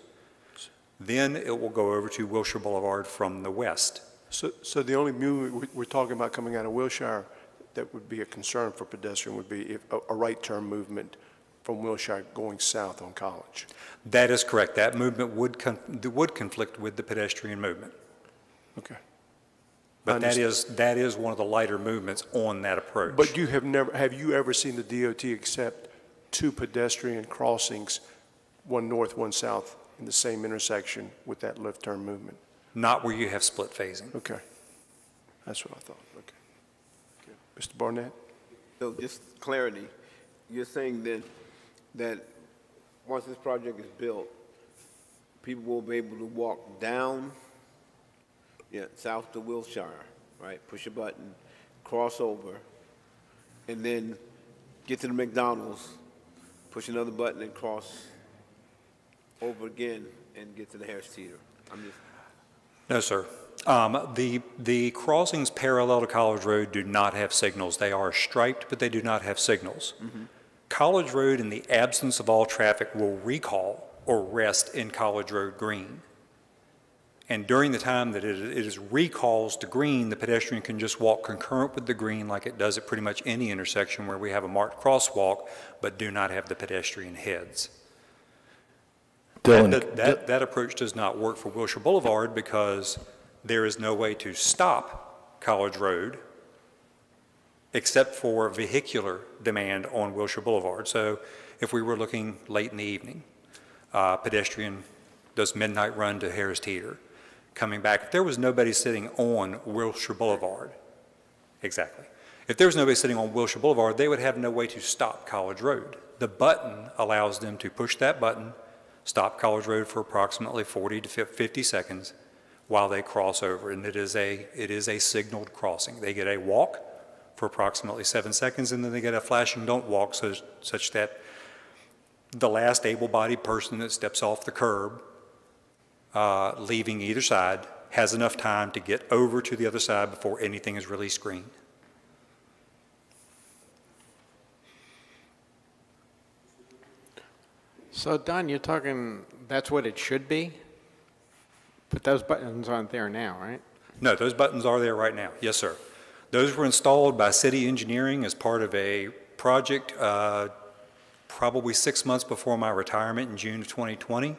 Then it will go over to Wilshire Boulevard from the west. So, so the only movement we- we're talking about coming out of Wilshire that would be a concern for pedestrian would be if, a, a right turn movement from Wilshire going south on College. That is correct. That movement would, con- would conflict with the pedestrian movement. Okay. But that is, that is one of the lighter movements on that approach. But you have never, have you ever seen the DOT accept two pedestrian crossings, one north, one south, in the same intersection with that left turn movement? Not where you have split phasing. Okay. That's what I thought, okay. Good. Mr. Barnett? So just clarity, you're saying then that once this project is built, people will be able to walk down, yeah, south to Wilshire, right? Push a button, cross over, and then get to the McDonald's, push another button and cross over again and get to the Harris Teeter. I'm just, No, sir. Um, The, the crossings parallel to College Road do not have signals. They are striped, but they do not have signals. College Road, in the absence of all traffic, will recall or rest in College Road green. And during the time that it it is recalls to green, the pedestrian can just walk concurrent with the green like it does at pretty much any intersection where we have a marked crosswalk, but do not have the pedestrian heads. Dylan, That, that, that approach does not work for Wilshire Boulevard because there is no way to stop College Road except for vehicular demand on Wilshire Boulevard. So if we were looking late in the evening, uh, pedestrian does midnight run to Harris Teeter, coming back, if there was nobody sitting on Wilshire Boulevard, exactly. If there was nobody sitting on Wilshire Boulevard, they would have no way to stop College Road. The button allows them to push that button, stop College Road for approximately 40 to 50 seconds while they cross over, and it is a, it is a signaled crossing. They get a walk for approximately seven seconds, and then they get a flashing don't walk so, such that the last able-bodied person that steps off the curb, uh, leaving either side, has enough time to get over to the other side before anything is released green. So Don, you're talking, that's what it should be? But those buttons aren't there now, right? No, those buttons are there right now. Yes, sir. Those were installed by city engineering as part of a project uh, probably six months before my retirement in June of 2020.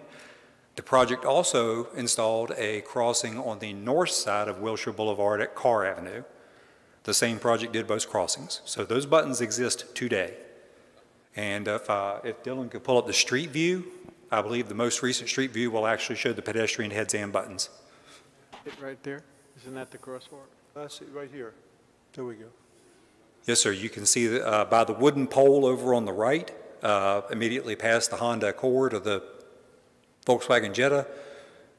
The project also installed a crossing on the north side of Wilshire Boulevard at Kerr Avenue. The same project did both crossings. So those buttons exist today. And if, uh, if Dylan could pull up the street view, I believe the most recent street view will actually show the pedestrian heads and buttons. It right there? Isn't that the crosswalk? I see, right here. There we go. Yes, sir. You can see uh, by the wooden pole over on the right, uh, immediately past the Honda Accord or the Volkswagen Jetta.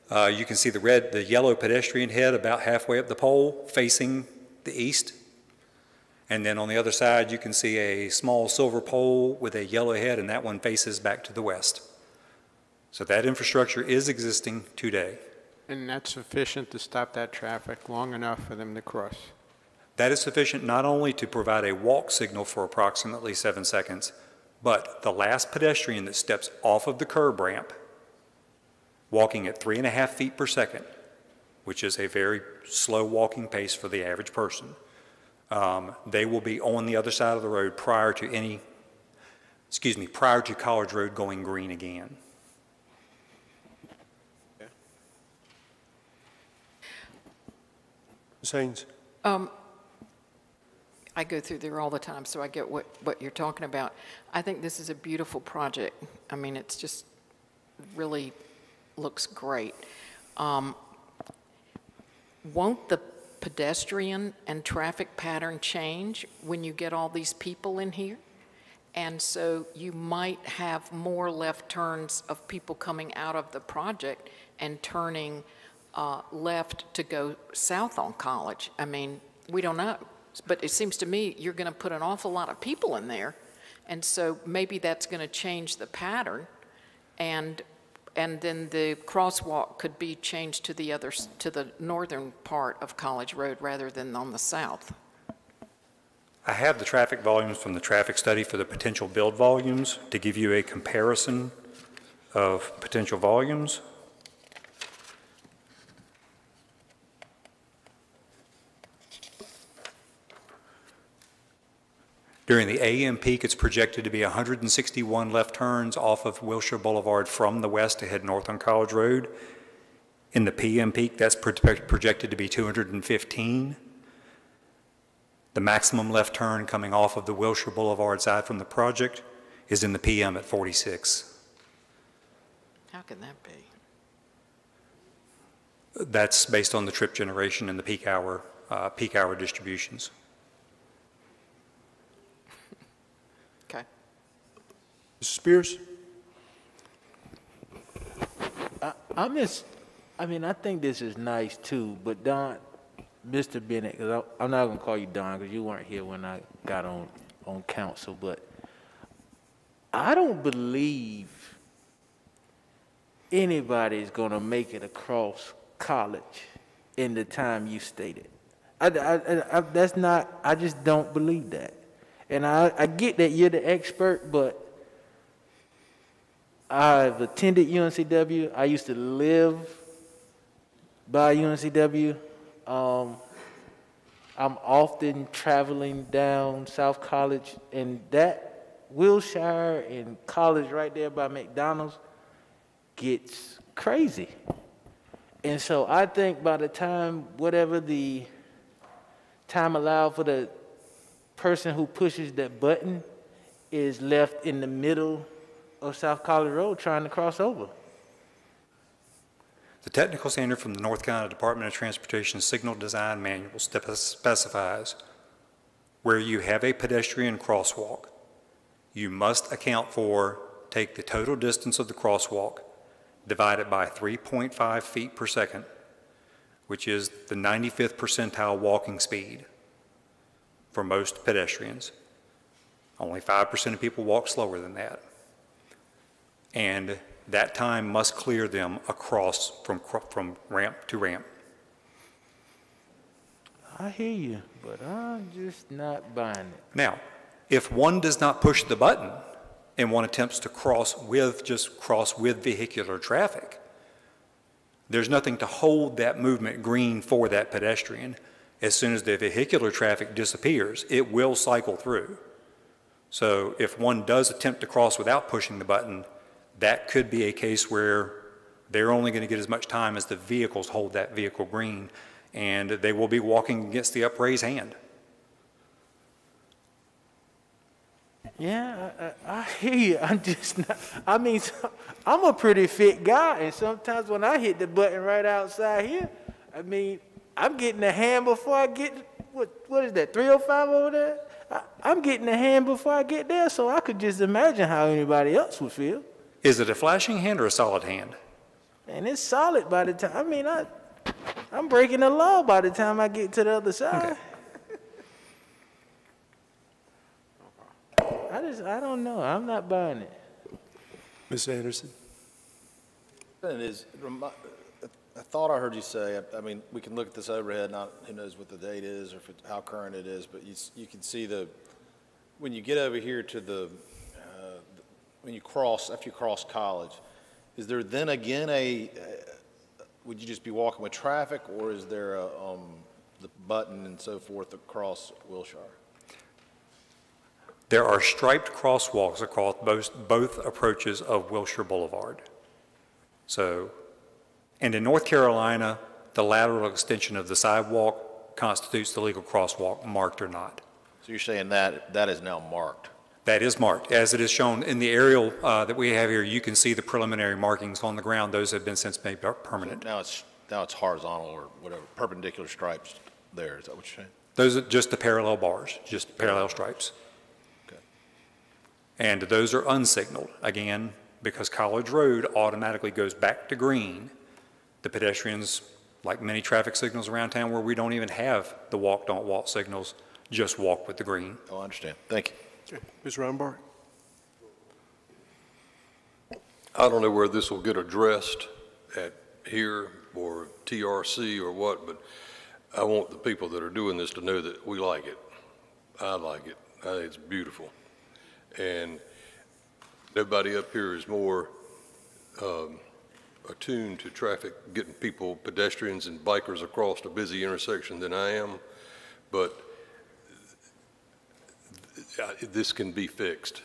Uh, You can see the red, the yellow pedestrian head about halfway up the pole facing the east. And then on the other side, you can see a small silver pole with a yellow head, and that one faces back to the west. So that infrastructure is existing today. And that's sufficient to stop that traffic long enough for them to cross? That is sufficient not only to provide a walk signal for approximately seven seconds, but the last pedestrian that steps off of the curb ramp, walking at three and a half feet per second, which is a very slow walking pace for the average person, um, they will be on the other side of the road prior to any, excuse me, prior to College Road going green again. Ms. Haynes? Um, I go through there all the time, so I get what, what you're talking about. I think this is a beautiful project. I mean, it's just really looks great. Um, won't the pedestrian and traffic pattern change when you get all these people in here? And so you might have more left turns of people coming out of the project and turning uh, left to go south on College. I mean, we don't know. But it seems to me you're going to put an awful lot of people in there. And so maybe that's going to change the pattern. And and then the crosswalk could be changed to the other, to the northern part of College Road rather than on the south. I have the traffic volumes from the traffic study for the potential build volumes to give you a comparison of potential volumes. During the AM peak, it's projected to be 161 left turns off of Wilshire Boulevard from the west to head north on College Road. In the PM peak, that's project- projected to be 215. The maximum left turn coming off of the Wilshire Boulevard side from the project is in the PM at 46. How can that be? That's based on the trip generation and the peak hour, uh, peak hour distributions. Spears? I, I'm just, I mean, I think this is nice too, but Don, Mr. Bennett, because I'm not gonna call you Don, because you weren't here when I got on, on council, but I don't believe anybody's gonna make it across college in the time you stated. I, I, I, I- that's not, I just don't believe that. And I, I get that you're the expert, but I've attended UNCW. I used to live by UNCW. Um, I'm often traveling down South College, and that Wilshire and college right there by McDonald's gets crazy. And so I think by the time, whatever the time allowed for the person who pushes that button is left in the middle of South College Road trying to cross over. The technical standard from the North Carolina Department of Transportation Signal Design Manual specifies where you have a pedestrian crosswalk, you must account for, take the total distance of the crosswalk, divide it by 3.5 feet per second, which is the 95th percentile walking speed for most pedestrians. Only 5% of people walk slower than that. And that time must clear them across from, from ramp to ramp. I hear you, but I'm just not buying it. Now, if one does not push the button and one attempts to cross with, just cross with vehicular traffic, there's nothing to hold that movement green for that pedestrian. As soon as the vehicular traffic disappears, it will cycle through. So if one does attempt to cross without pushing the button, that could be a case where they're only going to get as much time as the vehicles hold that vehicle green, and they will be walking against the upraised hand. Yeah, I, I, hear you. I'm just not, I mean, I'm a pretty fit guy, and sometimes when I hit the button right outside here, I mean, I'm getting a hand before I get, what, what is that, 305 over there? I, I'm getting a hand before I get there, so I could just imagine how anybody else would feel. Is it a flashing hand or a solid hand? And it's solid by the time, I mean, I, I'm breaking the law by the time I get to the other side. I just, I don't know. I'm not buying it. Ms. Anderson? And is, remi- I thought I heard you say, I- I mean, we can look at this overhead, not, who knows what the date is or if it, how current it is, but you, you can see the, when you get over here to the, when you cross, after you cross college, is there then again a, uh, would you just be walking with traffic or is there a, um, the button and so forth across Wilshire? There are striped crosswalks across both, both approaches of Wilshire Boulevard. So, and in North Carolina, the lateral extension of the sidewalk constitutes the legal crosswalk, marked or not. So you're saying that, that is now marked? That is marked, as it is shown in the aerial uh, that we have here. You can see the preliminary markings on the ground. Those have been since made per- permanent. Now it's, now it's horizontal or whatever, perpendicular stripes there, is that what you're saying? Those are just the parallel bars, just parallel stripes. Okay. And those are unsignaled, again, because College Road automatically goes back to green. The pedestrians, like many traffic signals around town where we don't even have the walk, don't walk signals, just walk with the green. Oh, I understand. Thank you. Okay. Ms. I don't know where this will get addressed at here or TRC or what, but I want the people that are doing this to know that we like it. I like it. I think it's beautiful. And nobody up here is more um, attuned to traffic, getting people, pedestrians and bikers across a busy intersection than I am. But this can be fixed.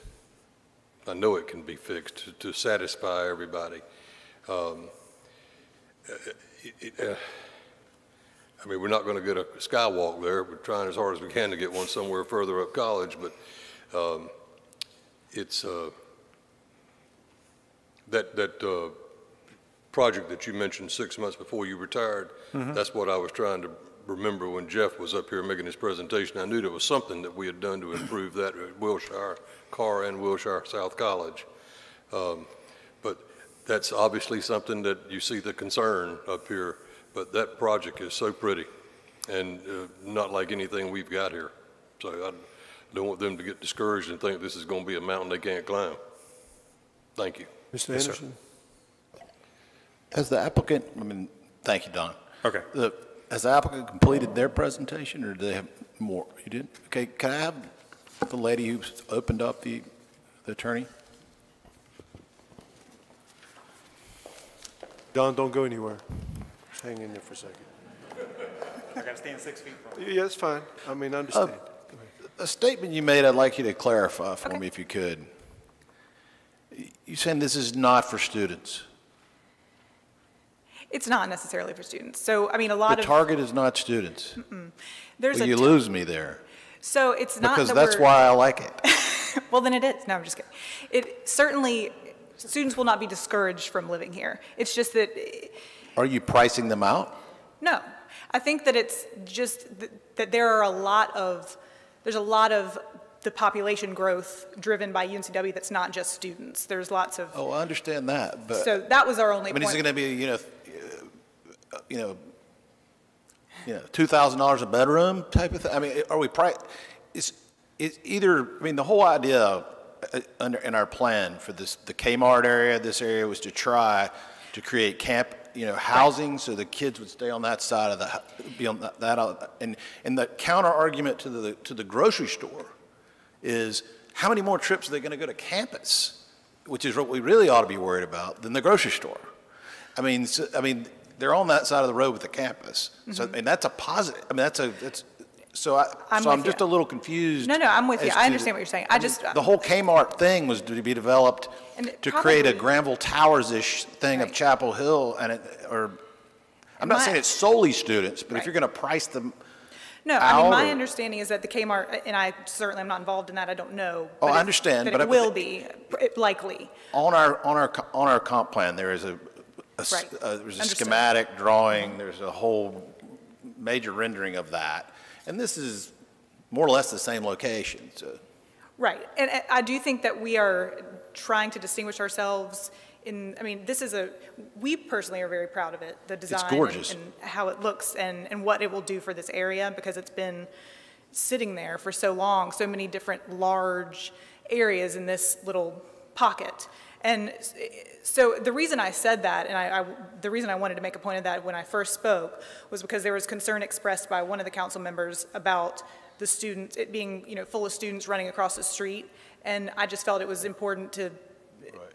I know it can be fixed to- to satisfy everybody. Um, uh, it- it, uh, I mean, we're not going to get a skywalk there. We're trying as hard as we can to get one somewhere further up college, but um, it's, uh, that, that uh, project that you mentioned six months before you retired, Mhm. that's what I was trying to remember when Jeff was up here making his presentation. I knew there was something that we had done to improve that at Wilshire, Kerr and Wilshire South College. Um, But that's obviously something that you see the concern up here, but that project is so pretty and uh, not like anything we've got here. So I don't want them to get discouraged and think this is going to be a mountain they can't climb. Thank you. Mr. Yes, sir. Anderson? Has the applicant, I mean, thank you, Don. Okay. The- Has the applicant completed their presentation, or do they have more? You did? Okay, can I have the lady who's opened up the the attorney? Don, don't go anywhere. Just hang in there for a second. I got to stand six feet from Yeah, that's fine. I mean, I understand. Uh, a statement you made, I'd like you to clarify for me if you could. You saying this is not for students? It's not necessarily for students. So, I mean, a lot The of. target is not students. There's Well, a. You lose me there, So it's not because that that's we're- why I like it. Well, then it is. No, I'm just kidding. It certainly, students will not be discouraged from living here. It's just that, eh, Are you pricing them out? no. I think that it's just th- that there are a lot of, there's a lot of the population growth driven by UNCW that's not just students. There's lots of, Oh, I understand that, but. so that was our only I point. is it going to be, you know, you know, you know, two thousand dollars a bedroom type of thing? I mean, are we pri, is, is either, I mean, the whole idea uh, under, in our plan for this, the Kmart area, this area was to try to create camp, you know, housing so the kids would stay on that side of the, be on that, that, and, and the counter argument to the, to the grocery store is how many more trips are they going to go to campus? Which is what we really ought to be worried about than the grocery store. I mean, so, I mean, they're on that side of the road with the campus. So, Mhm. and that's a positive. I mean, that's a, that's, so I, I'm so I'm with just you. a little confused. No, no, I'm with you. as I to understand what you're saying. I just- The whole Kmart thing was to be developed And it to create a probably- Granville Towers-ish thing of Chapel Hill and it, or, I'm not My- saying it's solely students, but if Right. you're going to price them, No, I mean, out my or- understanding is that the Kmart, and I certainly am not involved in that, I don't know. Oh, but I it- understand, That but it I- will be, it- likely. On our, on our, co- on our comp plan, there is a, a Right. uh, there's a Understood. schematic drawing, there's a whole major rendering of that. And this is more or less the same location, so. Right, and and I do think that we are trying to distinguish ourselves in, I mean, this is a, we personally are very proud of it, the design. and- gorgeous. And how it looks and, and what it will do for this area, because it's been sitting there for so long, so many different large areas in this little pocket. And so the reason I said that, and I, I- the reason I wanted to make a point of that when I first spoke, was because there was concern expressed by one of the council members about the students, it being, you know, full of students running across the street. And I just felt it was important to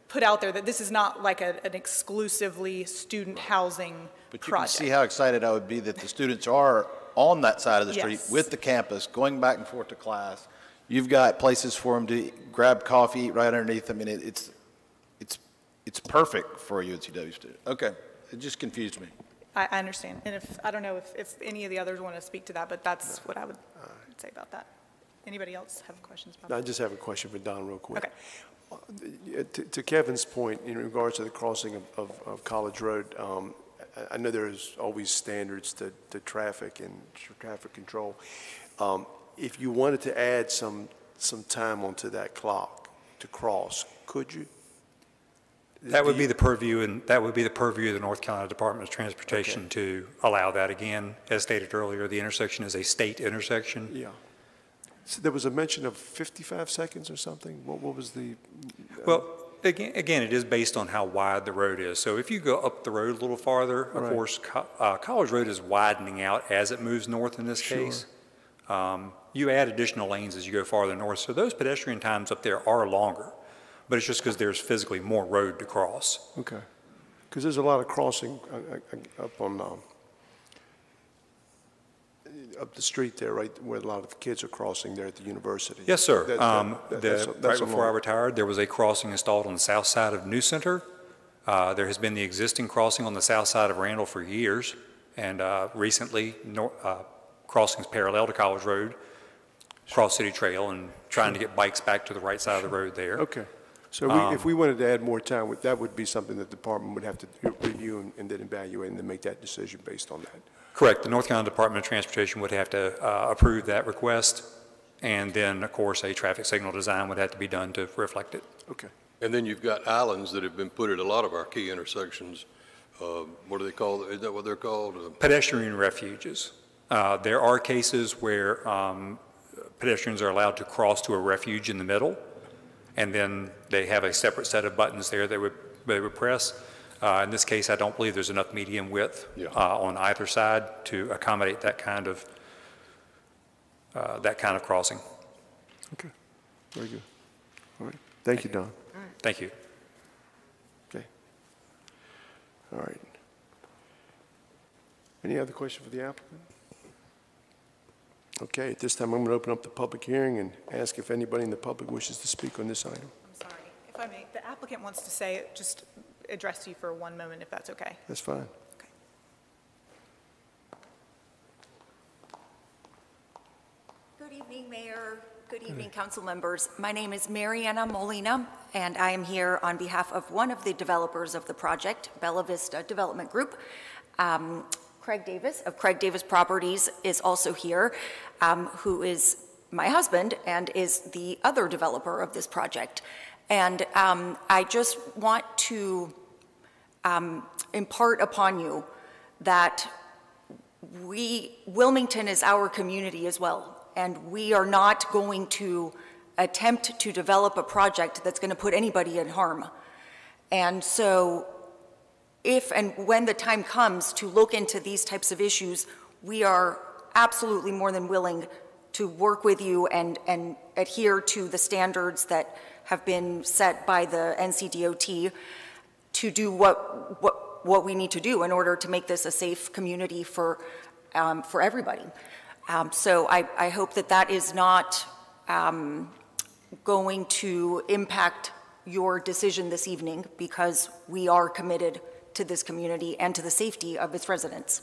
put out there that this is not like a, an exclusively student housing But you can see how excited I would be that the students are on that side of the street Yes. with the campus, going back and forth to class. You've got places for them to grab coffee, eat right underneath. I mean, it- it's, it's perfect for a UNCW student. Okay, it just confused me. I, I understand. And if, I don't know if, if any of the others want to speak to that, but that's what I would say about that. Anybody else have questions about I that? just have a question for Don real quick. Okay. Uh, To to Kevin's point, in regards to the crossing of- of, of College Road, um, I, I know there's always standards to, to traffic and tr- traffic control. Um, If you wanted to add some, some time onto that clock to cross, could you? That would be the purview, and that would be the purview of the North Carolina Department of Transportation to allow that again. As stated earlier, the intersection is a state intersection. Yeah. So there was a mention of 55 seconds or something? What, what was the? uh, Well, Again, again, it is based on how wide the road is. So if you go up the road a little farther, of Right. course, Co- uh, College Road is widening out as it moves north in this Sure. case. Um, You add additional lanes as you go farther north, so those pedestrian times up there are longer, but it's just because there's physically more road to cross. Okay. Because there's a lot of crossing uh, uh, up on, um, up the street there, right, where a lot of kids are crossing there at the university. Yes, sir. That- that- Um, that- the- that's a- Right that's a before I long- retired, there was a crossing installed on the south side of New Center. Uh, There has been the existing crossing on the south side of Randall for years, and uh, recently, nor- uh, crossings parallel to College Road, Cross City Trail, and trying to get bikes back to the right side of the road there. Okay. So we- if Um, we wanted to add more time, would- that would be something that the department would have to review and- and then evaluate and then make that decision based on that. Correct. The North Carolina Department of Transportation would have to uh, approve that request, and then, of course, a traffic signal design would have to be done to reflect it. Okay. And then you've got islands that have been put at a lot of our key intersections. Uh, What do they call, is that what they're called? Uh, Pedestrian refuges. Uh, There are cases where um, pedestrians are allowed to cross to a refuge in the middle, and then they have a separate set of buttons there they would, they would press. Uh, In this case, I don't believe there's enough median width uh, on either side to accommodate that kind of, uh, that kind of crossing. Okay. Very good. All right. Thank you, Don. Thank you. Okay. All right. Any other question for the applicant? Okay, at this time, I'm going to open up the public hearing and ask if anybody in the public wishes to speak on this item. I'm sorry. If I may, the applicant wants to say, just address you for one moment, if that's okay. That's fine. Okay. Good evening, Mayor. Good evening, council members. My name is Mariana Molina, and I am here on behalf of one of the developers of the project, Bella Vista Development Group. Um, Craig Davis of Craig Davis Properties is also here, um, who is my husband and is the other developer of this project. And um, I just want to um, impart upon you that we, Wilmington is our community as well, and we are not going to attempt to develop a project that's going to put anybody in harm. And so if and when the time comes to look into these types of issues, we are absolutely more than willing to work with you and, and adhere to the standards that have been set by the NCDOT to do what, what, what we need to do in order to make this a safe community for, um, for everybody. Um, so I, I hope that that is not um, going to impact your decision this evening because we are committed to this community and to the safety of its residents.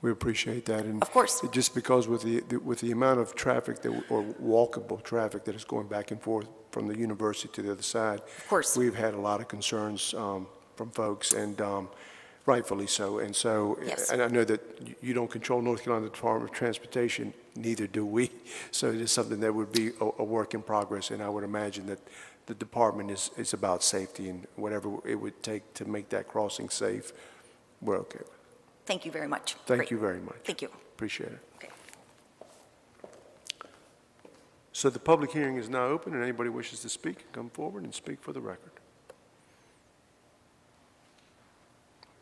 We appreciate that. and Of course. Just because with the, the- with the amount of traffic that, or walkable traffic that is going back and forth from the university to the other side. Of course. We've had a lot of concerns um, from folks, and um, rightfully so. And so, Yes. and I know that you- don't control North Carolina Department of Transportation, neither do we. So it is something that would be a, a work in progress, and I would imagine that the department is, is about safety, and whatever it would take to make that crossing safe, we're okay with. Thank you very much. Thank Great. you very much. Thank you. Appreciate it. Okay. So the public hearing is now open, and anybody wishes to speak, come forward and speak for the record.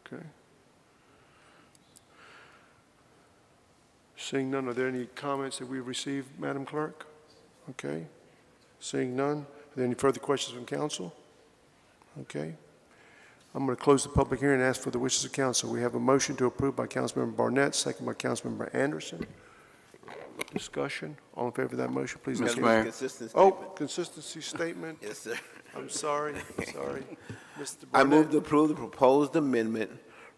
Okay. Seeing none, are there any comments that we've received, Madam Clerk? Okay. Seeing none, there any further questions from council? Okay. I'm going to close the public hearing and ask for the wishes of council. We have a motion to approve by Councilmember Barnett, second by Councilmember Anderson. Discussion, all in favor of that motion, please. Mr. Mayor. Consistent Oh, statement. consistency statement. Yes, sir. I'm sorry, sorry. Mr. I Barnett. move to approve the proposed amendment,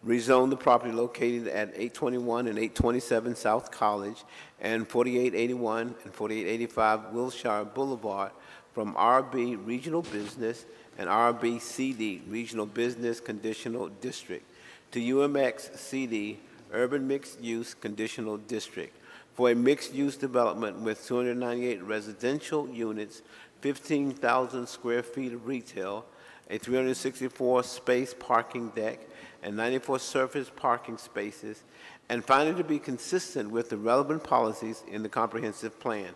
rezone the property located at 821 and 827 South College and 4881 and 4885 Wilshire Boulevard from RB Regional Business and RB CD Regional Business Conditional District to UMX CD Urban Mixed Use Conditional District for a mixed-use development with 298 residential units, 15,000 square feet of retail, a 364-space parking deck, and 94 surface parking spaces, and finding to be consistent with the relevant policies in the comprehensive plan.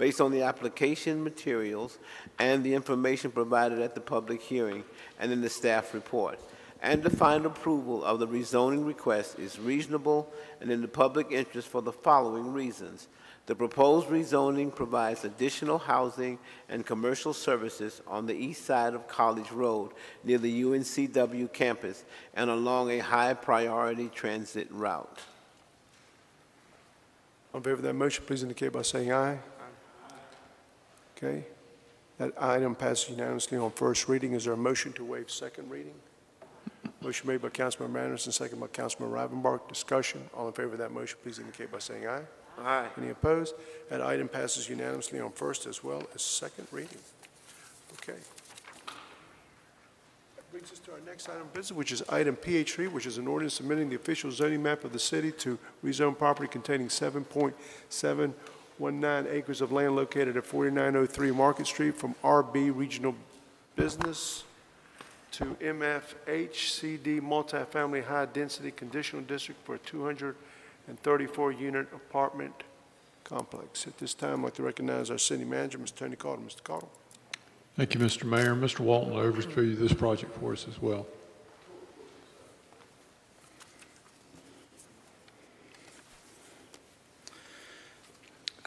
Based on the application materials and the information provided at the public hearing and in the staff report. And the final approval of the rezoning request is reasonable and in the public interest for the following reasons. The proposed rezoning provides additional housing and commercial services on the east side of College Road near the UNCW campus and along a high-priority transit route. In favor of that motion, please indicate by saying aye. Okay. That item passes unanimously on first reading. Is there a motion to waive second reading? Motion made by Councilmember Anderson, second by Councilmember Rivenbark. Discussion. All in favor of that motion, please indicate by saying aye. Aye. Any opposed? That item passes unanimously on first as well as second reading. Okay. That brings us to our next item of business, which is item PH3, which is an ordinance submitting the official zoning map of the city to rezone property containing 7.719 acres of land located at 4903 Market Street from RB Regional Business to MFHCD Multifamily High Density Conditional District for a 234-unit apartment complex. At this time, I'd like to recognize our city manager, Mr. Tony Carter. Mr. Carter. Thank you, Mr. Mayor. Mr. Walton overview this project for us as well.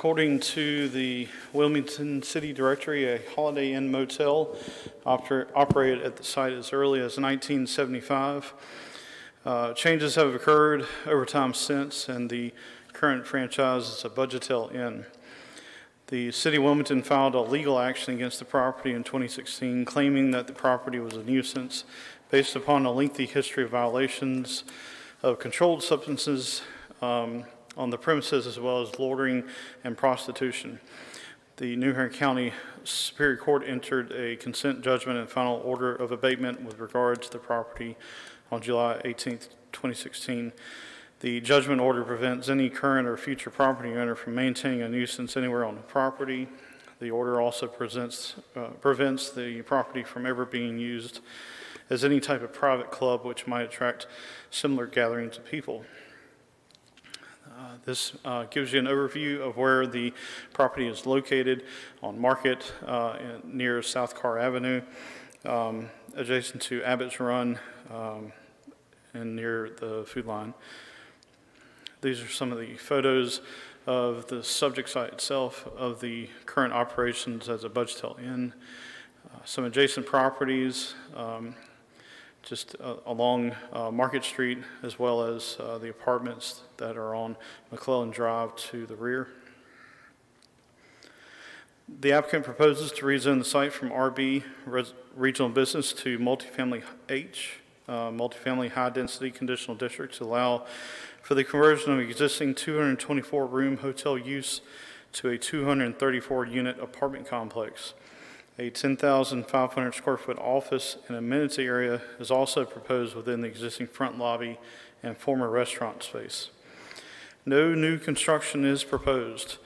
According to the Wilmington City Directory, a Holiday Inn motel oper- operated at the site as early as 1975. Uh, Changes have occurred over time since, and the current franchise is a Budgetel Inn. The City of Wilmington filed a legal action against the property in 2016, claiming that the property was a nuisance based upon a lengthy history of violations of controlled substances um, on the premises, as well as loitering and prostitution. The New Hanover County Superior Court entered a consent judgment and final order of abatement with regard to the property on July 18, 2016. The judgment order prevents any current or future property owner from maintaining a nuisance anywhere on the property. The order also presents, uh, prevents the property from ever being used as any type of private club which might attract similar gatherings of people. Uh, This uh, gives you an overview of where the property is located on Market uh, in- near South Kerr Avenue, um, adjacent to Abbott's Run um, and near the food line. These are some of the photos of the subject site itself, of the current operations as a Budgetel Inn, uh, some adjacent properties, um, just uh, along uh, Market Street, as well as uh, the apartments that are on McClellan Drive to the rear. The applicant proposes to rezone the site from RB Regional Business to multifamily H, uh, multifamily high-density conditional district to allow for the conversion of existing 224-room hotel use to a 234-unit apartment complex. A 10,500 square foot office and amenity area is also proposed within the existing front lobby and former restaurant space. No new construction is proposed.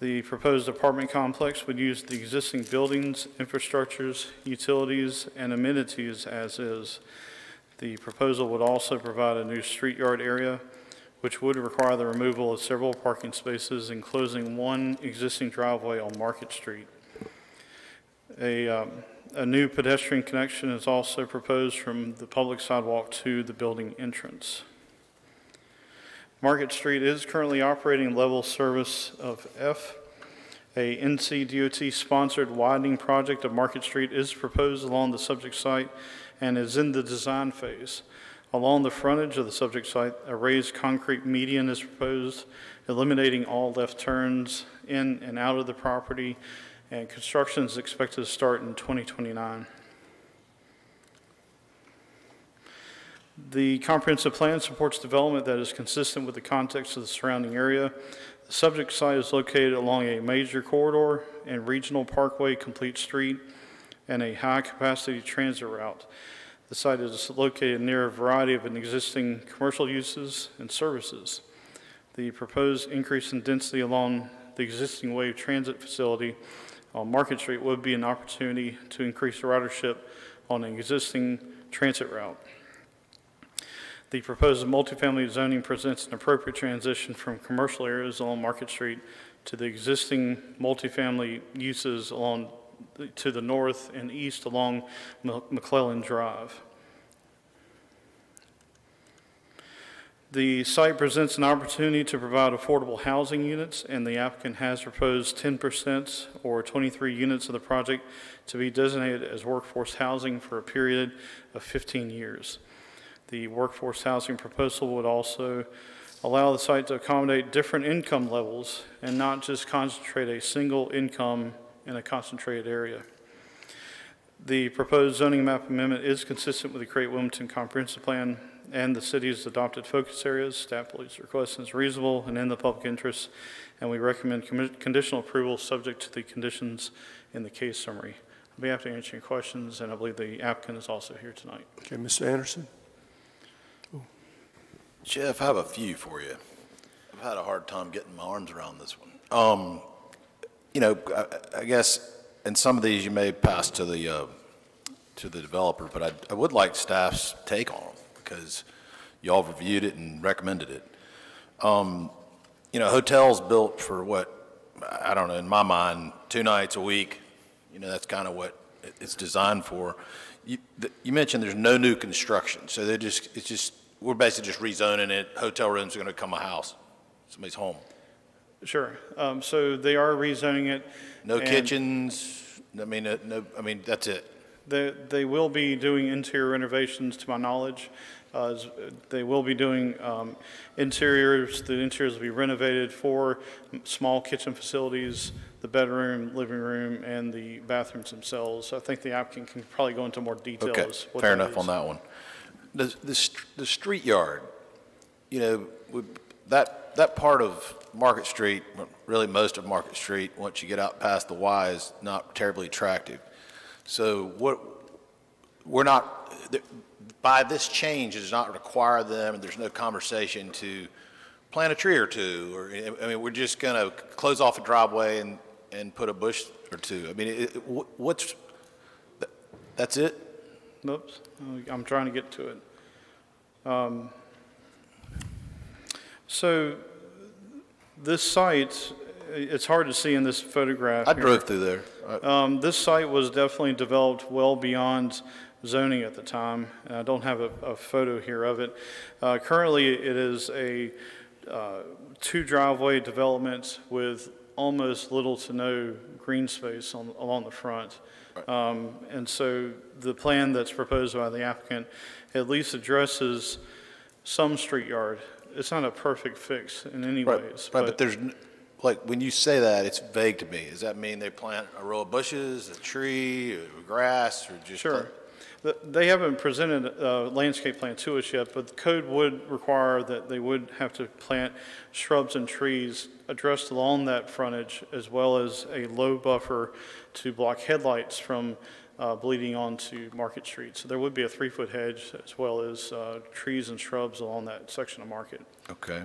The proposed apartment complex would use the existing buildings, infrastructures, utilities, and amenities as is. The proposal would also provide a new street yard area, which would require the removal of several parking spaces and closing one existing driveway on Market Street. A, um, a new pedestrian connection is also proposed from the public sidewalk to the building entrance. Market Street is currently operating level service of F. A NCDOT-sponsored widening project of Market Street is proposed along the subject site and is in the design phase. Along the frontage of the subject site, a raised concrete median is proposed, eliminating all left turns in and out of the property, and construction is expected to start in 2029. The comprehensive plan supports development that is consistent with the context of the surrounding area. The subject site is located along a major corridor and regional parkway complete street and a high-capacity transit route. The site is located near a variety of existing commercial uses and services. The proposed increase in density along the existing wave transit facility on Market Street would be an opportunity to increase ridership on an existing transit route. The proposed multifamily zoning presents an appropriate transition from commercial areas along Market Street to the existing multifamily uses along, to the north and east along McClellan Drive. The site presents an opportunity to provide affordable housing units, and the applicant has proposed 10% or 23 units of the project to be designated as workforce housing for a period of 15 years. The workforce housing proposal would also allow the site to accommodate different income levels and not just concentrate a single income in a concentrated area. The proposed zoning map amendment is consistent with the Create Wilmington Comprehensive Plan and the city's adopted focus areas. Staff believes the request is reasonable and in the public interest, and we recommend conditional approval subject to the conditions in the case summary. I'll be happy to answer your questions, and I believe the applicant is also here tonight. Okay, Mr. Anderson? Jeff, I have a few for you. I've had a hard time getting my arms around this one. Um, you know, I, I guess in some of these you may pass to the, uh, to the developer, but I, I would like staff's take on them because y'all reviewed it and recommended it. Um, you know, hotels built for what, I don't know, in my mind, two nights a week, you know, that's kind of what it's designed for. You, th- you mentioned there's no new construction, so they're just, it's just, we're basically just rezoning it. Hotel rooms are going to become a house, somebody's home. Sure. Um, So they are rezoning it. No and kitchens, I mean, uh, no, I mean, that's it. They, they will be doing interior renovations, to my knowledge. Uh, They will be doing um, interiors, the interiors will be renovated for small kitchen facilities, the bedroom, living room, and the bathrooms themselves. I think the applicant can probably go into more detail Okay, fair enough on that one. The, the, the street yard, you know, that, that part of Market Street, really most of Market Street, once you get out past the Y, is not terribly attractive. So what, we're not, by this change, it does not require them, and there's no conversation to plant a tree or two, or, I mean, we're just going to close off a driveway and, and put a bush or two. I mean, it, it- what's, that's it? Oops, I'm trying to get to it. Um, So this site, it's hard to see in this photograph. I here. drove through there. Um, This site was definitely developed well beyond zoning at the time, and I don't have a, a photo here of it. Uh, Currently, it is a uh, two driveway development with almost little to no green space on, along the front. Um, And so the plan that's proposed by the applicant at least addresses some street yard. It's not a perfect fix in any Right, ways. Right, but there's, like, when you say that, it's vague to me. Does that mean they plant a row of bushes, a tree, or grass, or just? Sure. The- They haven't presented a landscape plan to us yet, but the code would require that they would have to plant shrubs and trees addressed along that frontage, as well as a low buffer to block headlights from uh, bleeding onto Market Street. So there would be a three-foot hedge, as well as uh, trees and shrubs along that section of Market. Okay.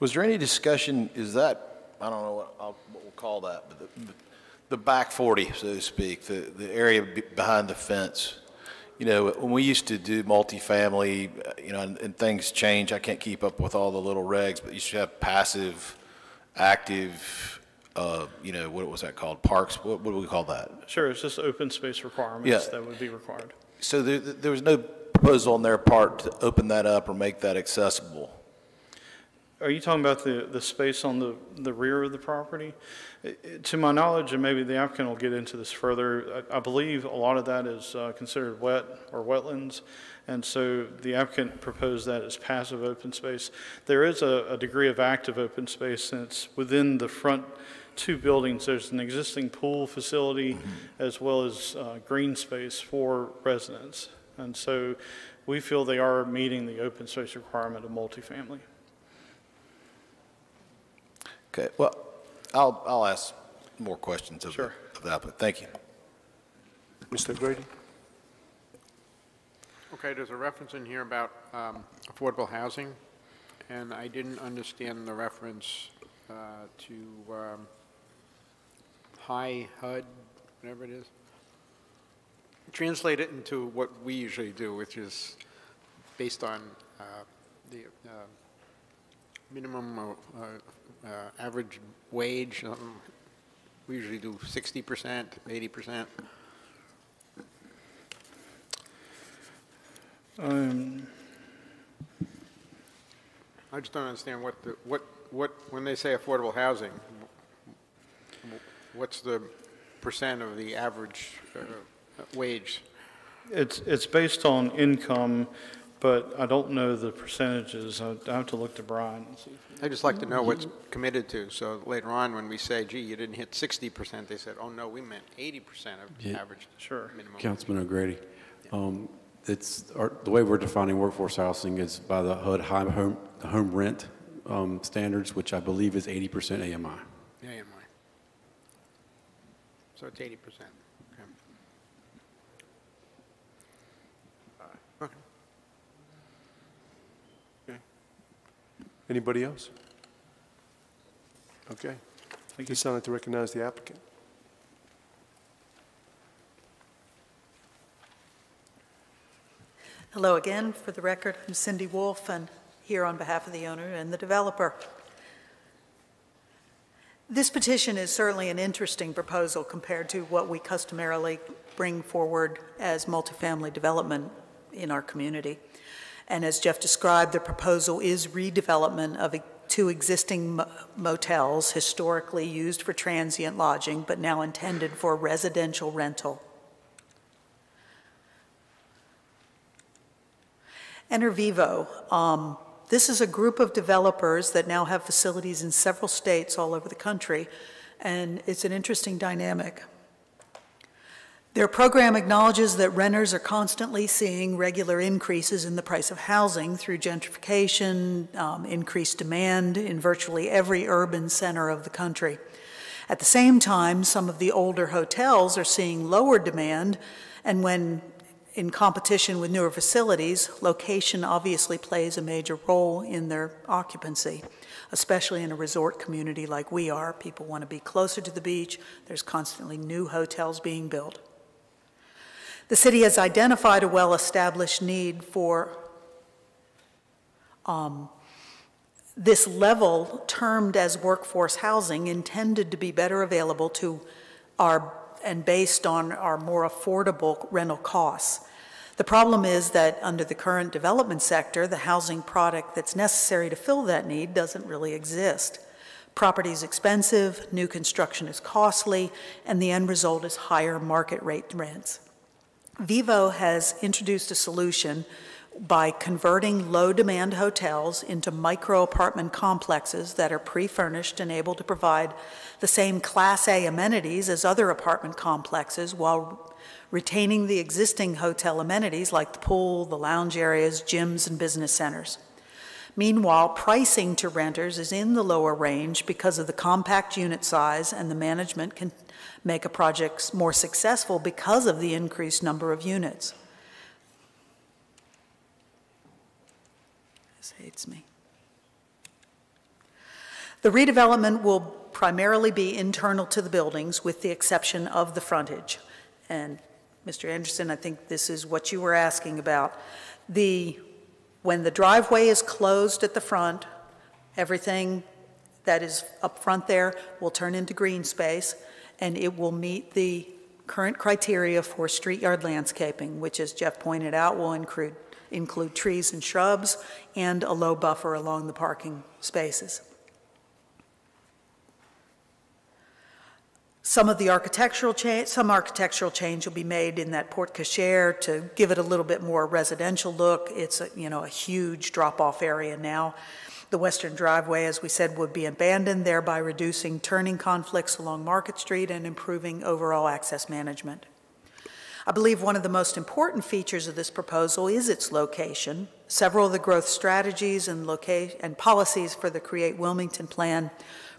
Was there any discussion, is that, I don't know what, I'll, what we'll call that, but the, the back 40, so to speak, the, the area behind the fence? You know, when we used to do multifamily, you know, and, and things change, I can't keep up with all the little regs, but you should have passive, active, uh, you know, what was that called? Parks, what, what do we call that? Sure, it's just open space requirements Yeah. that would be required. So there, there was no proposal on their part to open that up or make that accessible? Are you talking about the, the space on the, the rear of the property? I- I- To my knowledge, and maybe the applicant will get into this further, I, I believe a lot of that is uh, considered wet or wetlands. And so the applicant proposed that as passive open space. There is a, a degree of active open space since within the front two buildings, there's an existing pool facility as well as uh, green space for residents. And so we feel they are meeting the open space requirement of multifamily. Okay, well, I'll, I'll ask more questions of the, Sure. of the applicant. Thank you. Mr. Grady? Okay, there's a reference in here about um, affordable housing, and I didn't understand the reference uh, to um, high HUD, whatever it is. Translate it into what we usually do, which is based on uh, the uh, minimum uh, uh, average wage? Um, We usually do 60%, 80%. Um, I just don't understand what, the what, what, when they say affordable housing, what's the percent of the average uh, wage? It's, it's based on income, but I don't know the percentages. I I have to look to Brian and see. I'd just like to know what's committed to, so later on, when we say, gee, you didn't hit 60%, they said, oh, no, we meant 80% of Yeah. average Sure. minimum. Councilman O'Grady, um, it's, our- the way we're defining workforce housing is by the HUD high home, home rent um, standards, which I believe is 80% AMI. Yeah, yeah, right. So it's 80%. Okay. Okay. Anybody else? Okay. Thank you. Sound like to recognize the applicant. Hello again. For the record, I'm Cindy Wolf, and here on behalf of the owner and the developer. This petition is certainly an interesting proposal compared to what we customarily bring forward as multifamily development in our community. And as Jeff described, the proposal is redevelopment of two existing motels historically used for transient lodging, but now intended for residential rental. Enter Vivo. Um, This is a group of developers that now have facilities in several states all over the country, and it's an interesting dynamic. Their program acknowledges that renters are constantly seeing regular increases in the price of housing through gentrification, um, increased demand in virtually every urban center of the country. At the same time, some of the older hotels are seeing lower demand, and when in competition with newer facilities, location obviously plays a major role in their occupancy, especially in a resort community like we are. People want to be closer to the beach. There's constantly new hotels being built. The city has identified a well-established need for um, this level termed as workforce housing intended to be better available to our, and based on our more affordable rental costs. The problem is that under the current development sector, the housing product that's necessary to fill that need doesn't really exist. Property is expensive, new construction is costly, and the end result is higher market rate rents. Vivo has introduced a solution by converting low-demand hotels into micro-apartment complexes that are pre-furnished and able to provide the same Class A amenities as other apartment complexes while retaining the existing hotel amenities like the pool, the lounge areas, gyms, and business centers. Meanwhile, pricing to renters is in the lower range because of the compact unit size, and the management can make a project more successful because of the increased number of units. This hates me. The redevelopment will primarily be internal to the buildings, with the exception of the frontage. And Mr. Anderson, I think this is what you were asking about. The, when the driveway is closed at the front, everything that is up front there will turn into green space, and it will meet the current criteria for street yard landscaping, which, as Jeff pointed out, will include, include trees and shrubs and a low buffer along the parking spaces. Some of the architectural change, some architectural change will be made in that porte cochere to give it a little bit more residential look. It's a, you know, a huge drop-off area now. The western driveway, as we said, would be abandoned, thereby reducing turning conflicts along Market Street and improving overall access management. I believe one of the most important features of this proposal is its location. Several of the growth strategies and, and policies for the Create Wilmington Plan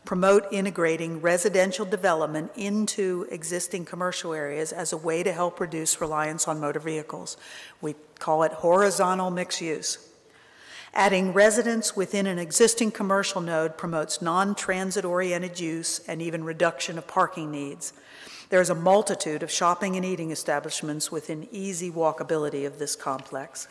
promote integrating residential development into existing commercial areas as a way to help reduce reliance on motor vehicles. We call it horizontal mixed use. Adding residents within an existing commercial node promotes non-transit oriented use and even reduction of parking needs. There is a multitude of shopping and eating establishments within easy walkability of this complex.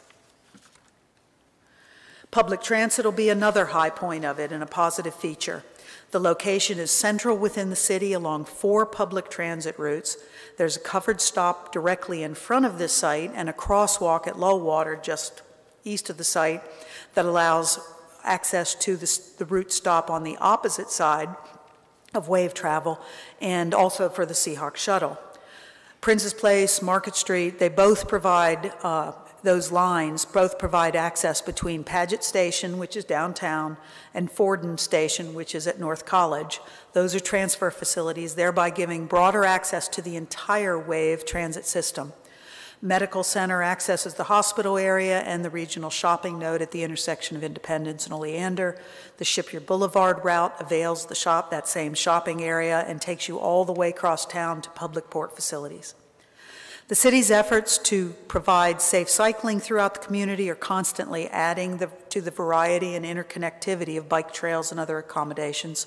Public transit will be another high point of it and a positive feature. The location is central within the city along four public transit routes. There's a covered stop directly in front of this site and a crosswalk at low water just east of the site that allows access to the, the route stop on the opposite side of wave travel and also for the Seahawk shuttle. Princess Place, Market Street, they both provide, uh, those lines both provide access between Padgett Station, which is downtown, and Forden Station, which is at North College. Those are transfer facilities, thereby giving broader access to the entire Wave transit system. Medical Center accesses the hospital area and the regional shopping node at the intersection of Independence and Oleander. The Shipyard Boulevard route avails the shop, that same shopping area, and takes you all the way across town to public port facilities. The city's efforts to provide safe cycling throughout the community are constantly adding the- to the variety and interconnectivity of bike trails and other accommodations.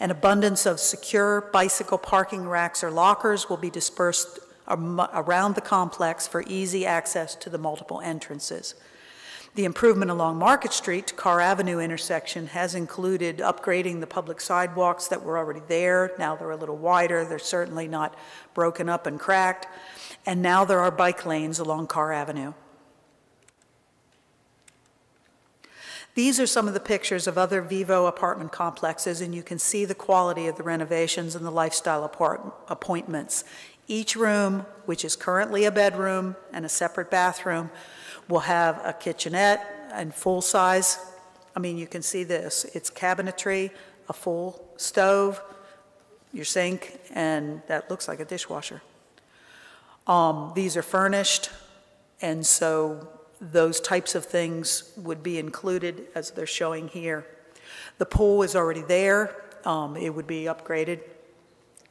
An abundance of secure bicycle parking racks or lockers will be dispersed around the complex for easy access to the multiple entrances. The improvement along Market Street to Kerr Avenue intersection has included upgrading the public sidewalks that were already there. Now they're a little wider, they're certainly not broken up and cracked. And now there are bike lanes along Kerr Avenue. These are some of the pictures of other Vivo apartment complexes, and you can see the quality of the renovations and the lifestyle appointments. Each room, which is currently a bedroom and a separate bathroom, will have a kitchenette and full size. I mean, you can see this. It's cabinetry, a full stove, your sink, and that looks like a dishwasher. Um, These are furnished, and so those types of things would be included as they're showing here. The pool is already there. Um, It would be upgraded.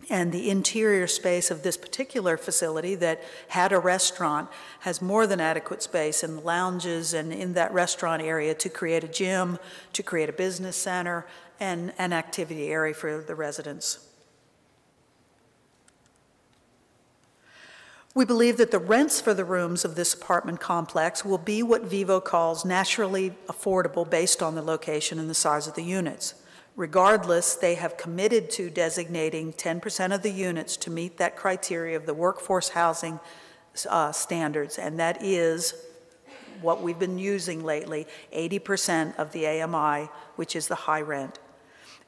And the interior space of this particular facility that had a restaurant has more than adequate space in the lounges and in that restaurant area to create a gym, to create a business center, and an activity area for the residents. We believe that the rents for the rooms of this apartment complex will be what Vivo calls naturally affordable based on the location and the size of the units. Regardless, they have committed to designating 10% of the units to meet that criteria of the workforce housing uh, standards, and that is what we've been using lately, 80% of the AMI, which is the high rent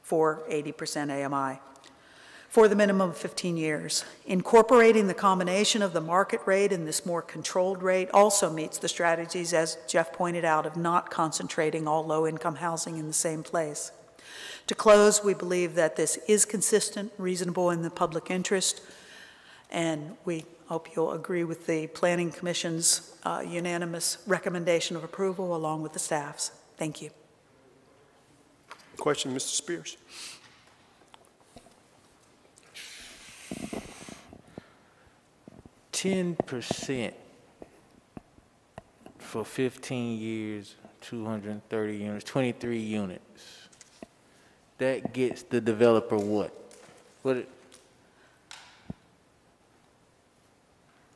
for 80% AMI for the minimum of 15 years. Incorporating the combination of the market rate and this more controlled rate also meets the strategies, as Jeff pointed out, of not concentrating all low-income housing in the same place. To close, we believe that this is consistent, reasonable in the public interest, and we hope you'll agree with the Planning Commission's uh, unanimous recommendation of approval along with the staff's. Thank you. Question, Mr. Spears? ten percent for fifteen years, two hundred and thirty units, twenty-three units. That gets the developer what? What, it-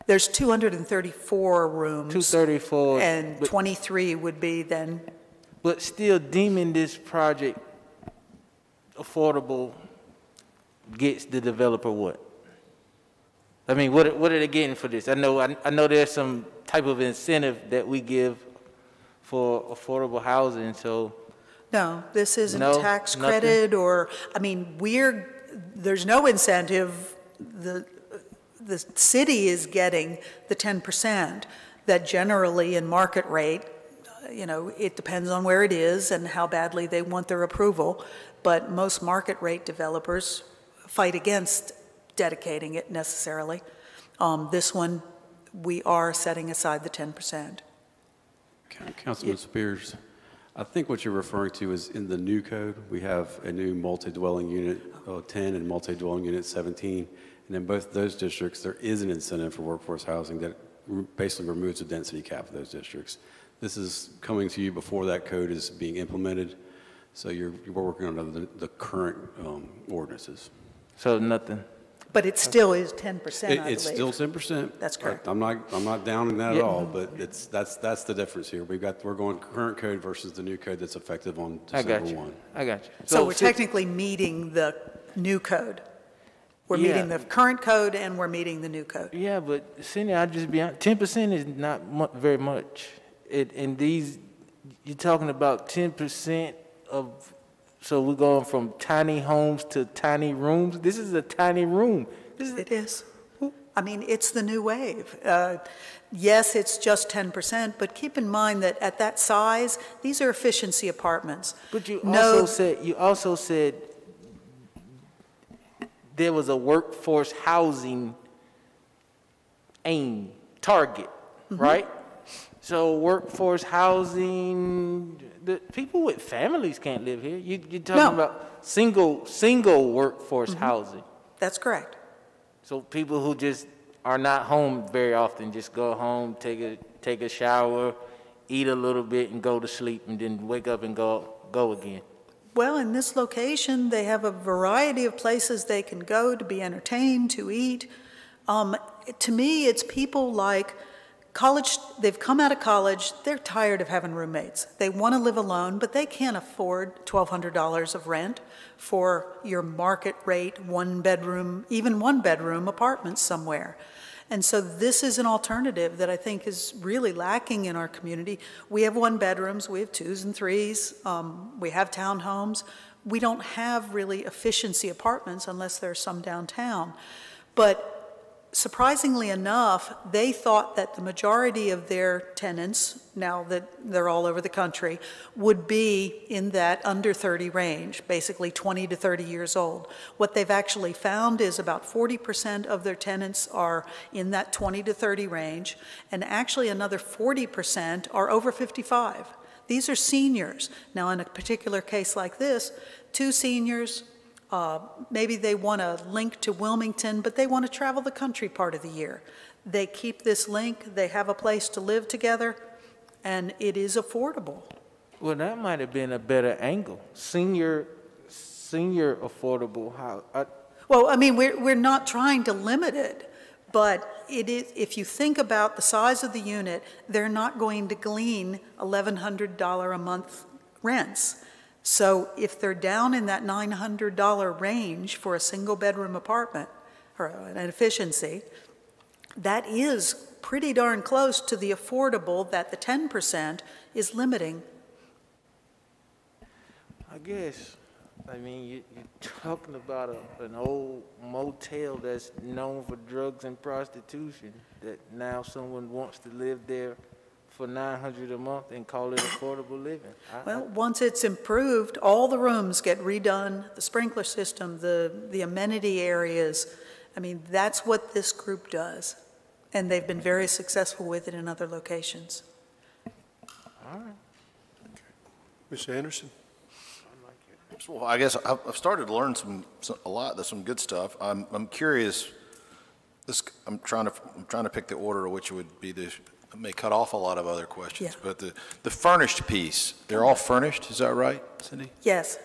There's 234 rooms. two thirty-four? And 23 would be then, But still deeming this project affordable gets the developer what? I mean, what, what are they getting for this? I know, I, I know there's some type of incentive that we give for affordable housing, so, no, this isn't No, tax nothing? credit or, I mean, we're, there's no incentive. The, the city is getting the 10% that generally in market rate, uh, you know, it depends on where it is and how badly they want their approval, but most market rate developers fight against dedicating it necessarily. Um, This one, we are setting aside the 10%. Councilman Spears, I think what you're referring to is in the new code, we have a new multi-dwelling unit uh, 10 and multi-dwelling unit 17. And in both those districts, there is an incentive for workforce housing that basically removes the density cap of those districts. This is coming to you before that code is being implemented, so you're, you're working on the, the current um, ordinances. so nothing. But it still is 10%, I It- believe. It's still 10%. That's correct. I'm not, I'm not downing that at Yeah. all, but it's, that's, that's the difference here. We've got, we're going current code versus the new code that's effective on I got December you. 1. I got you. So we're si- technically meeting the new code. We're Yeah. meeting the current code and we're meeting the new code. Yeah, but Cindy, I just be ten percent is not mu- very much. It in these, you're talking about ten percent of. So we're going from tiny homes to tiny rooms. This is a tiny room. This is, It is. I mean, it's the new wave. Uh, Yes, it's just 10%, but keep in mind that at that size, these are efficiency apartments. But you No- also said you also said there was a workforce housing aim target, Mm-hmm. right? So workforce housing, the people with families can't live here. You, you're talking No. about single single workforce Mm-hmm. housing. That's correct. So people who just are not home very often, just go home, take a take a shower, eat a little bit, and go to sleep, and then wake up and go go again. Well, in this location, they have a variety of places they can go to be entertained, to eat. Um, to me, it's people like college, they've come out of college, they're tired of having roommates. They want to live alone, but they can't afford $1,200 of rent for your market rate, one bedroom, even one bedroom apartment somewhere. And so this is an alternative that I think is really lacking in our community. We have one bedrooms, we have twos and threes, um, we have townhomes. We don't have really efficiency apartments unless there's some downtown. But surprisingly enough, they thought that the majority of their tenants, now that they're all over the country, would be in that under 30 range, basically 20 to 30 years old. What they've actually found is about 40% of their tenants are in that 20 to 30 range, and actually another 40% are over 55. These are seniors. Now, in a particular case like this, two seniors, uh, maybe they want a link to Wilmington, but they want to travel the country part of the year. They keep this link, they have a place to live together, and it is affordable. Well, that might have been a better angle. Senior, senior affordable house. I, Well, I mean, we're, we're not trying to limit it, but it is, if you think about the size of the unit, they're not going to glean $1,100 a month rents. So if they're down in that $900 range for a single-bedroom apartment, or an efficiency, that is pretty darn close to the affordable that the 10% is limiting. I guess. I mean, you, you're talking about a, an old motel that's known for drugs and prostitution. That now someone wants to live there for 900 a month and call it affordable living. I- Well, once it's improved, all the rooms get redone, the sprinkler system, the, the amenity areas. I mean, that's what this group does. And they've been very successful with it in other locations. all right. Mr. Anderson? Well, I guess I've, I've started to learn some, some, a lot, there's some good stuff. I'm, I'm curious, this, I'm trying to, I'm trying to pick the order of which would be the, I may cut off a lot of other questions, Yeah. but the, the furnished piece, they're all furnished, is that right, Cindy? Yes,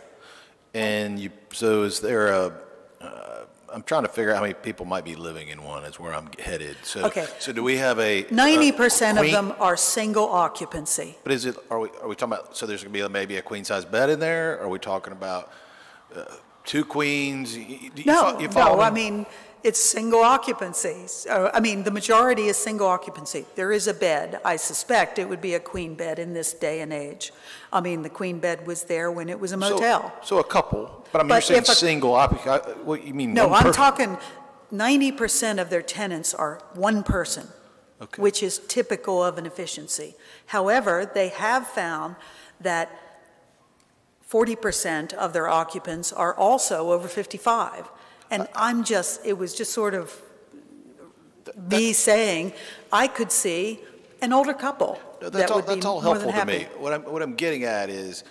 And you, so is there a, uh, I'm trying to figure out how many people might be living in one, is where I'm headed. So, Okay. so do we have a? a 90% of queen- them are single occupancy. But is it, are we, are we talking about, so there's gonna be maybe a queen-size bed in there? Are we talking about uh, two queens? You- you- No, you follow no, I me? mean, it's single occupancy. Uh, I mean, the majority is single occupancy. There is a bed. I suspect it would be a queen bed in this day and age. I mean, the queen bed was there when it was a motel. So a couple, but I mean, you're saying if a- single, occup- uh, what, you mean No, one I'm person? talking 90% of their tenants are one person, which is typical of an efficiency. However, they have found that 40% of their occupants are also over 55. And I'm just, it was just sort of me saying, I could see an older couple No, that all, would be that's all more than helpful to me. What I'm, what I'm getting at is,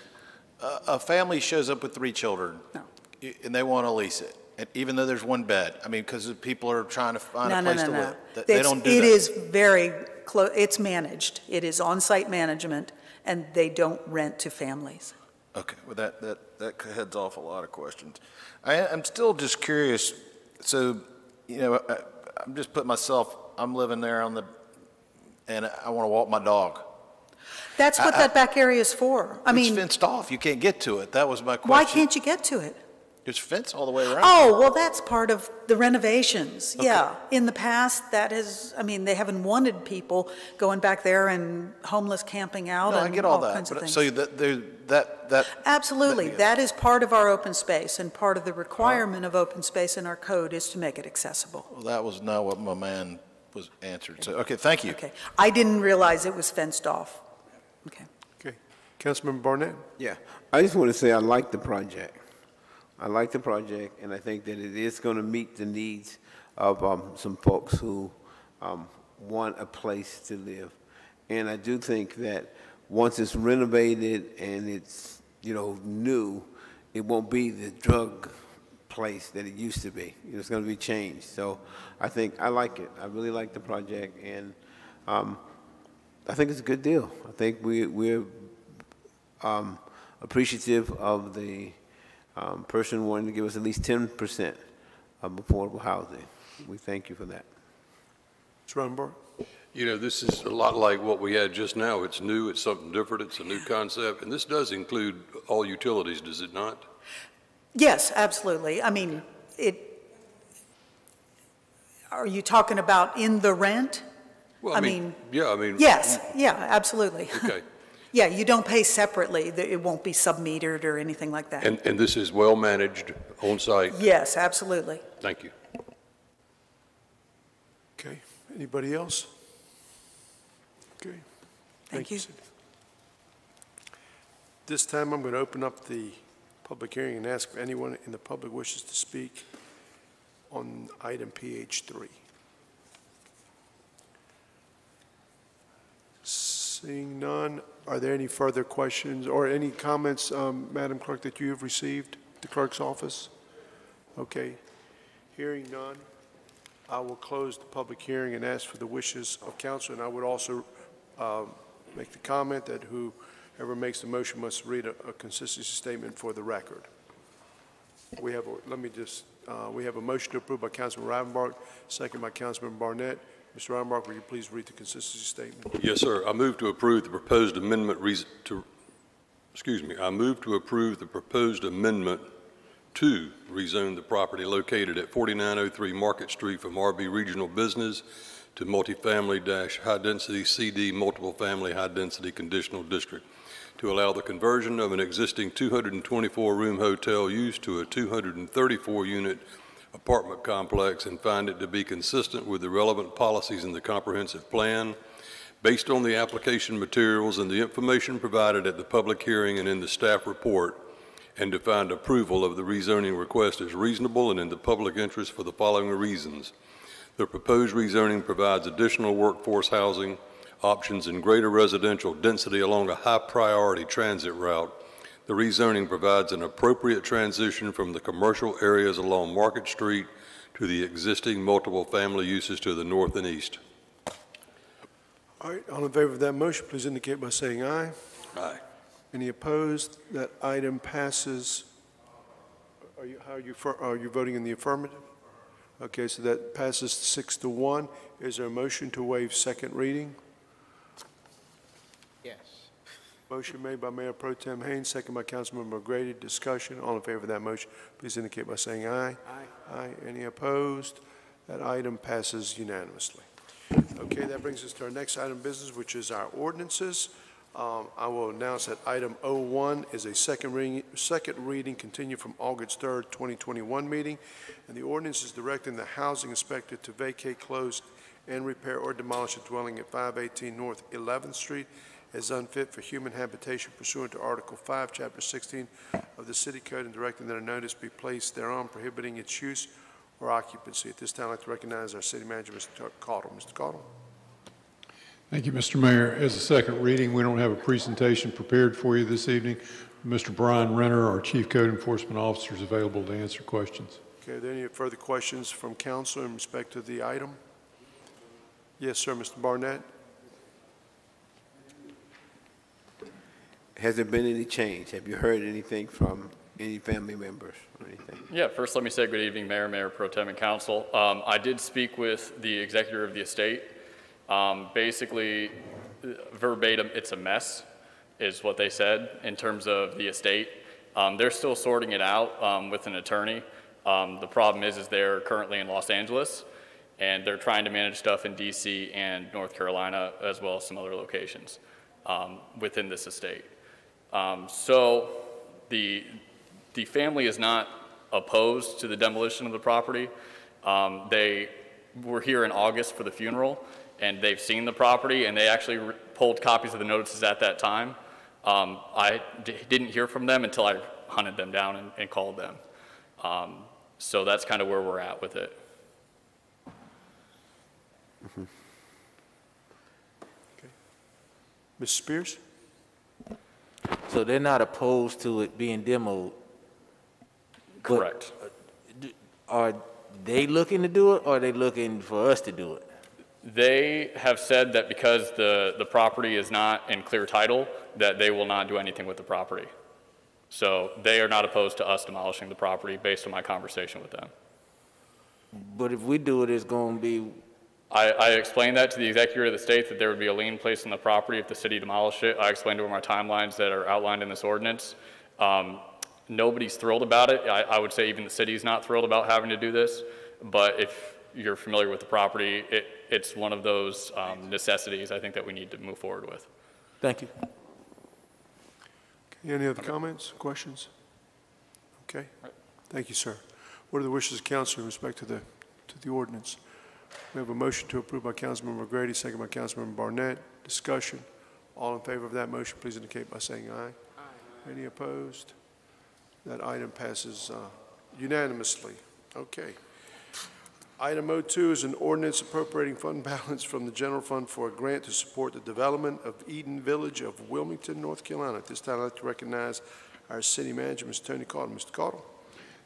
a, a family shows up with three children. y- And they want to lease it, and even though there's one bed. I mean, because people are trying to find No, a place no, to no. live. Th- They don't do It that. is very close, it's managed. It is on-site management, and they don't rent to families. Okay, well, that, that, that heads off a lot of questions. I, I'm still just curious, so you know, I- I'm just putting myself, I'm living there on the, and I want to walk my dog. That's what I- that back area is for. I It's mean, fenced off. You can't get to it. That was my question. why can't you get to it? There's fence all the way around. Oh, well, that's part of the renovations, yeah. In the past, that has, I mean, they haven't wanted people going back there and homeless camping out No, I and get all all that. kinds of things. so that, that, that. Absolutely, yeah. that is part of our open space, and part of the requirement of open space in our code is to make it accessible. well, that was not what my man was answered. So, okay, thank you. Okay, I didn't realize it was fenced off. Okay. Okay. Councilmember Barnett? Yeah, I just want to say I like the project. I like the project, and I think that it is going to meet the needs of um, some folks who um, want a place to live. And I do think that once it's renovated and it's, you know, new, it won't be the drug place that it used to be. It's going to be changed. So I think, I like it. I really like the project, and um, I think it's a good deal. I think we, we're um, appreciative of the um, person wanting to give us at least 10% of affordable housing. We thank you for that. Mr. You know, this is a lot like what we had just now. It's new, it's something different, it's a new concept, and this does include all utilities, does it not? Yes, absolutely. I mean, it, are you talking about in the rent? Well, I I mean, mean, yeah, I mean. Yes, yeah, absolutely. Okay. Yeah, you don't pay separately. Th- It won't be sub-metered or anything like that. And, and this is well-managed, on-site? Yes, absolutely. Thank you. Okay, anybody else? Okay. Thank you. Cindy. This time, I'm going to open up the public hearing and ask if anyone in the public wishes to speak on item PH3. Seeing none, are there any further questions or any comments, um, Madam Clerk, that you have received, the clerk's office? Okay, hearing none, I will close the public hearing and ask for the wishes of council, and I would also um, make the comment that whoever makes the motion must read a a consistency statement for the record. We have, a- let me just, uh, we have a motion to approve by Councilman Rivenbark, second by Councilman Barnett. Mr. Rivenbark, will you please read the consistency statement? Yes, sir. I move to approve the proposed amendment to, excuse me, I move to approve the proposed amendment to rezone the property located at 4903 Market Street from RB Regional Business to multifamily dash high-density CD multiple family high-density conditional district to allow the conversion of an existing 224-room hotel use to a 234-unit apartment complex and find it to be consistent with the relevant policies in the comprehensive plan based on the application materials and the information provided at the public hearing and in the staff report, and to find approval of the rezoning request as reasonable and in the public interest for the following reasons. The proposed rezoning provides additional workforce housing options and greater residential density along a high-priority transit route. The rezoning provides an appropriate transition from the commercial areas along Market Street to the existing multiple family uses to the north and east. All right, all in favor of that motion, please indicate by saying aye. Aye. Any opposed? That item passes. Are you, how are you, are you voting in the affirmative? Okay, so that passes six to one. Is there a motion to waive second reading? Yes. Motion made by Mayor Pro Tem Haynes, second by Councilmember Grady. Discussion, all in favor of that motion, please indicate by saying aye. Aye. Aye. Any opposed? That item passes unanimously. Okay, that brings us to our next item of business, which is our ordinances. Um, I will announce that item O1 is a second reading, second reading continued from August 3rd, 2021 meeting, and the ordinance is directing the housing inspector to vacate, close, and repair or demolish a dwelling at 518 North 11th Street as unfit for human habitation pursuant to Article 5, Chapter 16 of the City Code, and directing that a notice be placed thereon prohibiting its use or occupancy. At this time, I'd like to recognize our city manager, Mr. Caudle. Mr. Caudle? Thank you, Mr. Mayor. As a second reading, we don't have a presentation prepared for you this evening. Mr. Brian Renner, our Chief Code Enforcement Officer, is available to answer questions. Okay, are there any further questions from council in respect to the item? Yes, sir, Mr. Barnett? Has there been any change? Have you heard anything from any family members or anything? Yeah, first let me say good evening, Mayor, Mayor Pro Tem, and Council. Um, I did speak with the executor of the estate. Um, basically, verbatim, it's a mess, is what they said in terms of the estate. Um, they're still sorting it out um, with an attorney. Um, the problem is, is they're currently in Los Angeles, and they're trying to manage stuff in DC and North Carolina, as well as some other locations um, within this estate. Um, so the the family is not opposed to the demolition of the property. Um, they were here in August for the funeral, and they've seen the property, and they actually re- pulled copies of the notices at that time. Um, I d- didn't hear from them until I hunted them down and, and called them. Um, so that's kind of where we're at with it. Okay. Ms. Spears? So they're not opposed to it being demoed? but Correct. Are they looking to do it, or are they looking for us to do it? They have said that because the, the property is not in clear title, that they will not do anything with the property. So they are not opposed to us demolishing the property based on my conversation with them. But if we do it, it's gonna be, I, I explained that to the executor of the state, that there would be a lien placed on the property if the city demolished it. I explained to him our timelines that are outlined in this ordinance. Um, Nobody's thrilled about it. I, I would say even the city's not thrilled about having to do this. But if you're familiar with the property, it, it's one of those um, necessities I think that we need to move forward with. thank you. Any other comments, questions? Okay, thank you, sir. What are the wishes of council in respect to the, to the ordinance? We have a motion to approve by Councilmember Grady, second by Councilmember Barnett. Discussion. All in favor of that motion, please indicate by saying aye. Aye. Any opposed? That item passes uh, unanimously. Okay. Item O2 is an ordinance appropriating fund balance from the general fund for a grant to support the development of Eden Village of Wilmington, North Carolina. At this time, I'd like to recognize our city manager, Mr. Tony Caudle. Mr. Caudle?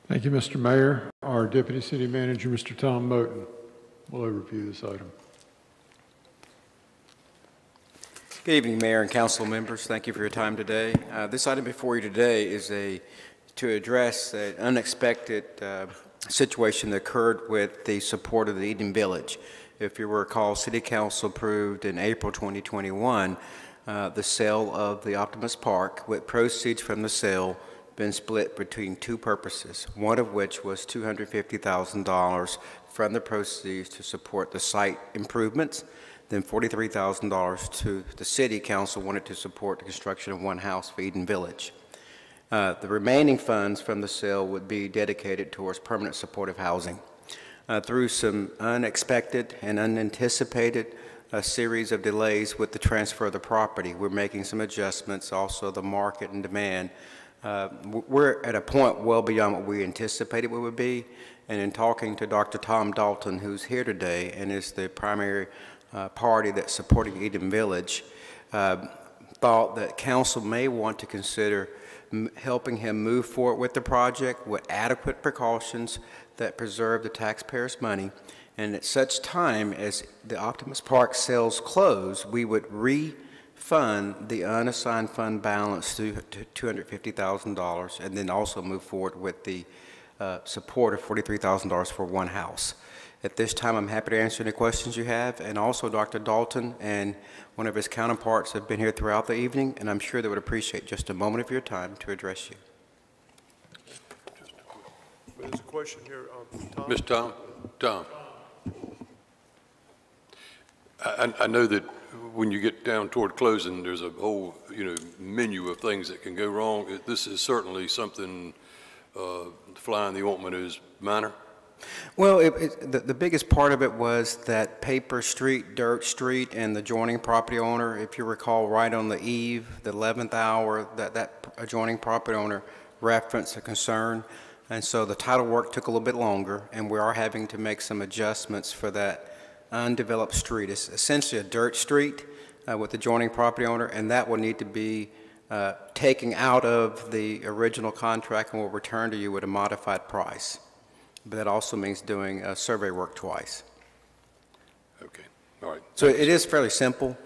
Thank you, Mr. Mayor. Our Deputy City Manager, Mr. Tom Moton, will I review this item. Good evening, Mayor and council members. Thank you for your time today. Uh, This item before you today is a, to address an unexpected uh, situation that occurred with the support of the Eden Village. If you recall, City Council approved in April 2021 uh, the sale of the Optimus Park, with proceeds from the sale been split between two purposes, one of which was $250,000 from the proceeds to support the site improvements, then $43,000 to the city council wanted to support the construction of one house for Eden Village. Uh, The remaining funds from the sale would be dedicated towards permanent supportive housing. Uh, Through some unexpected and unanticipated uh, series of delays with the transfer of the property, we're making some adjustments, also the market and demand. Uh, we're at a point well beyond what we anticipated we would be, and in talking to Dr. Tom Dalton, who's here today and is the primary uh, party that's supporting Eden Village, uh, thought that council may want to consider helping him move forward with the project with adequate precautions that preserve the taxpayers' money. And at such time as the Optimus Park sales close, we would refund the unassigned fund balance to to $250,000 and then also move forward with the uh, support of $43,000 for one house. At this time, I'm happy to answer any questions you have, and also Dr. Dalton and one of his counterparts have been here throughout the evening, and I'm sure they would appreciate just a moment of your time to address you. There's a question here, um, Tom? Mr. Tom? Tom? I, I I know that when you get down toward closing, there's a whole, you know, menu of things that can go wrong. This is certainly something, uh, fly in the ointment is minor. Well, it, it, the, the biggest part of it was that paper street, dirt street, and the adjoining property owner, if you recall, right on the eve, the 11th hour, that, that adjoining property owner referenced a concern. And so the title work took a little bit longer, and we are having to make some adjustments for that undeveloped street. It's essentially a dirt street uh, with the adjoining property owner, and that will need to be uh, taken out of the original contract and will return to you at a modified price. But that also means doing uh, survey work twice. Okay, all right. So it is fairly simple,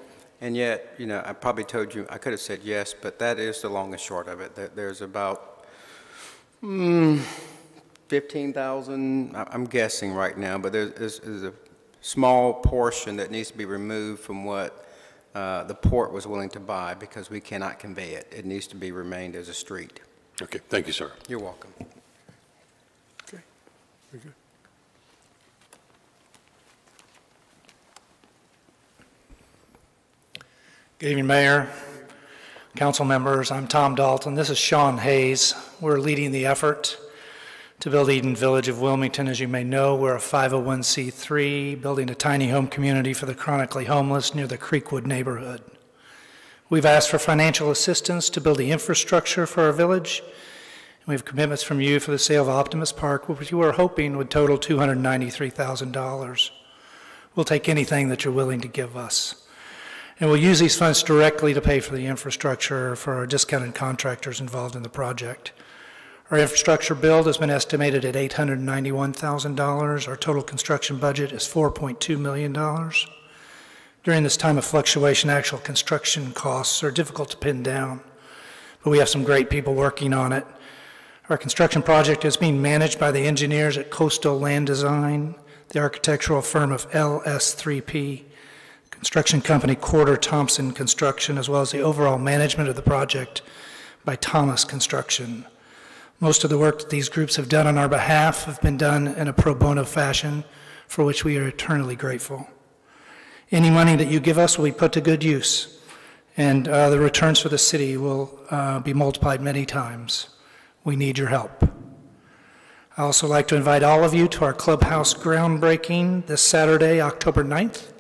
and yet, you know, I probably told you, I could have said yes, but that is the long and short of it. That There's about Hmm, 15,000, I- I'm guessing right now, but there's, there's there's a small portion that needs to be removed from what uh, the port was willing to buy because we cannot convey it. It needs to be remained as a street. Okay, thank you, sir. You're welcome. Okay, Very good. Good evening, Mayor, council members. I'm Tom Dalton. This is Sean Hayes. We're leading the effort to build Eden Village of Wilmington. As you may know, we're a 501c3, building a tiny home community for the chronically homeless near the Creekwood neighborhood. We've asked for financial assistance to build the infrastructure for our village. and We have commitments from you for the sale of Optimus Park, which you were hoping would total $293,000. We'll take anything that you're willing to give us. And we'll use these funds directly to pay for the infrastructure for our discounted contractors involved in the project. Our infrastructure build has been estimated at $891,000. Our total construction budget is $4.2 million. During this time of fluctuation, actual construction costs are difficult to pin down, but we have some great people working on it. Our construction project is being managed by the engineers at Coastal Land Design, the architectural firm of LS3P, construction company Quarter Thompson Construction, as well as the overall management of the project by Thomas Construction. Most of the work that these groups have done on our behalf have been done in a pro bono fashion, for which we are eternally grateful. Any money that you give us will be put to good use, and uh, the returns for the city will uh, be multiplied many times. We need your help. I also like to invite all of you to our clubhouse groundbreaking this Saturday, October 9th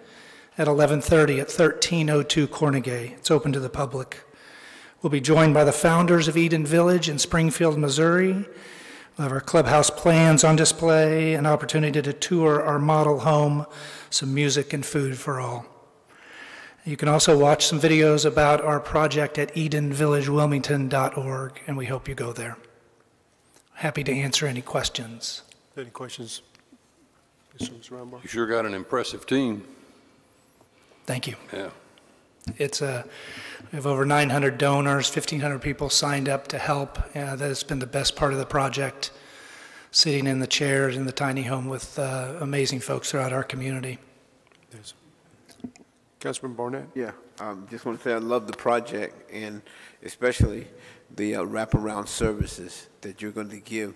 at 11:30 at 1302 Kornegay. It's open to the public. We'll be joined by the founders of Eden Village in Springfield, Missouri. We'll have our clubhouse plans on display, an opportunity to tour our model home, some music and food for all. You can also watch some videos about our project at edenvillagewilmington.org, and we hope you go there. Happy to answer any questions. Any questions? Mr. Roundball? You sure got an impressive team. Thank you. Yeah. It's a, we have over 900 donors, 1,500 people signed up to help. Uh, that has been the best part of the project, sitting in the chairs in the tiny home with uh, amazing folks throughout our community. Yes. Councilman Barnett? Yeah, um, just want to say I love the project and especially the uh, wraparound services that you're going to give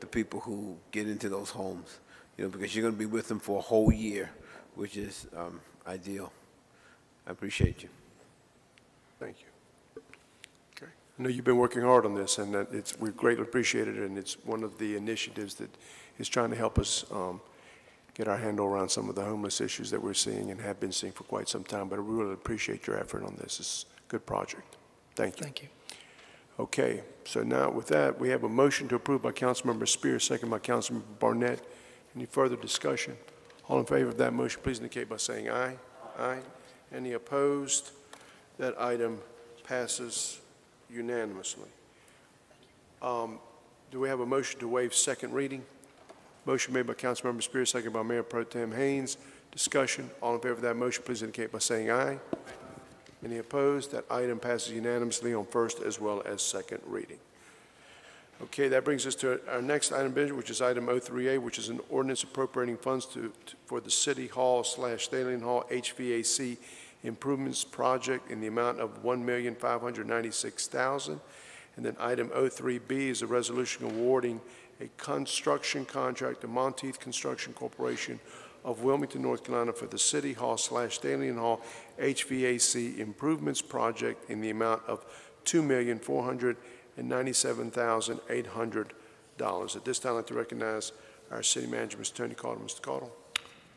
the people who get into those homes. You know, because you're going to be with them for a whole year, which is um, ideal. I appreciate you. Thank you. Okay. I know you've been working hard on this, and that it's, we greatly appreciate it, and it's one of the initiatives that is trying to help us um, get our handle around some of the homeless issues that we're seeing and have been seeing for quite some time, but we really appreciate your effort on this. It's a good project. Thank you. Thank you. Okay, so now with that, we have a motion to approve by Councilmember Spears, second by Councilmember Barnett. Any further discussion? All in favor of that motion, please indicate by saying aye. Aye. Any opposed? That item passes unanimously. Um, Do we have a motion to waive second reading? Motion made by Councilmember Spears, second by Mayor Pro Tem Haynes. Discussion, all in favor of that motion, please indicate by saying aye. Any opposed? That item passes unanimously on first as well as second reading. Okay, that brings us to our next item, which is item 03A, which is an ordinance appropriating funds to, to- for the City Hall slash Thalian Hall HVAC improvements project in the amount of 1,596,000. And then item 03B is a resolution awarding a construction contract to Monteith Construction Corporation of Wilmington, North Carolina for the City Hall slash Thalian Hall HVAC improvements project in the amount of $2,497,800. At this time, I'd like to recognize our city manager, Mr. Tony Caudle. Mr. Caudle?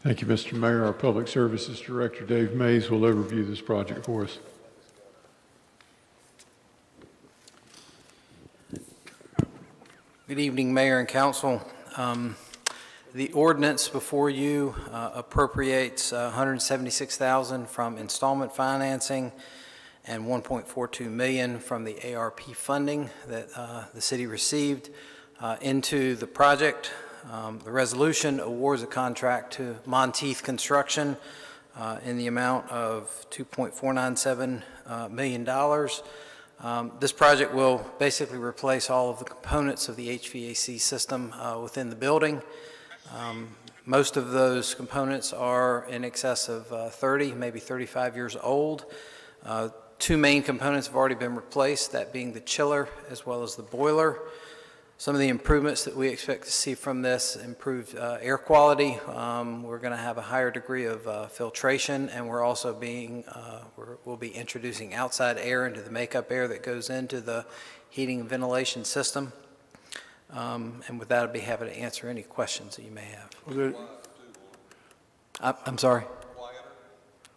Thank you, Mr. Mayor. Our Public Services Director, Dave Mays, will overview this project for us. Good evening, Mayor and Council. Um, The ordinance before you uh, appropriates uh, 176,000 from installment financing and 1.42 million from the ARP funding that uh, the city received uh, into the project. Um, The resolution awards a contract to Monteith Construction uh, in the amount of $2.497 uh, million. Um, This project will basically replace all of the components of the HVAC system uh, within the building. Um, Most of those components are in excess of uh, 30, maybe 35 years old. Uh, Two main components have already been replaced, that being the chiller as well as the boiler. Some of the improvements that we expect to see from this, improved uh, air quality. Um, We're going to have a higher degree of uh, filtration, and we're also being, uh, we're- we'll be introducing outside air into the makeup air that goes into the heating and ventilation system. Um, And with that, I'd be happy to answer any questions that you may have. There- I- I'm sorry?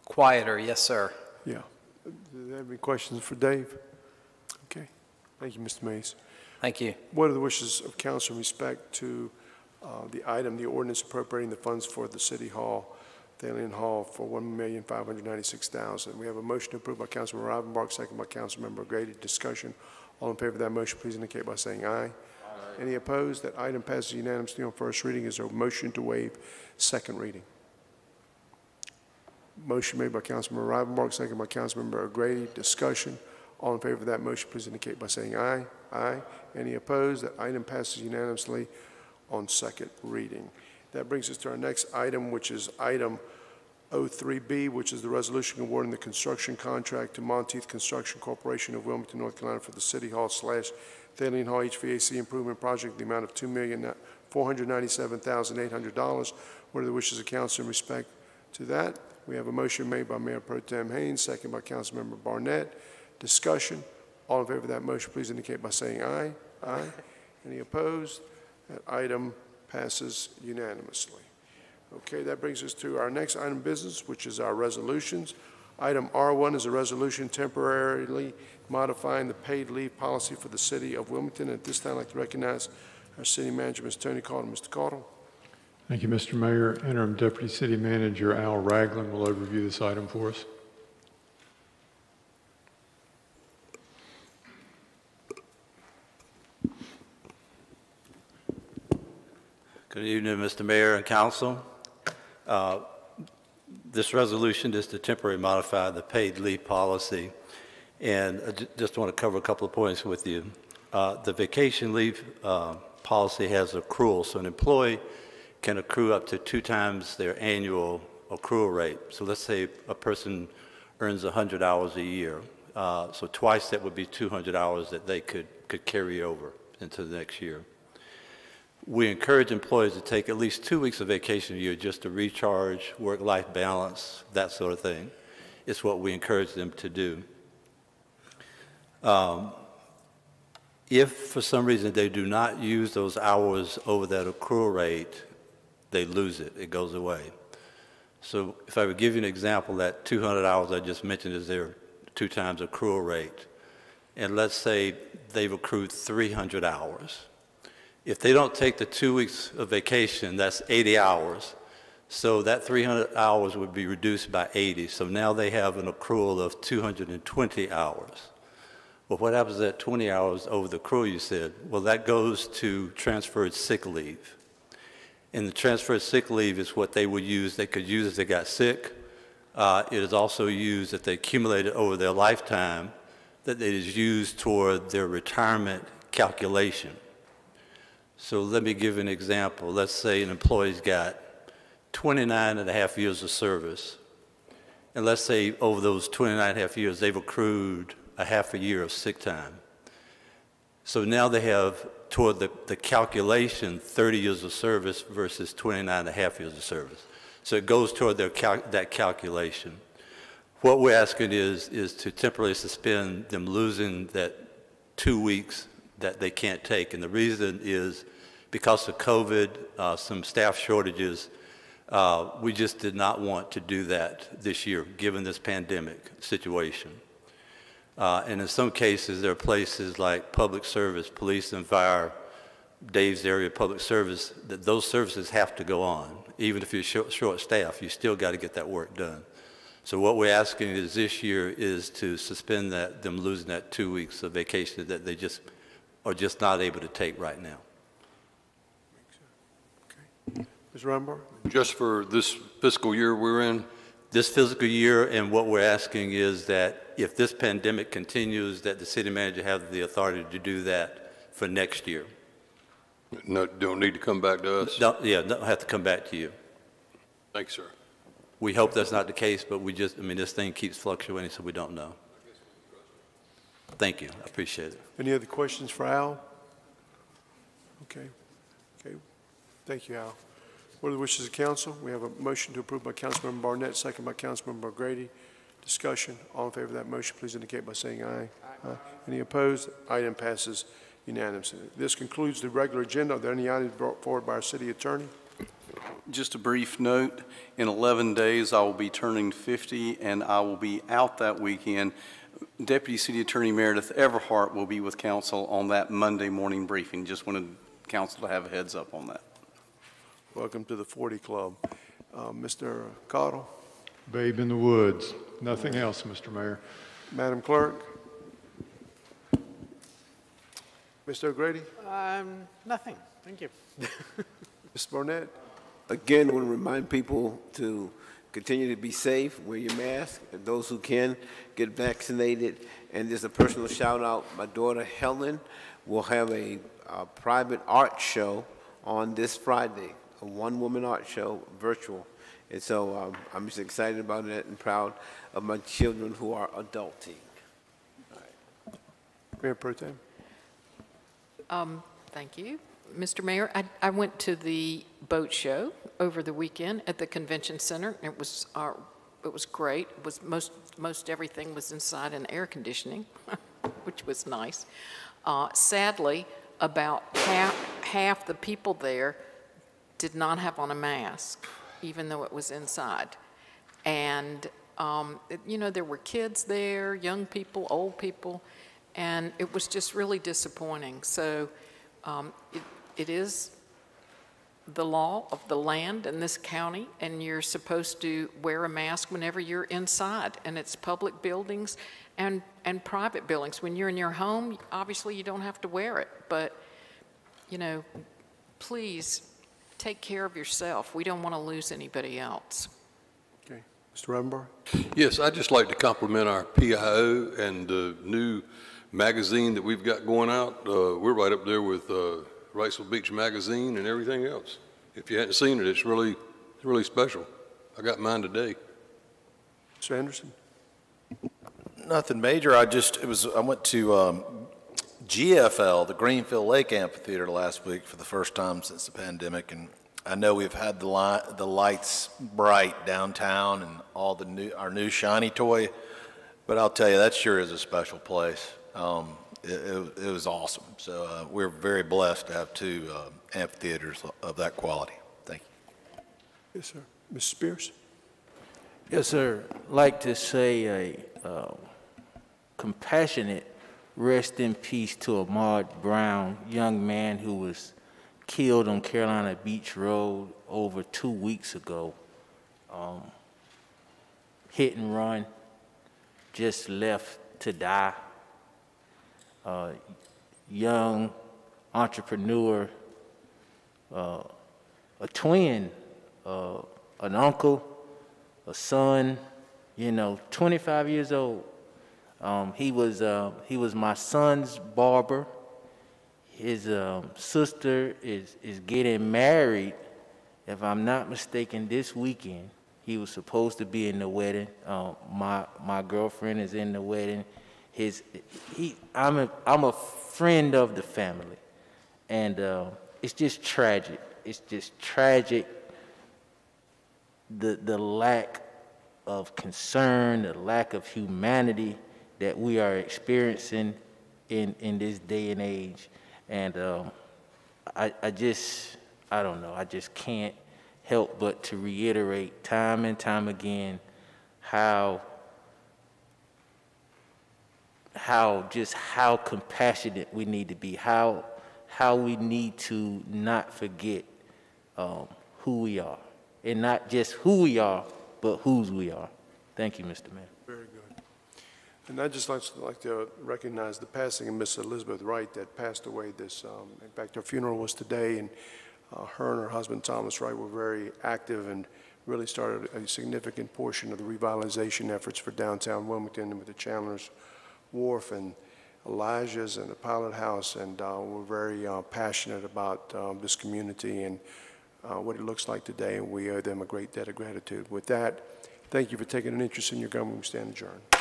Quieter, yes, sir. Yeah. Do they have any questions for Dave? Okay. Thank you, Mr. Mays. Thank you. What are the wishes of council in respect to uh, the item, the ordinance appropriating the funds for the City Hall, Thalian Hall, for 1,596,000? We have a motion approved by Councilman Rivenbark, second by Councilmember Grady. Discussion. All in favor of that motion, please indicate by saying aye. Any opposed? That item passes unanimously on first reading. Is there a motion to waive second reading? Motion made by Councilman Rivenbark, second by Councilmember O'Grady. Discussion. All in favor of that motion, please indicate by saying aye. Aye. Any opposed? That item passes unanimously on second reading. That brings us to our next item, which is item 03B, which is the resolution awarding the construction contract to Monteith Construction Corporation of Wilmington, North Carolina for the City Hall slash Thalian Hall HVAC Improvement Project, the amount of $2,497,800. What are the wishes of council in respect to that? We have a motion made by Mayor Pro Tem Haynes, second by Councilmember Barnett. Discussion. All in favor of that motion, please indicate by saying aye. Aye. Any opposed? That item passes unanimously. Okay, that brings us to our next item of business, which is our resolutions. Item R1 is a resolution temporarily modifying the paid leave policy for the city of Wilmington. At this time, I'd like to recognize our city manager, Ms. Tony Caudle. Mr. Caudle? Thank you, Mr. Mayor. Interim Deputy City Manager Al Ragland will overview this item for us. Good evening, Mr. Mayor and Council. Uh, This resolution is to temporarily modify the paid leave policy, and I ju- just want to cover a couple of points with you. Uh, The vacation leave uh, policy has accrual, so an employee can accrue up to two times their annual accrual rate. So let's say a person earns 100 hours a year, uh, so twice that would be 200 hours that they could could carry over into the next year. We encourage employees to take at least two weeks of vacation a year just to recharge, work-life balance, that sort of thing. It's what we encourage them to do. Um, If for some reason they do not use those hours over that accrual rate, they lose it, it goes away. So if I would give you an example, that 200 hours I just mentioned is their two times accrual rate. And let's say they've accrued 300 hours. If they don't take the two weeks of vacation, that's 80 hours. So that 300 hours would be reduced by 80. So now they have an accrual of 220 hours. Well, what happens at 20 hours over the accrual, you said? Well, that goes to transferred sick leave. And the transferred sick leave is what they would use, they could use if they got sick. Uh, It is also used if they accumulated over their lifetime, that it is used toward their retirement calculation. So let me give an example. Let's say an employee's got 29 and a half years of service. And let's say over those 29 and a half years, they've accrued a half a year of sick time. So now they have, toward the, the calculation, 30 years of service versus 29 and a half years of service. So it goes toward their cal- that calculation. What we're asking is, is to temporarily suspend them losing that two weeks that they can't take. And the reason is because of COVID, uh, some staff shortages, uh, we just did not want to do that this year, given this pandemic situation. Uh, and in some cases, there are places like public service, police and fire, Dave's area public service, that those services have to go on. Even if you're short, short staff, you still got to get that work done. So what we're asking is this year is to suspend that, them losing that two weeks of vacation that they just are just not able to take right now. Ms. Rumbar? Just for this fiscal year we're in? this fiscal year, and what we're asking is that if this pandemic continues, that the city manager have the authority to do that for next year. No, don't need to come back to us? Don't, yeah, don't have to come back to you. Thanks, sir. We hope that's not the case, but we just, I mean, this thing keeps fluctuating, so we don't know. Thank you, I appreciate it. Any other questions for Al? Okay, okay. Thank you, Al. What are the wishes of council? We have a motion to approve by Councilmember Barnett, second by Councilmember Grady. Discussion. All in favor of that motion, please indicate by saying aye. Aye. Any opposed? Item passes unanimously. This concludes the regular agenda. Are there any items brought forward by our city attorney? Just a brief note, in 11 days, I will be turning 50, and I will be out that weekend. Deputy City Attorney Meredith Everhart will be with council on that Monday morning briefing. Just wanted council to have a heads up on that. Welcome to the 40 Club. Uh, Mr. Caudle? Babe in the woods. Nothing else, Mr. Mayor. Madam Clerk? Mr. O'Grady? Um, nothing, thank you. Ms. Barnett? Again, want to remind people to continue to be safe, wear your mask, and those who can, get vaccinated. And there's a personal shout out, my daughter Helen will have a, uh private art show on this Friday, a one-woman art show, virtual. And so um, I'm just excited about it and proud of my children who are adulting. Mayor Pro Tem? Um, Thank you. Mr. Mayor, I, I went to the boat show over the weekend at the convention center. It was, uh, it was great. It was most, most everything was inside and air conditioning, which was nice. Uh, Sadly, about half, half the people there did not have on a mask, even though it was inside. And, um, you know, there were kids there, young people, old people, and it was just really disappointing. So um, it, it is the law of the land in this county, and you're supposed to wear a mask whenever you're inside, and it's public buildings and, and private buildings. When you're in your home, obviously you don't have to wear it, but, you know, please take care of yourself. We don't want to lose anybody else. Okay. Mr. Rivenbark? Yes, I'd just like to compliment our PIO and the new magazine that we've got going out. Uh, We're right up there with uh, Wrightsville Beach Magazine and everything else. If you hadn't seen it, it's really, it's really special. I got mine today. Mr. Anderson? Nothing major. I just, it was, I went to um, GFL, the Greenfield Lake Amphitheater last week for the first time since the pandemic. And I know we've had the li, the lights bright downtown and all the new, our new shiny toy. But I'll tell you, that sure is a special place. Um, it, it, it was awesome. So uh, we're very blessed to have two uh, amphitheaters of that quality. Thank you. Yes, sir. Ms. Spears? Yes, sir. Like to say a uh, compassionate rest in peace to Ahmad Brown, young man who was killed on Carolina Beach Road over two weeks ago. Um, hit and run, just left to die. Uh, young entrepreneur, uh, a twin, uh, an uncle, a son, you know, 25 years old. Um, he was uh, he was my son's barber. His um, sister is is getting married, if I'm not mistaken, this weekend. He was supposed to be in the wedding. Um, my my girlfriend is in the wedding. His he I'm a I'm a friend of the family, and uh, it's just tragic. It's just tragic. The the lack of concern, the lack of humanity that we are experiencing in, in this day and age. And um, I, I just, I don't know, I just can't help but to reiterate time and time again how, how, just how compassionate we need to be, how, how we need to not forget um, who we are. And not just who we are, but whose we are. Thank you, Mr. Mayor. Very good. And I'd just like to, like to recognize the passing of Miss Elizabeth Wright that passed away this, um, in fact, her funeral was today, and uh, her and her husband Thomas Wright were very active and really started a significant portion of the revitalization efforts for downtown Wilmington with the Chandler's Wharf and Elijah's and the Pilot House, and uh, we're very uh, passionate about um, this community and uh, what it looks like today, and we owe them a great debt of gratitude. With that, thank you for taking an interest in your government. We stand adjourned.